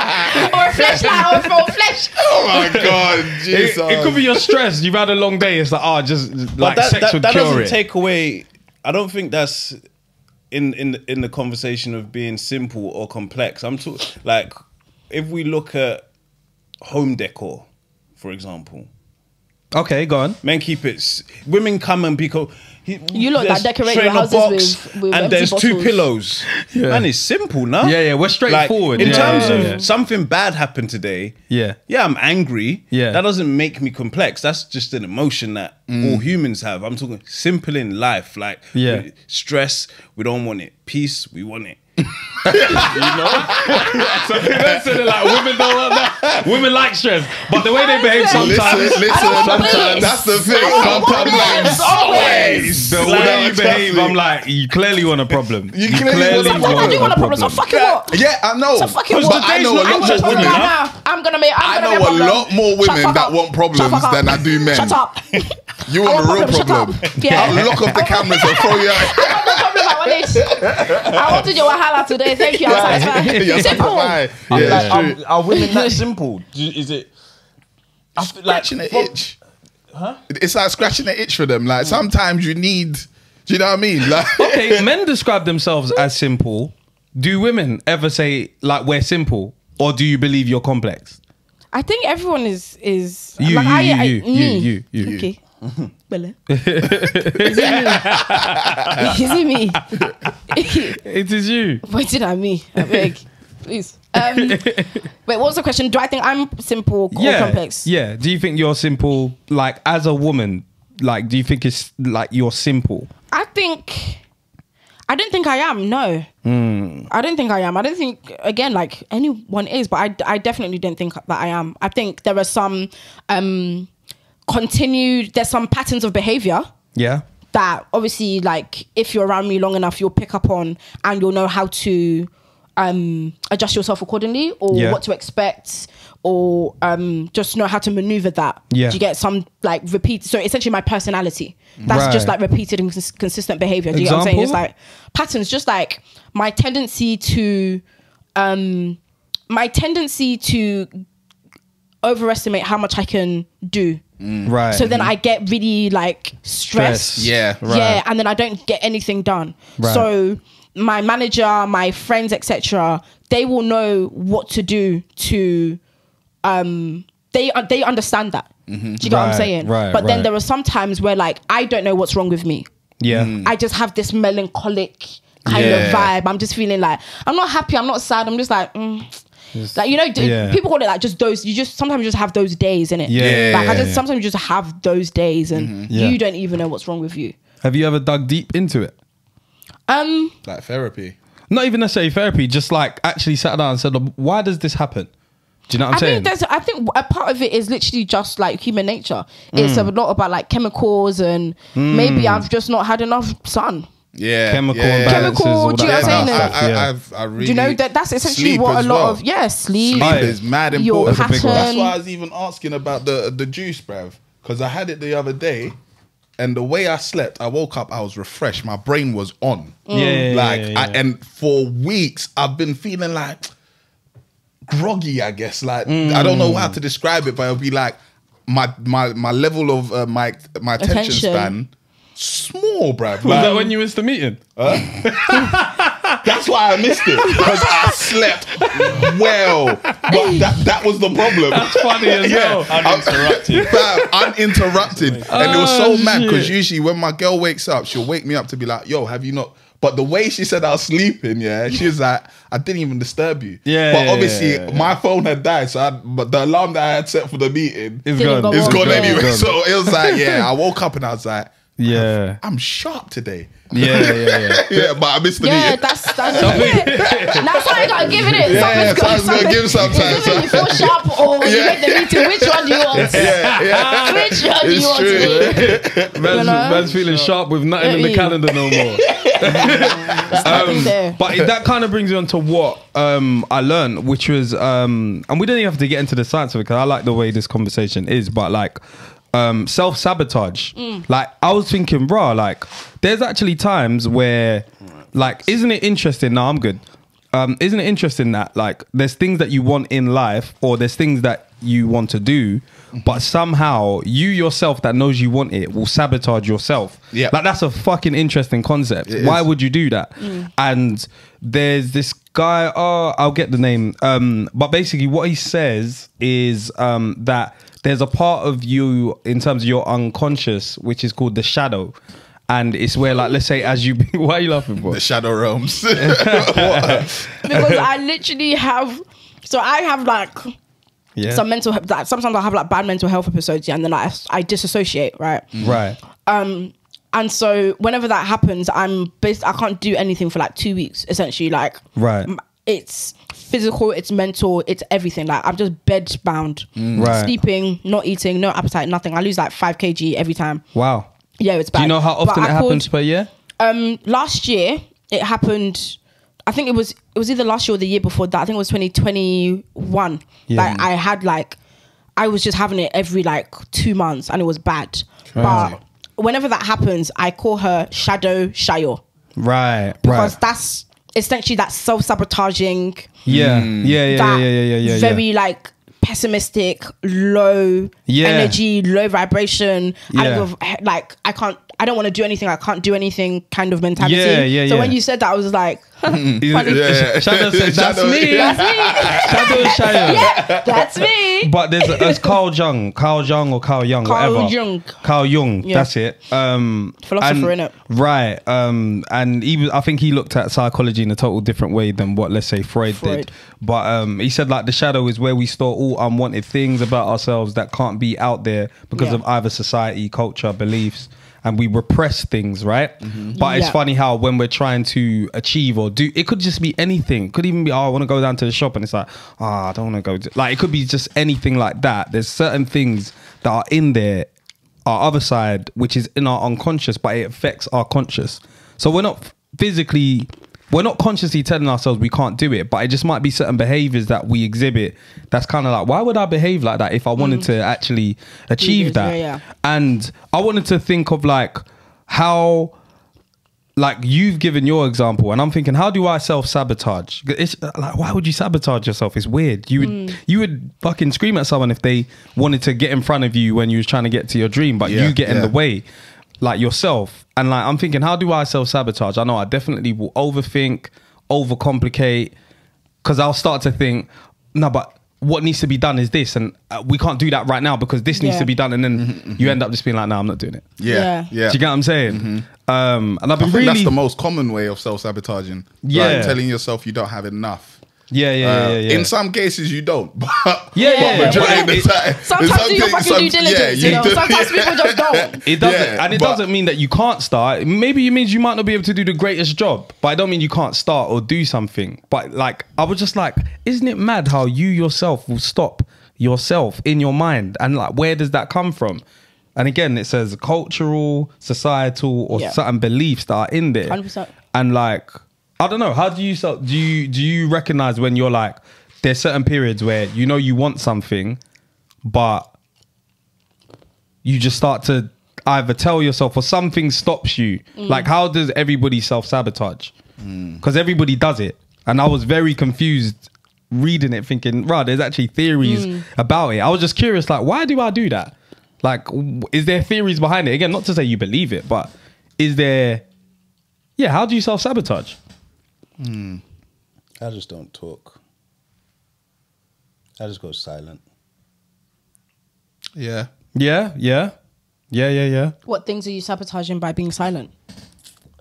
flashlight or for a flash. Oh my god, It, Jesus! it could be your stress. You've had a long day. It's like, oh, just like that, sex that, would that cure doesn't it. take away. I don't think that's in in in the conversation of being simple or complex. I'm talking like if we look at home decor, for example. okay, go on. Men keep it. Women come and because he, You look that there's decorate your trainer houses box with- with and empty there's two bottles. pillows. Man, it's simple, no? Yeah, yeah, we're straightforward. Like, in Yeah, terms yeah, of yeah. something bad happened today. Yeah. yeah, I'm angry. Yeah. that doesn't make me complex. That's just an emotion that mm. all humans have. I'm talking simple in life, like Yeah. stress. We don't want it. Peace. We want it. Listen, like women don't want that. Women like stress, but the way they behave sometimes, listen. Sometimes. That's the thing. want Sometimes, problems, always. the Like, way you behave, exactly. I'm like, you clearly want a problem. You clearly want a What I do want a problem? So fuck it up. Yeah, I know. So fuck it but up. I know a I'm lot just more right women. now. I'm gonna make. I'm gonna know make a problem. lot more women that want problems than. I do men. Shut up. You want a real problem, shut problem. up. Yeah. I'll lock off the cameras and throw you out. I want no problem. I want it. I wanted your wahala today. Thank you. I'm satisfied. You're Simple. satisfied. I'm Yeah, like, it's true. are, are women that simple? Do- Is it? I feel like Scratching the from- itch. It's like scratching the itch for them. Like sometimes you need. Do you know what I mean? Like, okay, men describe themselves as simple. Do women ever say like we're simple, or do you believe you're complex? I think everyone is is You, like you, I, you, I, you, me. you, you, you. Okay. Bele. Is it me? Is it me? It is you. Pointing at me. I beg. Please. Um, wait, what was the question? Do I think I'm simple or yeah, complex? yeah. Do you think you're simple? Like as a woman, like do you think it's like you're simple? I think I don't think I am. No, I don't think I am. I don't think again like anyone is, but I, I definitely don't think that I am. I think there are some um continued. There's some patterns of behavior Yeah. that obviously like if you're around me long enough, you'll pick up on and you'll know how to um adjust yourself accordingly or Yeah. what to expect or um, just know how to maneuver that. Yeah. Do you get some like repeat? So essentially, my personality. That's just like repeated and cons- consistent behavior. Do you get what I'm saying? It's like patterns, just like my tendency to, um, my tendency to overestimate how much I can do. Mm. Right. So then mm-hmm. I get really like stressed. Stress. Yeah. Right. Yeah, and then I don't get anything done. Right. So my manager, my friends, etc., they will know what to do to um they uh, they understand that. Mm-hmm. Do you get what I'm saying? right, but then there are some times where like I don't know what's wrong with me. yeah. Mm. I just have this melancholic kind Yeah. of vibe. I'm just feeling like I'm not happy. I'm not sad. I'm just like, mm. Like you know, d- yeah. people call it like just those. You just sometimes you just have those days in it. Yeah, yeah, like I just yeah. sometimes you just have those days, and Yeah. you don't even know what's wrong with you. Have you ever dug deep into it? Um, Like therapy. Not even necessarily therapy, just like actually sat down and said, why does this happen? Do you know what I'm I saying? think there's. I think a part of it is literally just like human nature. It's Mm. a lot about like chemicals, and maybe I've just not had enough sun. Yeah. Chemical yeah, yeah. imbalances, Chemical, all do you know what I'm saying? stuff, I, yeah. I, I've, I really Do you know that that's essentially what a lot well. of yeah sleep. Sleep is mad Your important. That's a big one. pattern. That's why I was even asking about the the juice, bruv. Because I had it the other day, and the way I slept, I woke up, I was refreshed. My brain was on. Yeah, yeah, like, yeah, yeah. I, and for weeks, I've been feeling like groggy. I guess, like I don't know how to describe it, but it'll be like my my my level of uh, my my attention, Attention. span small, bruv. Was Like, that when you missed the meeting? that's why I missed it because I slept well. But that that was the problem. That's funny as well. Uninterrupted. Fam, uninterrupted. and it was so Oh, mad because usually when my girl wakes up, she'll wake me up to be like, yo, have you not? But the way she said I was sleeping, yeah, she was like, I didn't even disturb you. Yeah, But yeah, obviously, yeah, yeah. my phone had died. So I, but the alarm that I had set for the meeting is gone. go is off. gone yeah. anyway. Gone. So it was like, yeah, I woke up and I was like, Yeah. I'm sharp today. Yeah, yeah, yeah. yeah, but I missed the Yeah, meeting. that's that's yeah. That's why I gotta give it in. Yeah, Something's got- sometimes gotta give sometimes. It's either you feel sharp or you Yeah. make the meeting. Which one do you want? yeah, yeah. Which one do you It's want to true. be? Man's, know? man's feeling sharp with nothing in the calendar no more. Nothing there. But that kind of brings you on to what um, I learned, which was, um, and we don't even have to get into the science of it because I like the way this conversation is, but like um, self sabotage. Like I was thinking, bro, like there's actually times where, like, isn't it interesting? No, I'm good. Um, isn't it interesting that like there's things that you want in life or there's things that you want to do, but somehow you yourself that knows you want it will sabotage yourself. Yeah. like that's a fucking interesting concept. It Why is. would you do that? And there's this guy. Oh, I'll get the name. Um, but basically, what he says is um, that there's a part of you in terms of your unconscious, which is called the shadow, and it's where, like, let's say, as you, why are you laughing for? The shadow realms. Because I literally have. So I have like Yeah, some mental. he- Like, sometimes I have like bad mental health episodes, yeah, and then I I disassociate, right? right. Um, and so whenever that happens, I'm based. I can't do anything for like two weeks, essentially. Like, Right. It's physical, it's mental, it's everything. Like I'm just bed bound, Right. sleeping, not eating, no appetite, nothing. I lose like five kg every time. Wow. Yeah, it's bad. Do you know how But often I it happens called- per year? um, last year it happened. I think it was it was either last year or the year before that. I think it was 2021. Yeah. Like I had like I was just having it every like two months and it was bad. But whenever that happens, I call her Shadow Sayo Right. because Right. that's essentially that self sabotaging. Yeah. Yeah. Mm. Yeah. Yeah. that Yeah. Yeah. Yeah. Yeah. very like pessimistic, low Yeah. energy, low vibration. Yeah. And with, like I can't, I don't want to do anything. I can't do anything. Kind of mentality. Yeah, yeah, So yeah. when you said that, I was like, funny. Yeah. Shadow said, "That's Shadow- me." That's me. Shadow Shadow. yeah, that's me. But there's a, it's Carl Jung, Carl Jung or Carl Jung, Carl whatever. Jung. Carl Jung, Yeah. that's it. Um, Philosopher, and- innit? Right. Um, and he was, I think he looked at psychology in a total different way than what, let's say, Freud, Freud. did. But um, he said like the shadow is where we store all unwanted things about ourselves that can't be out there because Yeah. of either society, culture, beliefs. And we repress things, right? Mm-hmm. But it's funny how when we're trying to achieve or do, it could just be anything. Could even be, oh, I want to go down to the shop, and it's like, oh, I don't want to go. To, like it could be just anything like that. There's certain things that are in there, our other side, which is in our unconscious, but it affects our conscious. So we're not physically we're not consciously telling ourselves we can't do it, but it just might be certain behaviors that we exhibit that's kind of like, why would I behave like that if I wanted to actually achieve that? Mm. yeah, yeah. And I wanted to think of like how like you've given your example and i'm thinking how do i self-sabotage it's uh, like why would you sabotage yourself it's weird you would Mm. you would fucking scream at someone if they wanted to get in front of you when you was trying to get to your dream but Yeah, you get in the way like yourself and like i'm thinking how do i self-sabotage i know i definitely will overthink overcomplicate because i'll start to think no but what needs to be done is this and uh, we can't do that right now because this needs Yeah. to be done and then Mm-hmm, you end up just being like no i'm not doing it Yeah, Yeah. yeah. do you get what I'm saying? Um, and I've I been think really, that's the most common way of self sabotaging. Yeah. like telling yourself you don't have enough. Yeah, yeah, Uh, yeah, yeah, yeah. In some cases, you don't. But Yeah, but yeah, majority yeah. of the It- time, Sometimes some do your fucking some- due diligence. yeah, you know, do. sometimes people just don't. it doesn't, Yeah, and it but- doesn't mean that you can't start. Maybe it means you might not be able to do the greatest job, but I don't mean you can't start or do something. But like, I was just like, isn't it mad how you yourself will stop yourself in your mind, and like, where does that come from? And again, it says cultural, societal, or Yeah. certain beliefs that are in there. 100%. And like, I don't know. How do you so- do you do you recognize when you're like, there's certain periods where you know you want something, but you just start to either tell yourself or something stops you. Mm. Like, how does everybody self sabotage? Because mm. everybody does it. And I was very confused reading it, thinking, right, there's actually theories mm. about it. I was just curious, like, why do I do that? Like, is there theories behind it? Again, not to say you believe it, but is there, yeah, how do you self sabotage? I just don't talk. I just go silent. Yeah. Yeah, yeah, yeah, yeah, yeah. What things are you sabotaging by being silent?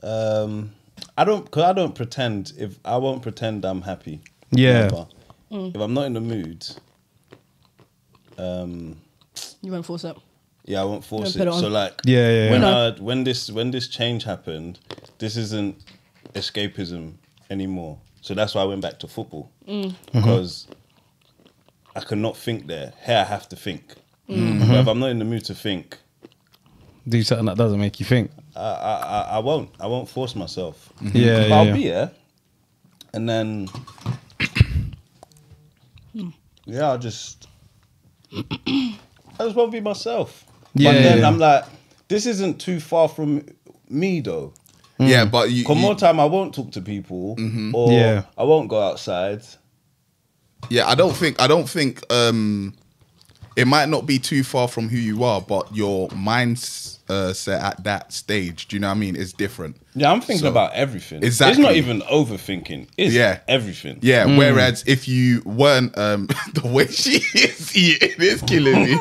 Um, I don't, because I don't pretend. If I won't pretend I'm happy. Yeah. Never. If I'm not in the mood, um, You won't force it. yeah, I won't force Don't it. it. So like, Yeah, yeah, yeah. when yeah. I, when this when this change happened, this isn't escapism anymore. So that's why I went back to football Mm. because I cannot think there. Here I have to think. Mm. But if I'm not in the mood to think, Do something that doesn't make you think. I, I, I, I won't. I won't force myself. Yeah, But yeah, I'll yeah. be here, and then yeah, I'll just I just won't be myself. Yeah, but then yeah. I'm like, this isn't too far from me though. Yeah, but you, Cause you- more time I won't talk to people, or Yeah. I won't go outside. yeah, I don't think I don't think um it might not be too far from who you are, but your mindset uh, set at that stage, do you know what I mean, is different. Yeah, I'm thinking So- about everything. Exactly. It's not even overthinking. It's Yeah. everything. Yeah, whereas if you weren't um the way she is eating is killing me.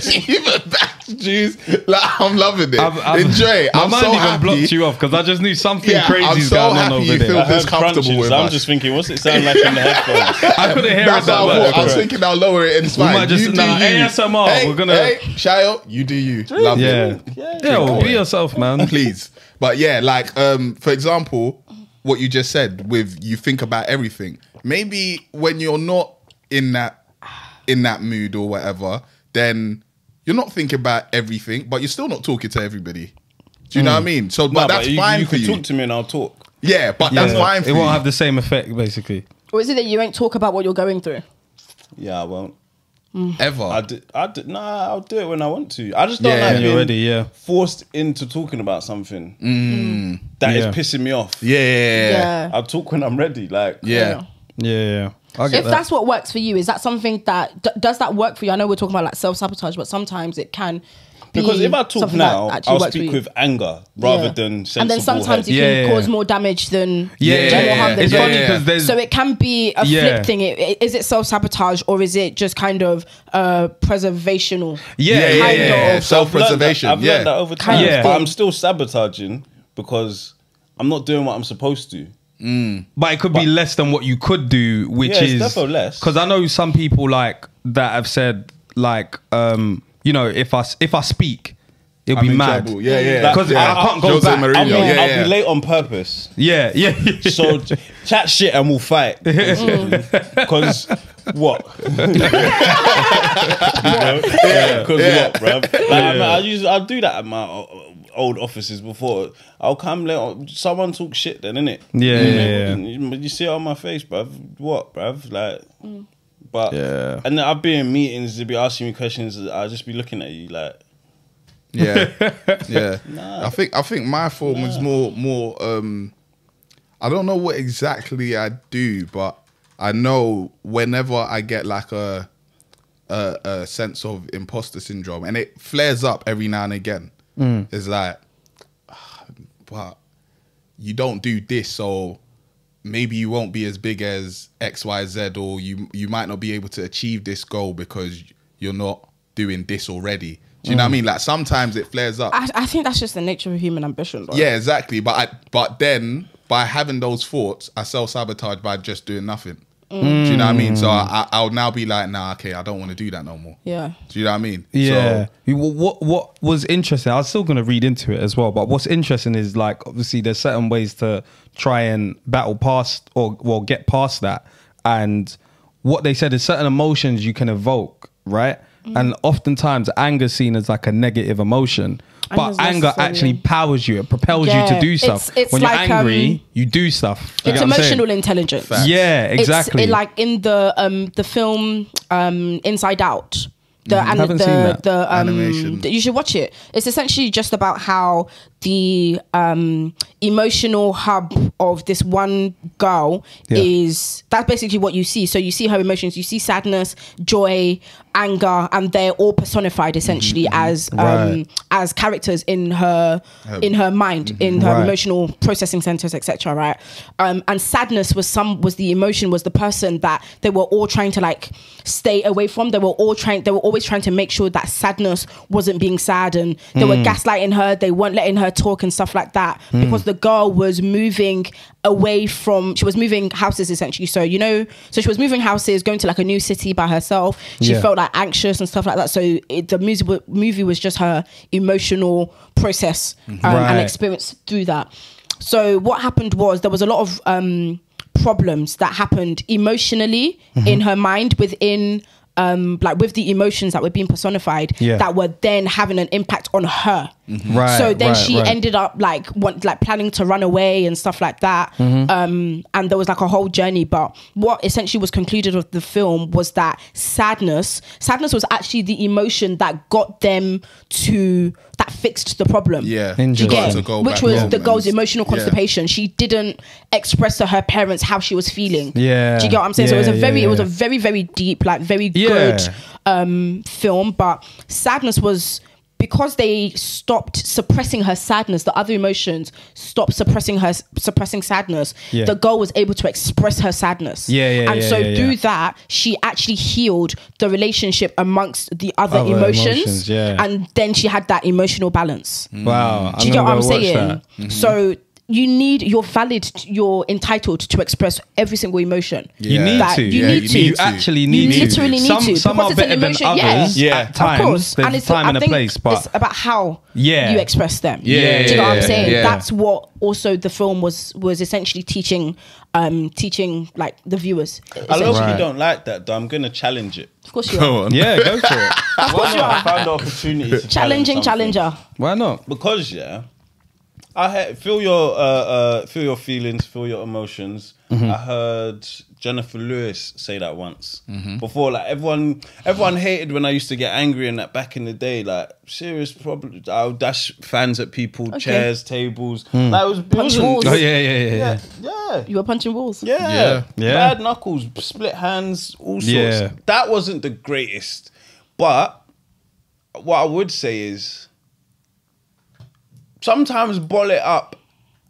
she even back juice. Like I'm loving it. I've- I've- Enjoy. it. My I'm mind so even happy. blocked you off because I just knew something Yeah, crazy I'm is so going on happy over you there. feel I heard this comfortable crunching, with so I'm us. just thinking, what's it sound like in the headphones? I couldn't hear That's it that I much. thought. I was thinking I'll lower it and it's fine. might just- you do nah, you. ASMR, Hey, we're gonna- Hey, Sayo, you do you. Love Yeah, it. yeah, Yeah, be yourself, man. Please. But yeah, like um, for example, what you just said with you think about everything. Maybe when you're not in that in that mood or whatever, then you're not thinking about everything, but you're still not talking to everybody. Do you know what I mean? So, but Nah, that's you, fine you for can you. talk to me and I'll talk. yeah, but that's Yeah. fine for It won't have the same effect, basically. Or is it that you ain't talk about what you're going through? Yeah, I won't. Mm. ever. I do, I do, nah, I'll do it when I want to. I just don't Yeah, like you're being ready, yeah. forced into talking about something mm. that is Yeah. pissing me off. yeah. Yeah. I'll talk when I'm ready. Like, Yeah. Yeah, yeah. I get If that. that's what works for you, is that something that d- does that work for you? I know we're talking about like self sabotage, but sometimes it can. Be because if I talk something now, that actually I'll works for speak you. with anger rather Yeah. than sensible and then sometimes head. it Yeah, can yeah, cause yeah. more damage than yeah, than more harm yeah, than it's good. funny because there's So it can be a Yeah. flip thing. It- it- Is it self sabotage or is it just kind of uh, preservational? yeah, Yeah, yeah, yeah, kind yeah, of- yeah. So I've learned that- Self-preservation. I've yeah. learned that over Kind time, of but thing. I'm still sabotaging because I'm not doing what I'm supposed to. But it could be less than what you could do, which Yeah, it's is defo less. Because I know some people like that have said like, um, you know, if I s- if I speak, it'll I'm be mad. trouble. Yeah, yeah. Because yeah. I can't go Jose back. Mourinho. I'll, be, yeah, I'll yeah. be late on purpose. Yeah, yeah. So chat shit and we'll fight. Mm. Because what? Because Yeah. what, bruv? Like, I, mean, I use I'll do that at my old offices before. I'll come let someone talk shit then, innit? Yeah, You, yeah, know, you, you see it on my face, bruv. What, bruv? Like, mm. But Yeah. And then I'll be in meetings. They'll be asking me questions. I'll just be looking at you like, Yeah, yeah. I think I think my form was more more. um I don't know what exactly I do, but I know whenever I get like a a, a sense of imposter syndrome, and it flares up every now and again. It's like, "Ah, but you don't do this, so maybe you won't be as big as X, Y, Z, or you you might not be able to achieve this goal because you're not doing this already. Do you know what I mm. mean? Like sometimes it flares up. I, I think that's just the nature of human ambition. Though. yeah, exactly. But I, but then by having those thoughts, I self sabotage by just doing nothing. Do you know what I mean? So I, I, I'll now be like, nah, okay, I don't want to do that no more. Yeah. Do you know what I mean? Yeah. So, What what was interesting? I was still going to read into it as well, but what's interesting is like obviously there's certain ways to try and battle past or well get past that, and what they said is certain emotions you can evoke, right? Mm. And oftentimes anger seen as like a negative emotion. But anger actually powers you. It propels you to do stuff. It's- it's when like, you're angry, um, you do stuff. You It's get what I'm saying? emotional intelligence. Yeah, It's, exactly. it, like in the um the film um Inside Out. The and Haven't the seen that. the um Animation. the- you should watch it. It's essentially just about how the um emotional hub of this one girl Yeah. is that's basically what you see. So you see her emotions, you see sadness, joy, anger, and they're all personified essentially as um Right. as characters in her in her mind, in her Right. emotional processing centers, etc. Right, um, and sadness was some was the emotion was the person that they were all trying to like stay away from. They were all trying. They were always trying to make sure that sadness wasn't being sad, and they were gaslighting her. They weren't letting her talk and stuff like that because the girl was moving away from. She was moving houses essentially. So you know, so she was moving houses, going to like a new city by herself. She Yeah. felt like anxious and stuff like that. So it, the music movie was just her emotional process um, Right. and experience through that. So what happened was there was a lot of um, problems that happened emotionally Mm-hmm. in her mind within. Um, like with the emotions that were being personified, Yeah. that were then having an impact on her. Right, So then right, she right. ended up like want, like planning to run away and stuff like that. Mm-hmm. Um, and there was like a whole journey. But what essentially was concluded of the film was that sadness, sadness was actually the emotion that got them to that fixed the problem. yeah. Do you Interesting. To go which back was home the girl's emotional yeah. constipation. She didn't express to her parents how she was feeling. Yeah. do you get what I'm saying? so it was a very, yeah, it was a very, very deep, like very Yeah. good um, film. But sadness was because they stopped suppressing her sadness. The other emotions stopped suppressing her suppressing sadness. Yeah. The girl was able to express her sadness. Yeah, yeah, and yeah, so yeah, through that, she actually healed the relationship amongst the other, Other emotions, emotions, yeah. and then she had that emotional balance. Wow. Do you get what I'm gonna go watch saying? Mm-hmm. So you need, you're valid, you're entitled to express every single emotion. You need That to. you Yeah, need you to. need You actually need to. literally need some, to, Some are better than others. yeah. Yeah. At times, of course, and it's time I and a place, but it's about how Yeah. you express them. Yeah, do you know what I'm yeah, saying? yeah. That's what also the film was was essentially teaching, um, teaching like the viewers. I love essentially. you don't like that, though. I'm gonna challenge it. Of course you Go are. on. yeah, go for it. Of course you I are. found the opportunity Challenging challenge challenger. Why not? because yeah, I he- feel your uh, uh, feel your feelings, feel your emotions. Mm-hmm. I heard Jennifer Lewis say that once before. Like everyone, everyone hated when I used to get angry and that back in the day. Like serious problem. I would dash fans at people, chairs, tables. Like it was it walls. Oh yeah, yeah, yeah. yeah. Yeah, yeah. You were punching walls. Yeah. Yeah. Yeah. Bad knuckles, split hands, all sorts. Yeah. That wasn't the greatest. But what I would say is sometimes ball it up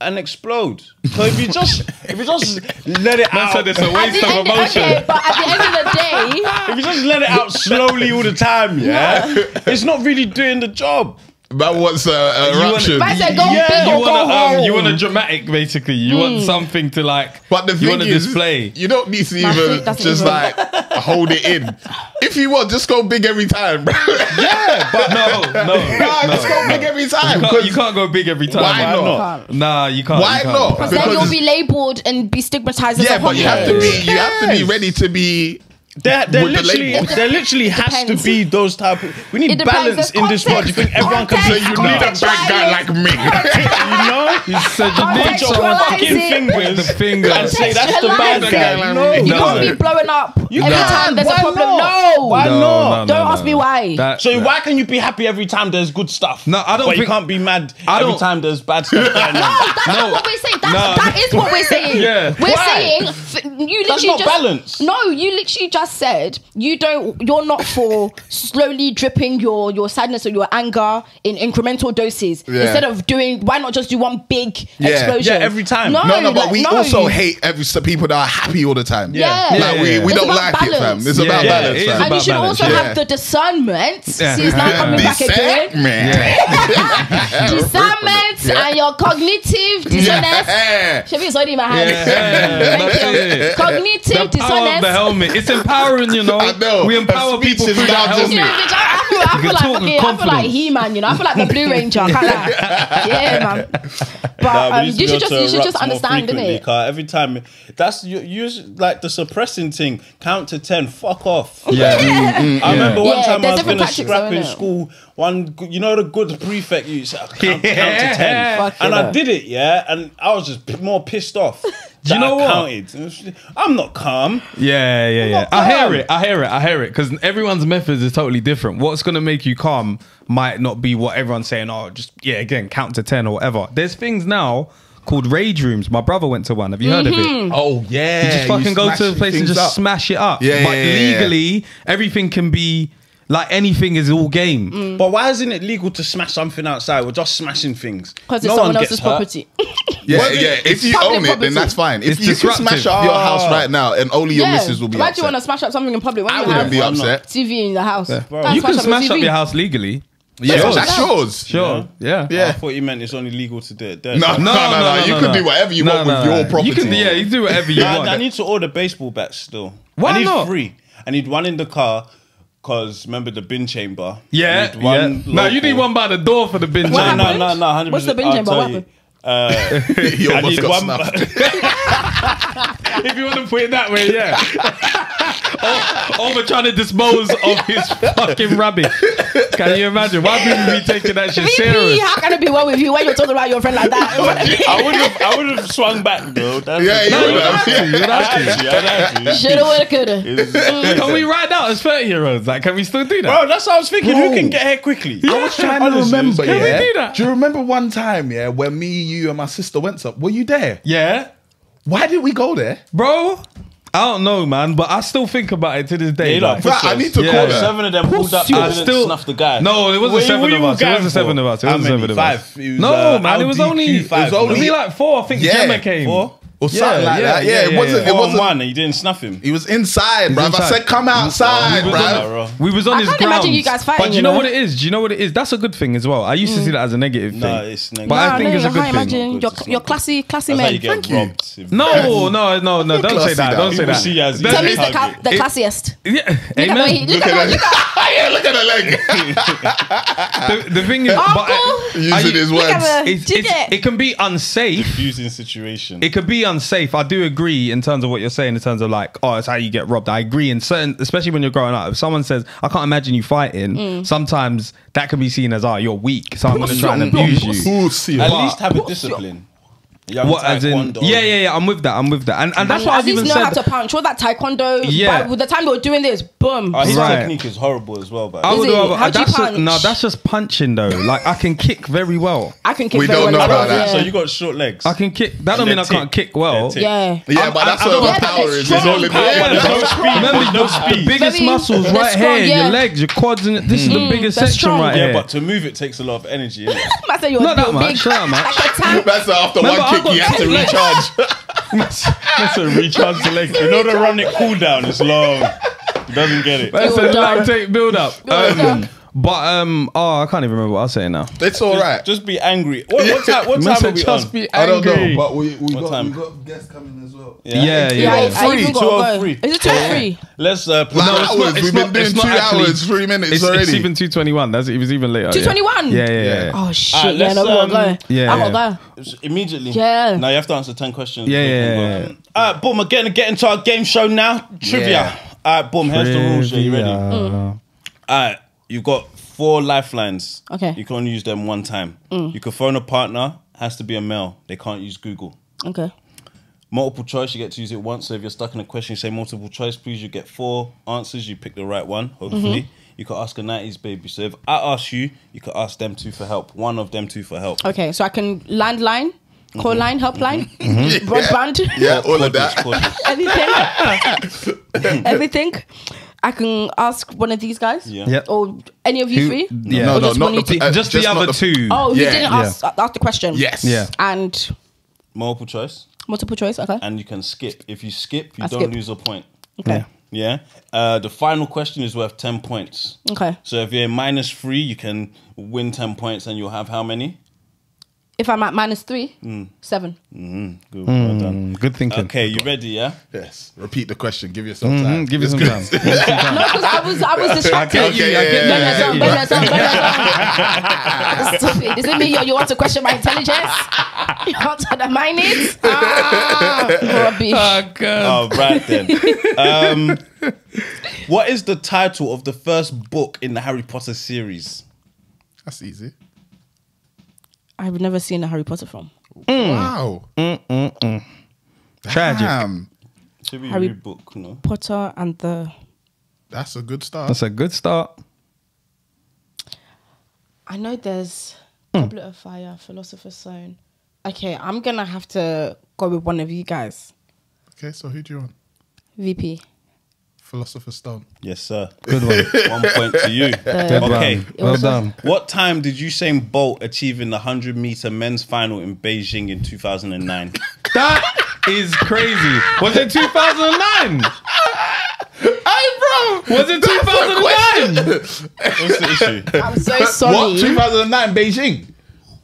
and explode. So if you just if you just let it out said it's a waste of end, emotion. okay, but at the end of the day, if you just let it out slowly all the time, yeah, it's not really doing the job. That was uh, eruption. I said go Yeah, big you or You go want, um, home. you want a dramatic, basically. You want something to like. But the you thing want to is, display. you don't need to My even just even- like hold it in. If you want, just go big every time, bro. Yeah, but no, no, Nah, just go big every time. You can't, 'cause you can't go big every time. Why man. not? Nah, you can't. Why you can't. not? Because then you'll be labeled and be stigmatized as Yeah, a but you have to be you have to be ready to be there, there the literally, there literally has to be those type. Of, we need balance in this world. You think everyone can you need a bad guy like me. You know, you said you need someone to fucking fingers. the fingers. and say that's the bad guy. No, You No. can't be blowing up every can. time there's Why a problem. not? No. Why not? Don't ask me why. That- So why can you be happy every time there's good stuff? No, I don't But you can't be mad every time there's bad stuff. No. That's not what we're saying. That's, what we're saying. We're saying you literally just balance. No, you literally just just said you don't you're not for slowly dripping your your sadness or your anger in incremental doses yeah. instead of doing why not just do one big yeah. explosion yeah, every time no, no, no but like, we no. also hate every so people that are happy all the time yeah, yeah. like we, we don't like balance. it fam it's about balance Yeah, fam. and you should balance. also have the discernment yeah. see it's now coming back again discernment and your cognitive dishonest yeah. should be already in my hand Thank you. cognitive dishonest the helmet it's empowering, you know. I know. We empower people through that just me. I feel, like I feel like he man, you know. I feel like the Blue Ranger. Yeah, man. But, nah, um, you, you should just you should just understand, innit? Every time that's you, you like the suppressing thing. Count to ten. Fuck off. Yeah. Mm, mm, I remember yeah. one time I was in a scrap in school. One, you know, the good prefect used to count, count to ten, Fuck and I did it. Yeah, and I was just more pissed off. Do you know what? I'm not calm. Yeah, yeah, yeah. I hear it. I hear it. I hear it. Because everyone's methods is totally different. What's going to make you calm might not be what everyone's saying. Oh, just yeah, again, count to ten or whatever. There's things now called rage rooms. My brother went to one. Have you heard mm -hmm. of it? Mm-hmm. Oh yeah. You just fucking you go to a place and just up. smash it up. Yeah, but yeah, yeah, legally, everything can be like anything is all game. Mm. But why isn't it legal to smash something outside? We're just smashing things. Because it's No one someone else's property. Yeah, yeah. If you own it, property. then that's fine. If It's you smash up your house right now, and only your missus will be Why do you want to smash up something in public? When I you wouldn't have be upset. TV in the house. Can't you can smash up TV. your house legally. Yeah, Yours. that's yours. Sure. Yeah. Yeah. I thought you meant it's only legal to do it. No, no, no, no, no. You can do whatever you want with your property. You can, yeah, you do whatever you I, I need to order baseball bats still. Why I need three. I need one in the car, Cause remember the bin chamber. Yeah, yeah. No, you need one by the door for the bin What chamber. No, happened? no, no, hundred percent. What's the bin chamber? What happened? Uh, He I need got one- if you want to put it that way, yeah over trying to dispose of his fucking rubbish. Can you imagine? Why people be taking that shit serious? How can it be well with you when you're talking about your friend like that? I would have, I would have swung back, though. That's yeah, you would have. You would have. Shoulda, woulda, coulda. Can we ride out as thirty year olds? Like, can we still do that? Bro, that's what I was thinking. Bro, Who can get here quickly? Yeah. I was trying to remember. Can yeah? we do that? Do you remember one time? Yeah, when me, you, and my sister went up. Were you there? Yeah. Why did we go there, bro? I don't know, man, but I still think about it to this day. Yeah, like, Bruh, I need to Yeah. call her. Seven of them pulled up. I still snuff the guy. No, it wasn't Wait, seven what of us. It wasn't seven of us. It wasn't seven of us. Five. No, man, it was only. It was only like four. I think Gemma came. Four? or yeah, something like yeah, that. Yeah, yeah, it wasn't. It wasn't one, and you didn't snuff him. He was inside, bro. I said, come outside, bro. We was on I his can't grounds. imagine you guys fighting. But do you know, know what it is? Do you know what it is? That's a good thing as well. I used mm. to see that as a negative thing. No, it's negative. But no, I think no, it's a good thing. Imagine your your classy classy man. Thank you. No, no, no, no. Don't say that. Don't say that. Tell me the classiest. Yeah, amen. Look at the leg. The thing is, using his words, it can be unsafe. Confusing situation. It could be unsafe. I do agree in terms of what you're saying, in terms of like, oh, it's how you get robbed. I agree in certain, especially when you're growing up. If someone says, I can't imagine you fighting, mm. sometimes that can be seen as, oh, you're weak, so I'm going to try and abuse you. At least have a discipline. Yeah, what, as in, yeah, yeah, yeah. I'm with that. I'm with that, and and, that's what I've even know said. how to punch. All that taekwondo. Yeah, by, with the time they were doing this, boom. Uh, his right. technique is horrible as well, but I would rather, how do you punch? A, no, that's just punching though. Like I can kick very well. I can kick. We don't well know about that. Yeah. So you got short legs. I can kick. That don't mean I can't kick well. Yeah, yeah, but that's what power is. There's no speed. Remember, no speed. Biggest muscles right here, your legs, your quads, this is the mm. biggest section right here. Yeah, but to move it takes a lot of energy. Not that much. Not that much. That's after one kick, you have to recharge. that's, that's a recharge select. in order to run it cooldown It's long. Doesn't get it. That's a long take build up. Um, but um, oh, I can't even remember what I was saying now. It's all just, right. Just be angry. What, what time? What time are we just on? Be angry. I don't know, but we we what got time? we got guests coming as well. Yeah, yeah, yeah. yeah. yeah. Three, two or three. Is it two three? Let's uh. Like no, hours. Not, We've not, been doing two actually, hours, three minutes it's, already. It's even two twenty one. That's it was even later. Two twenty one. Yeah, yeah. Oh shit! Right, yeah, no, um, going. Yeah, I'm not go immediately. Yeah. Now you have to answer ten questions. Yeah, yeah. All right, boom. We're gonna get into our game show now. Trivia. All right, boom. Here's the rules. Are you ready? Mm. All right you've got four lifelines. Okay. You can only use them one time. You can phone a partner. Has to be a male. They can't use Google. Okay. Multiple choice, you get to use it once. So if you're stuck in a question, you say multiple choice, please. You get four answers. You pick the right one, hopefully. Mm-hmm. You could ask a 90s baby. So if I ask you, you could ask them two for help. One of them two for help. Okay. So I can landline, call line, helpline, Mm-hmm. broadband, Yeah, all of Cordless, that. cordless. everything, everything. I can ask one of these guys. Yeah. Yep. Or any of you Who- three. Yeah. No, Or no, just not one you the, two? uh, Just the not other two. Oh, you Yeah. didn't Yeah. ask ask the question. Yes. Yeah. And Multiple choice. multiple choice. Okay. And you can skip. If you skip, you I don't skip. lose a point. Okay. Yeah. Uh, the final question is worth 10 points. Okay. So if you're minus three, you can win 10 points and you'll have how many? If I'm at minus three, Mm. seven. Good. Well done. Mm, good thinking. Okay, you ready, yeah? Yes. Repeat the question. Give yourself Mhm, time. Give you It's some time. Give you some time. No, because I was I was distracted. I get you, I Okay, get yeah, you, yeah, I Bend get your tongue, you. bend your tongue, bend your tongue. Stupid. Is it me you, you want to question my intelligence? You want to undermine it? Ah, rubbish. Oh, God. Oh, right then. um, what is the title of the first book in the Harry Potter series? That's easy. I've never seen a Harry Potter film. Mm. Wow. Mm, mm, Tragic. Damn. Should be Harry- a book, no? Potter and the. That's a good start. That's a good start. I know there's Goblet of Fire, Philosopher's Stone. Okay, I'm gonna have to go with one of you guys. okay, so who do you want? VP. Philosopher's Stone. Yes, sir. Good one. One point to you. Good okay. one. Well done. What time did Usain Bolt achieve in the 100 meter men's final in Beijing in 2009? That is crazy. Was it 2009? Hey, bro. Was it 2009? What's the issue? I'm so sorry. What? 2009 Beijing.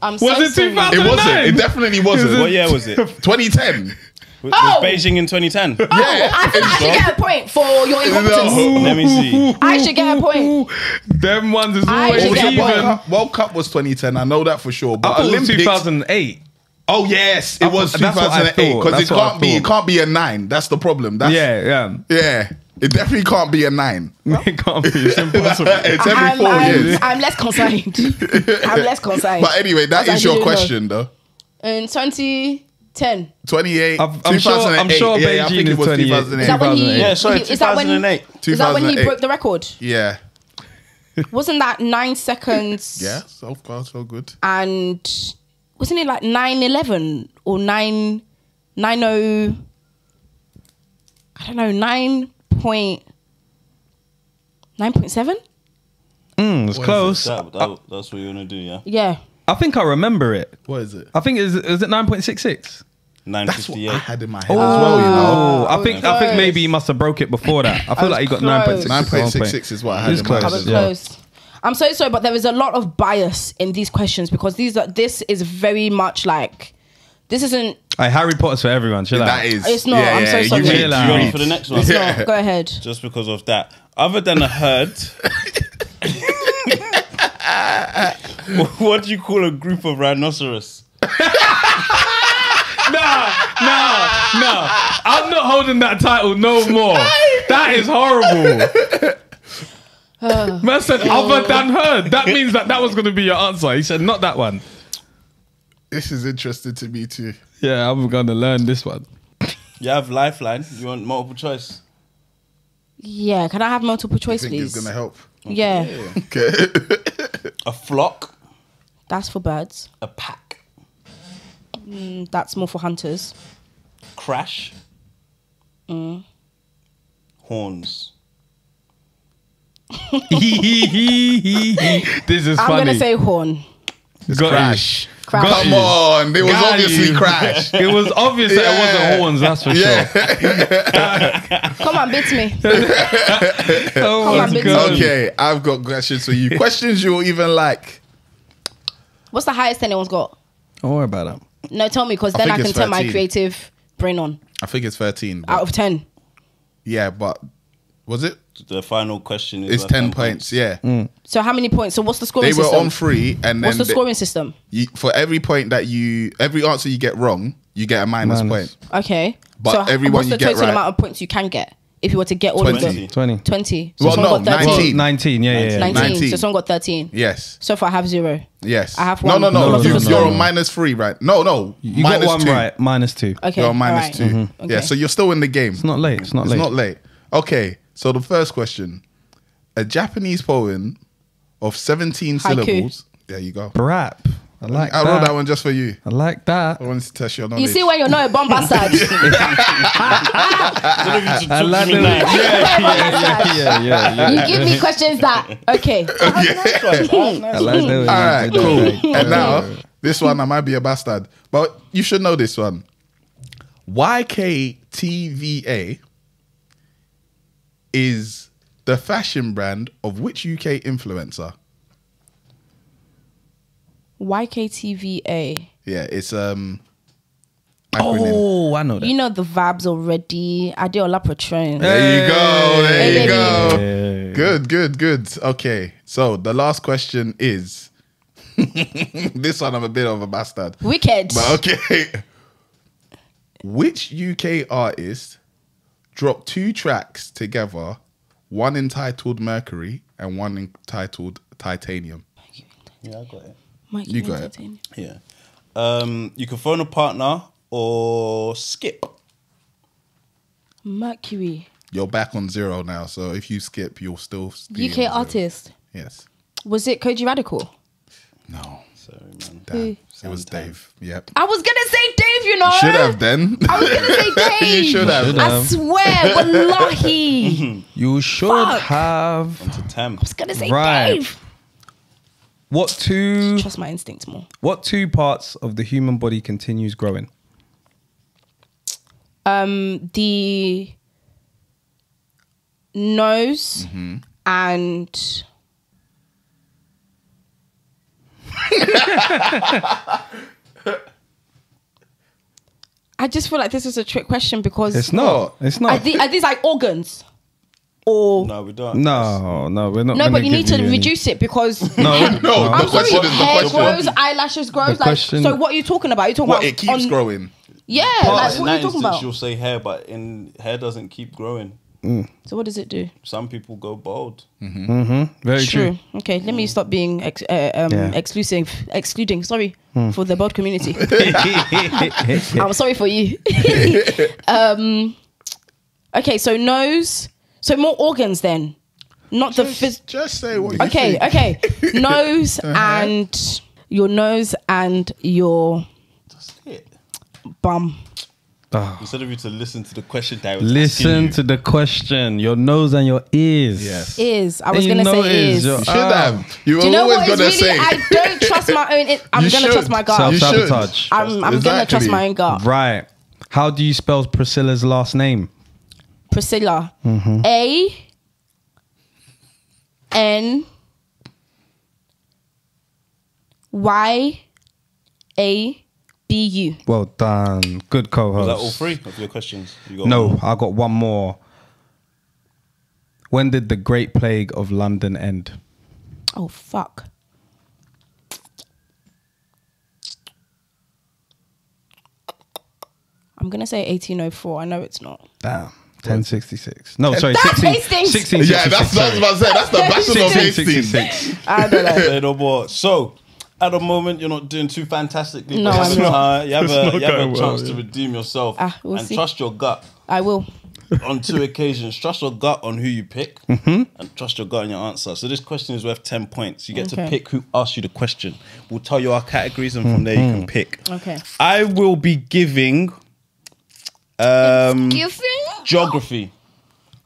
I'm so Was it sorry. 2000? It wasn't. 2009? It definitely wasn't. What year was it? 2010. Was Oh! Beijing in 2010? Oh, I think I should get a point for your incompetence. No. Let me see. I should get a point. Them ones is I always should get a even. World Cup, World Cup was 2010. I know that for sure. I But thought it was Olympics. 2008. Oh yes, it I was that's 2008 because it That's what I can't be. It can't be a nine. That's the problem. That's, Yeah, yeah. yeah. It definitely can't be a nine. It can't be. It's impossible. it's every I'm, 4 I'm, years. I'm less concerned. I'm less concerned. But anyway, that is I your didn't know. question, though. In 2010. 28. I'm- I'm sure- I'm 2008. sure yeah, I think it was 28. 2008. Is that when he? Yeah, sorry, he- is that when- 2008. Is that when he broke the record? yeah. Wasn't that nine seconds? Yeah. So far, so good. And wasn't it like nine eleven or nine nine oh? I don't know nine point nine point seven. Mm, it's close. That, that, that's what you're going to do, yeah? Yeah. I think I remember it. What is it? I think is is it 9.66? That's what 958. I had in my head as oh. well. You know. Oh, I think I think maybe he must have broke it before that. I feel was like he got close. 9.66. 9.66 is what I had It's in my close. I head. was as well. close. I'm so sorry, but there is a lot of bias in these questions because these are this is very much like this isn't. Hey, Harry Potter's for everyone. Chill That out. is. It's not, I'm so sorry. read, Chill you out. You ready for the next one? It's not. Go ahead. Just because of that. Other than a herd, what do you call a group of rhinoceros? Nah, nah, nah. I'm not holding that title no more. That is horrible. Man said other than her. That means that that was going to be your answer. He said not that one. This is interesting to me too. Yeah, I'm going to learn this one. You have lifeline. You want multiple choice? Yeah, can I have multiple I choice, think please? it's gonna help. Yeah, Okay. A flock, that's for birds. a pack, Mm, That's more for hunters. crash, Mm. horns. this is I'm funny. gonna say horn. Got you. Crash. Crash. Got Come you. on, it was Got obviously you. crash. It was obvious that it wasn't horns, that's for Yeah. sure. Come on, beat me. Oh Come on, big God. Okay, I've got questions for you. Questions you'll even like. What's the highest anyone's got? Don't worry about that. No, tell me, because I then I think can it's turn my 13. creative brain on. I think it's 13. but- Out of ten. yeah, but was it? The final question is It's worth 10 points. Yeah. Mm. So how many points? So what's the scoring They were system? on free, and then What's the they- scoring system? you, for every point that you, every answer you get wrong, you get a minus Minus. point. Okay. But so everyone what's you the get total right- amount of points you can get If you were to get all of them. 20. 20. So Well, someone no, got 13. 19. 19, yeah, yeah, yeah. 19. 19. So someone got 13. Yes. So far I have zero. Yes. I have No, one. no, no. No, you, no, you're on minus three, right? No, no. You minus got one two. right, minus two. Okay. You're on minus alright. two. Mm-hmm. Okay. Yeah, so you're still in the game. It's not late. It's not late. It's not late. Okay, so the first question: a Japanese poem of 17 Haiku. syllables. There you go. Rap. I like I that. wrote that one just for you. I like that. I wanted to test your knowledge. You see why you're not a bomb bastard. I like me the- now. yeah, yeah, yeah, yeah. you give me questions that okay. I like the way All right, cool. and now this one, I might be a bastard, but you should know this one. YKTVA is the fashion brand of which UK influencer? YKTVA. Yeah, it's um. Acronym. Oh, I know that. You know the vibes already. Adeola Patronne. There you go. There Hey, you baby. go. Yeah. Good, good, good. Okay, so the last question is. this one, I'm a bit of a bastard. Wicked. But okay. Which UK artist dropped two tracks together, one entitled Mercury and one entitled Titanium? Yeah, I got it. Mike, You got it. entertain. Yeah. Um, you can phone a partner or skip. Mercury. You're back on zero now, so if you skip, you'll still be UK artist. Yes. Was it Kojey Radical? No. Sorry, man. Damn. Who? It was Dave. Yep. I was gonna say Dave, you know. You should have then. I was gonna say Dave. you should have. I swear, wallahi. You should Fuck. have. To Tam. I was gonna say Right. Dave. What two? Trust my instincts more. What two parts of the human body continues growing? Um, the nose Mm-hmm. and I just feel like this is a trick question because It's not. It's Are, not. the, are these like organs? Or no, No, we don't. No, no, we're not. gonna but you need to any- reduce it because No, No, I'm the sorry, question is the hair question. grows, eyelashes grows. The like, question- so what are you talking about? You're talking What? about It keeps on- growing. Yeah, like in what that are you talking instance, about? you'll say hair, but in hair doesn't keep growing. So what does it do? Some people go bald. Very true. Okay, let me stop being ex- uh, um, Yeah. exclusive, excluding. Sorry for the bald community. I'm sorry for you. um, okay, so nose. So more organs then, not the phys- Just, just say what you Okay, think. okay. Nose and your nose and your That's it. bum. Ah. Instead of you to listen to the question that I was Listen to the question. Your nose and your ears. Yes. Is I was you gonna say it is, is. you're- should Ah. have. You were Do you know always gonna really? say. I don't trust my own. It, I'm You gonna should. trust my gut. Self-sabotage. I'm, I'm gonna trust my own gut. Right. How do you spell Priscilla's last name? Priscilla. Mm-hmm. A N Y A B U. Well done. Good co-host. Was that all three of your questions? You got No, one? I got one more. When did the Great Plague of London end? Oh fuck. I'm gonna say 1804. I know it's not. Damn. 1066. No, sorry. That's 16, Hastings. 1666. Yeah, that's what I was about to say. That's the Battle of Hastings. 1666. I don't know. Say no more. So, at the moment, you're not doing too fantastically. No, I'm not. a- you have It's a, not you have a going well, chance to yeah. redeem yourself Ah, we'll and see. trust your gut I will. on two occasions. Trust your gut on who you pick Mm-hmm. and trust your gut on your answer. So, this question is worth 10 points. You get to pick who asked you the question. We'll tell you our categories, and from there, you Mm-hmm. can pick. Okay. I will be giving um, Giving. geography.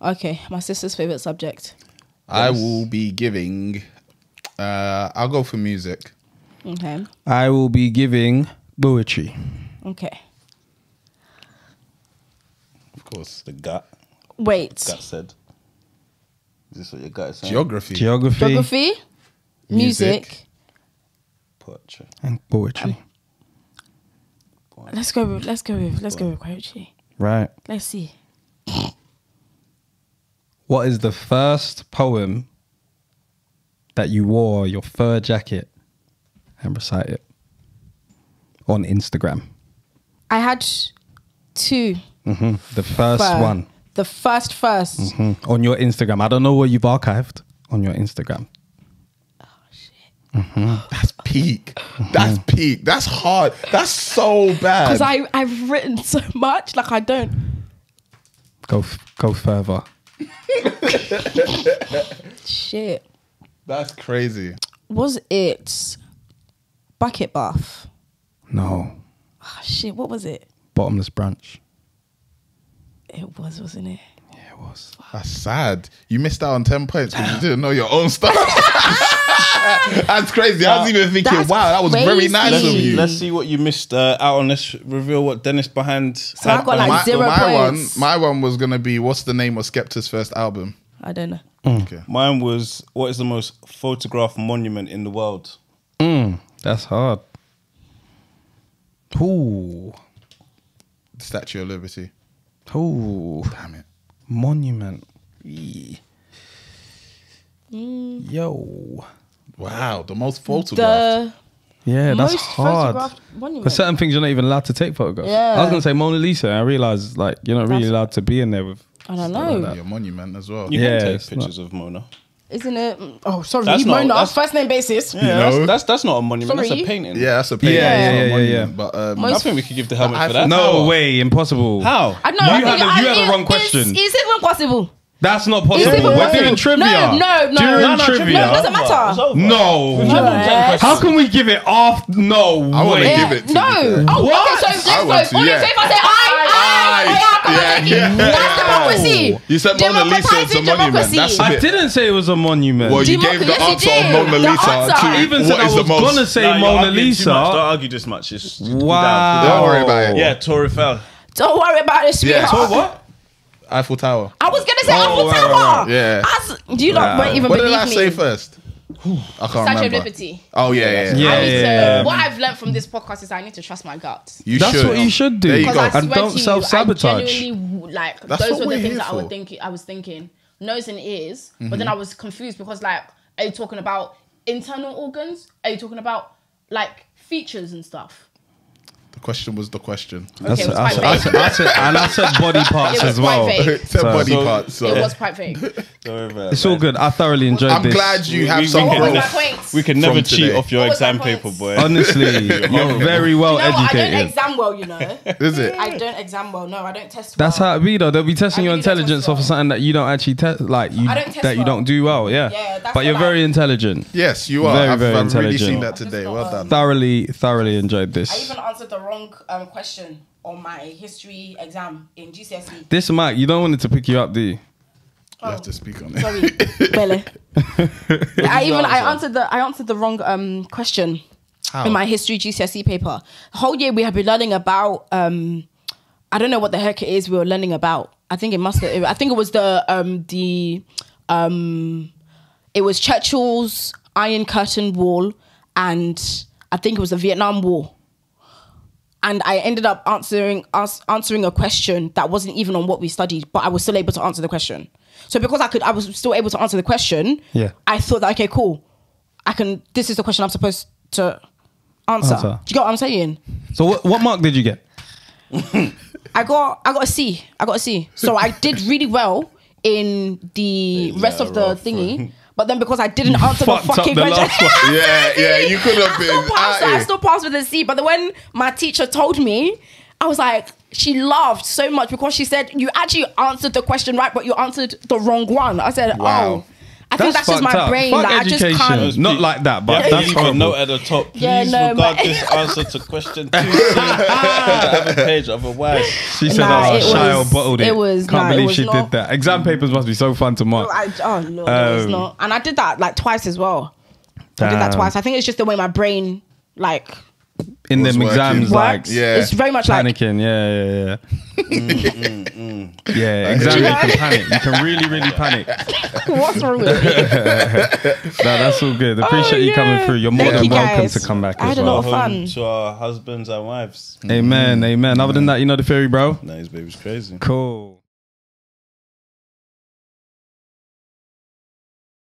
Okay, my sister's favorite subject. I will be giving. Uh, I'll go for music. Okay. I will be giving poetry. Okay. Of course, the gut. Wait. Gut said. Is this what your gut is saying? Geography. Geography, Geography, music. Music. Poetry. and poetry. Let's go. With, let's go with. Let's go with poetry. Right. Let's see. What is the first poem that you wore your fur jacket and recite it on Instagram? I had two. hmm The first Fur. one. The first first. Mm, on your Instagram. I don't know what you've archived on your Instagram. That's peak. That's peak. That's hard. That's so bad. Because I I've written so much, like I don't. Go f- go further. Shit. That's crazy. Was it bucket bath? No. Ah, shit. What was it? Bottomless brunch. It was, wasn't it? Yeah, it was. That's sad. You missed out on 10 points because you didn't know your own stuff. That's crazy. I was even thinking, That's wow, that was very crazy. nice Let's, of you. let's see what you missed uh, out on. Let's reveal what Dennis behind. So I got like my, zero my points. one, my one was gonna be what's the name of Skepta's first album? I don't know. Okay. Mine was what is the most photographed monument in the world? Mm, that's hard. Ooh. Statue of Liberty. Ooh. Damn it. Monument. Yee. Yo. Wow, the most photographed. The Yeah, that's most hard. photographed. There's certain things you're not even allowed to take photographs. Yeah. I was gonna say Mona Lisa. and I realized like you're not really That's- allowed to be in there with. I don't stuff like know. Your monument as well. You Yeah, can it's take pictures of Mona. Isn't it? Oh, sorry, That's not- Mona. that's- First name basis. Yeah, know? that's, that's that's not a monument. That's Sorry? a painting. Yeah, that's a painting. Yeah, it's yeah, not yeah, yeah, But um, I think we could give the helmet I for that. No How? way, impossible. How? I know. You I had think the- I- you had the it- wrong it's- question. Is it even possible? That's not possible. it We're possible? doing trivia. No, no, no. During No, no, trivia. No, it doesn't matter. No. Yes. How can we give it off? No I wanna way. give it to no. you. Oh, What? okay. So I let's want go. to, All yeah. in favor say I. I. Aye. I. Yeah, yeah. That's democracy. You said Mona Lisa is a Democratizing monument. democracy. That's a I bit- didn't say it was a monument. Well, you Demo- gave the yes, you answer of did. Mona The Lisa answer. to I even what said I is the was most. gonna say No, you're Mona arguing too Lisa. much. Don't argue this much. It's Wow. Don't worry about it. Yeah, Tory fell. Don't worry about it, Yeah. sweetheart. So what? Eiffel Tower. I was gonna say Oh, Eiffel right, Tower. right, right. Yeah. As, do you not Wow. won't even What did believe I me? say first? I can't Statue of. Liberty. Oh yeah, yeah. Yeah, I need yeah, to, what I've learned from this podcast is I need to trust my gut. You That's should. what you should do. You Because go. I And don't self-sabotage. I genuinely like That's those were we're the things that I was thinking. I was thinking nose and ears, but mm-hmm. then I was confused because like, are you talking about internal organs? Are you talking about like features and stuff? The question was the question. That's, it was I, quite said- I, vague. said- I said, and I said body parts It was as well. quite vague. Said So- body So- parts. So. It was quite vague. Don't about It's it, all good. I thoroughly enjoyed I'm this. glad you We- have we- some we What can was my growth. points? We can From never today. cheat off your What was exam points? paper, boy. Honestly, you're very well No, I don't educated. exam well, you know. Is it? I don't exam well. No, I don't test. well. That's how it be though. They'll be testing I your really don't intelligence test off of well. something that you don't actually test, like you I don't test that you well. don't do well. Yeah, Yeah, that's but you're what very intelligent. Yes, you are. Very, I've, very I've really intelligent. seen that today. Well done. Thoroughly, thoroughly enjoyed this. I this. even answered the wrong um, question on my history exam in GCSE. This mic, you don't want it to pick you up, do you? You have to speak on it. Sorry, Bele. I even I answered the I answered the wrong um, question How? in my history GCSE paper. The whole year we have been learning about um, I don't know what the heck it is we were learning about. I think it must have, I think it was the um, the um, it was Churchill's Iron Curtain Wall and I think it was the Vietnam War. And I ended up answering us answering a question that wasn't even on what we studied, but I was still able to answer the question. So because I could, I was still able to answer the question. Yeah. I thought that okay, cool. I can. This is the question I'm supposed to answer. Answer. Do you get what I'm saying? So what, what mark did you get? I got I got a C. I got a C. So I did really well in the rest of the rough. thingy. But then because I didn't answer the fucked up fucking the question, last one. Yeah, yeah, you could have I been. still passed. at I it. still passed with a C. But then when my teacher told me, I was like, she laughed so much because she said you actually answered the question right, but you answered the wrong one. I said, oh, Wow. oh, I think that's, just my fucked up. brain. Fuck that I just can't. Not like that, but Yeah, that's leave a horrible. note at the top. Please Yeah, no, regard but- this answer to question two. have a page, otherwise. She said, Nah, "Oh, it Shia was- bottled it." it was- Can't nah, it believe was she not- did that. Exam papers must be so fun to mark. I, oh lord, it was Um, not. And I did that like twice as well. I did that Damn. twice. I think it's just the way my brain like In Was them working. exams, like. Yeah. It's very much like panicking. Yeah, yeah, yeah. Mm, mm, mm. yeah, exam You you can panic. You can really, really panic. what's wrong with me? No, that's all good. Appreciate you oh, coming Oh, through. You're more Thank than you, welcome guys. to come back I as had a lot well. of fun. to our husbands and wives. Amen, amen. Other than that, you know the theory, bro. Nah, his baby's crazy. Cool.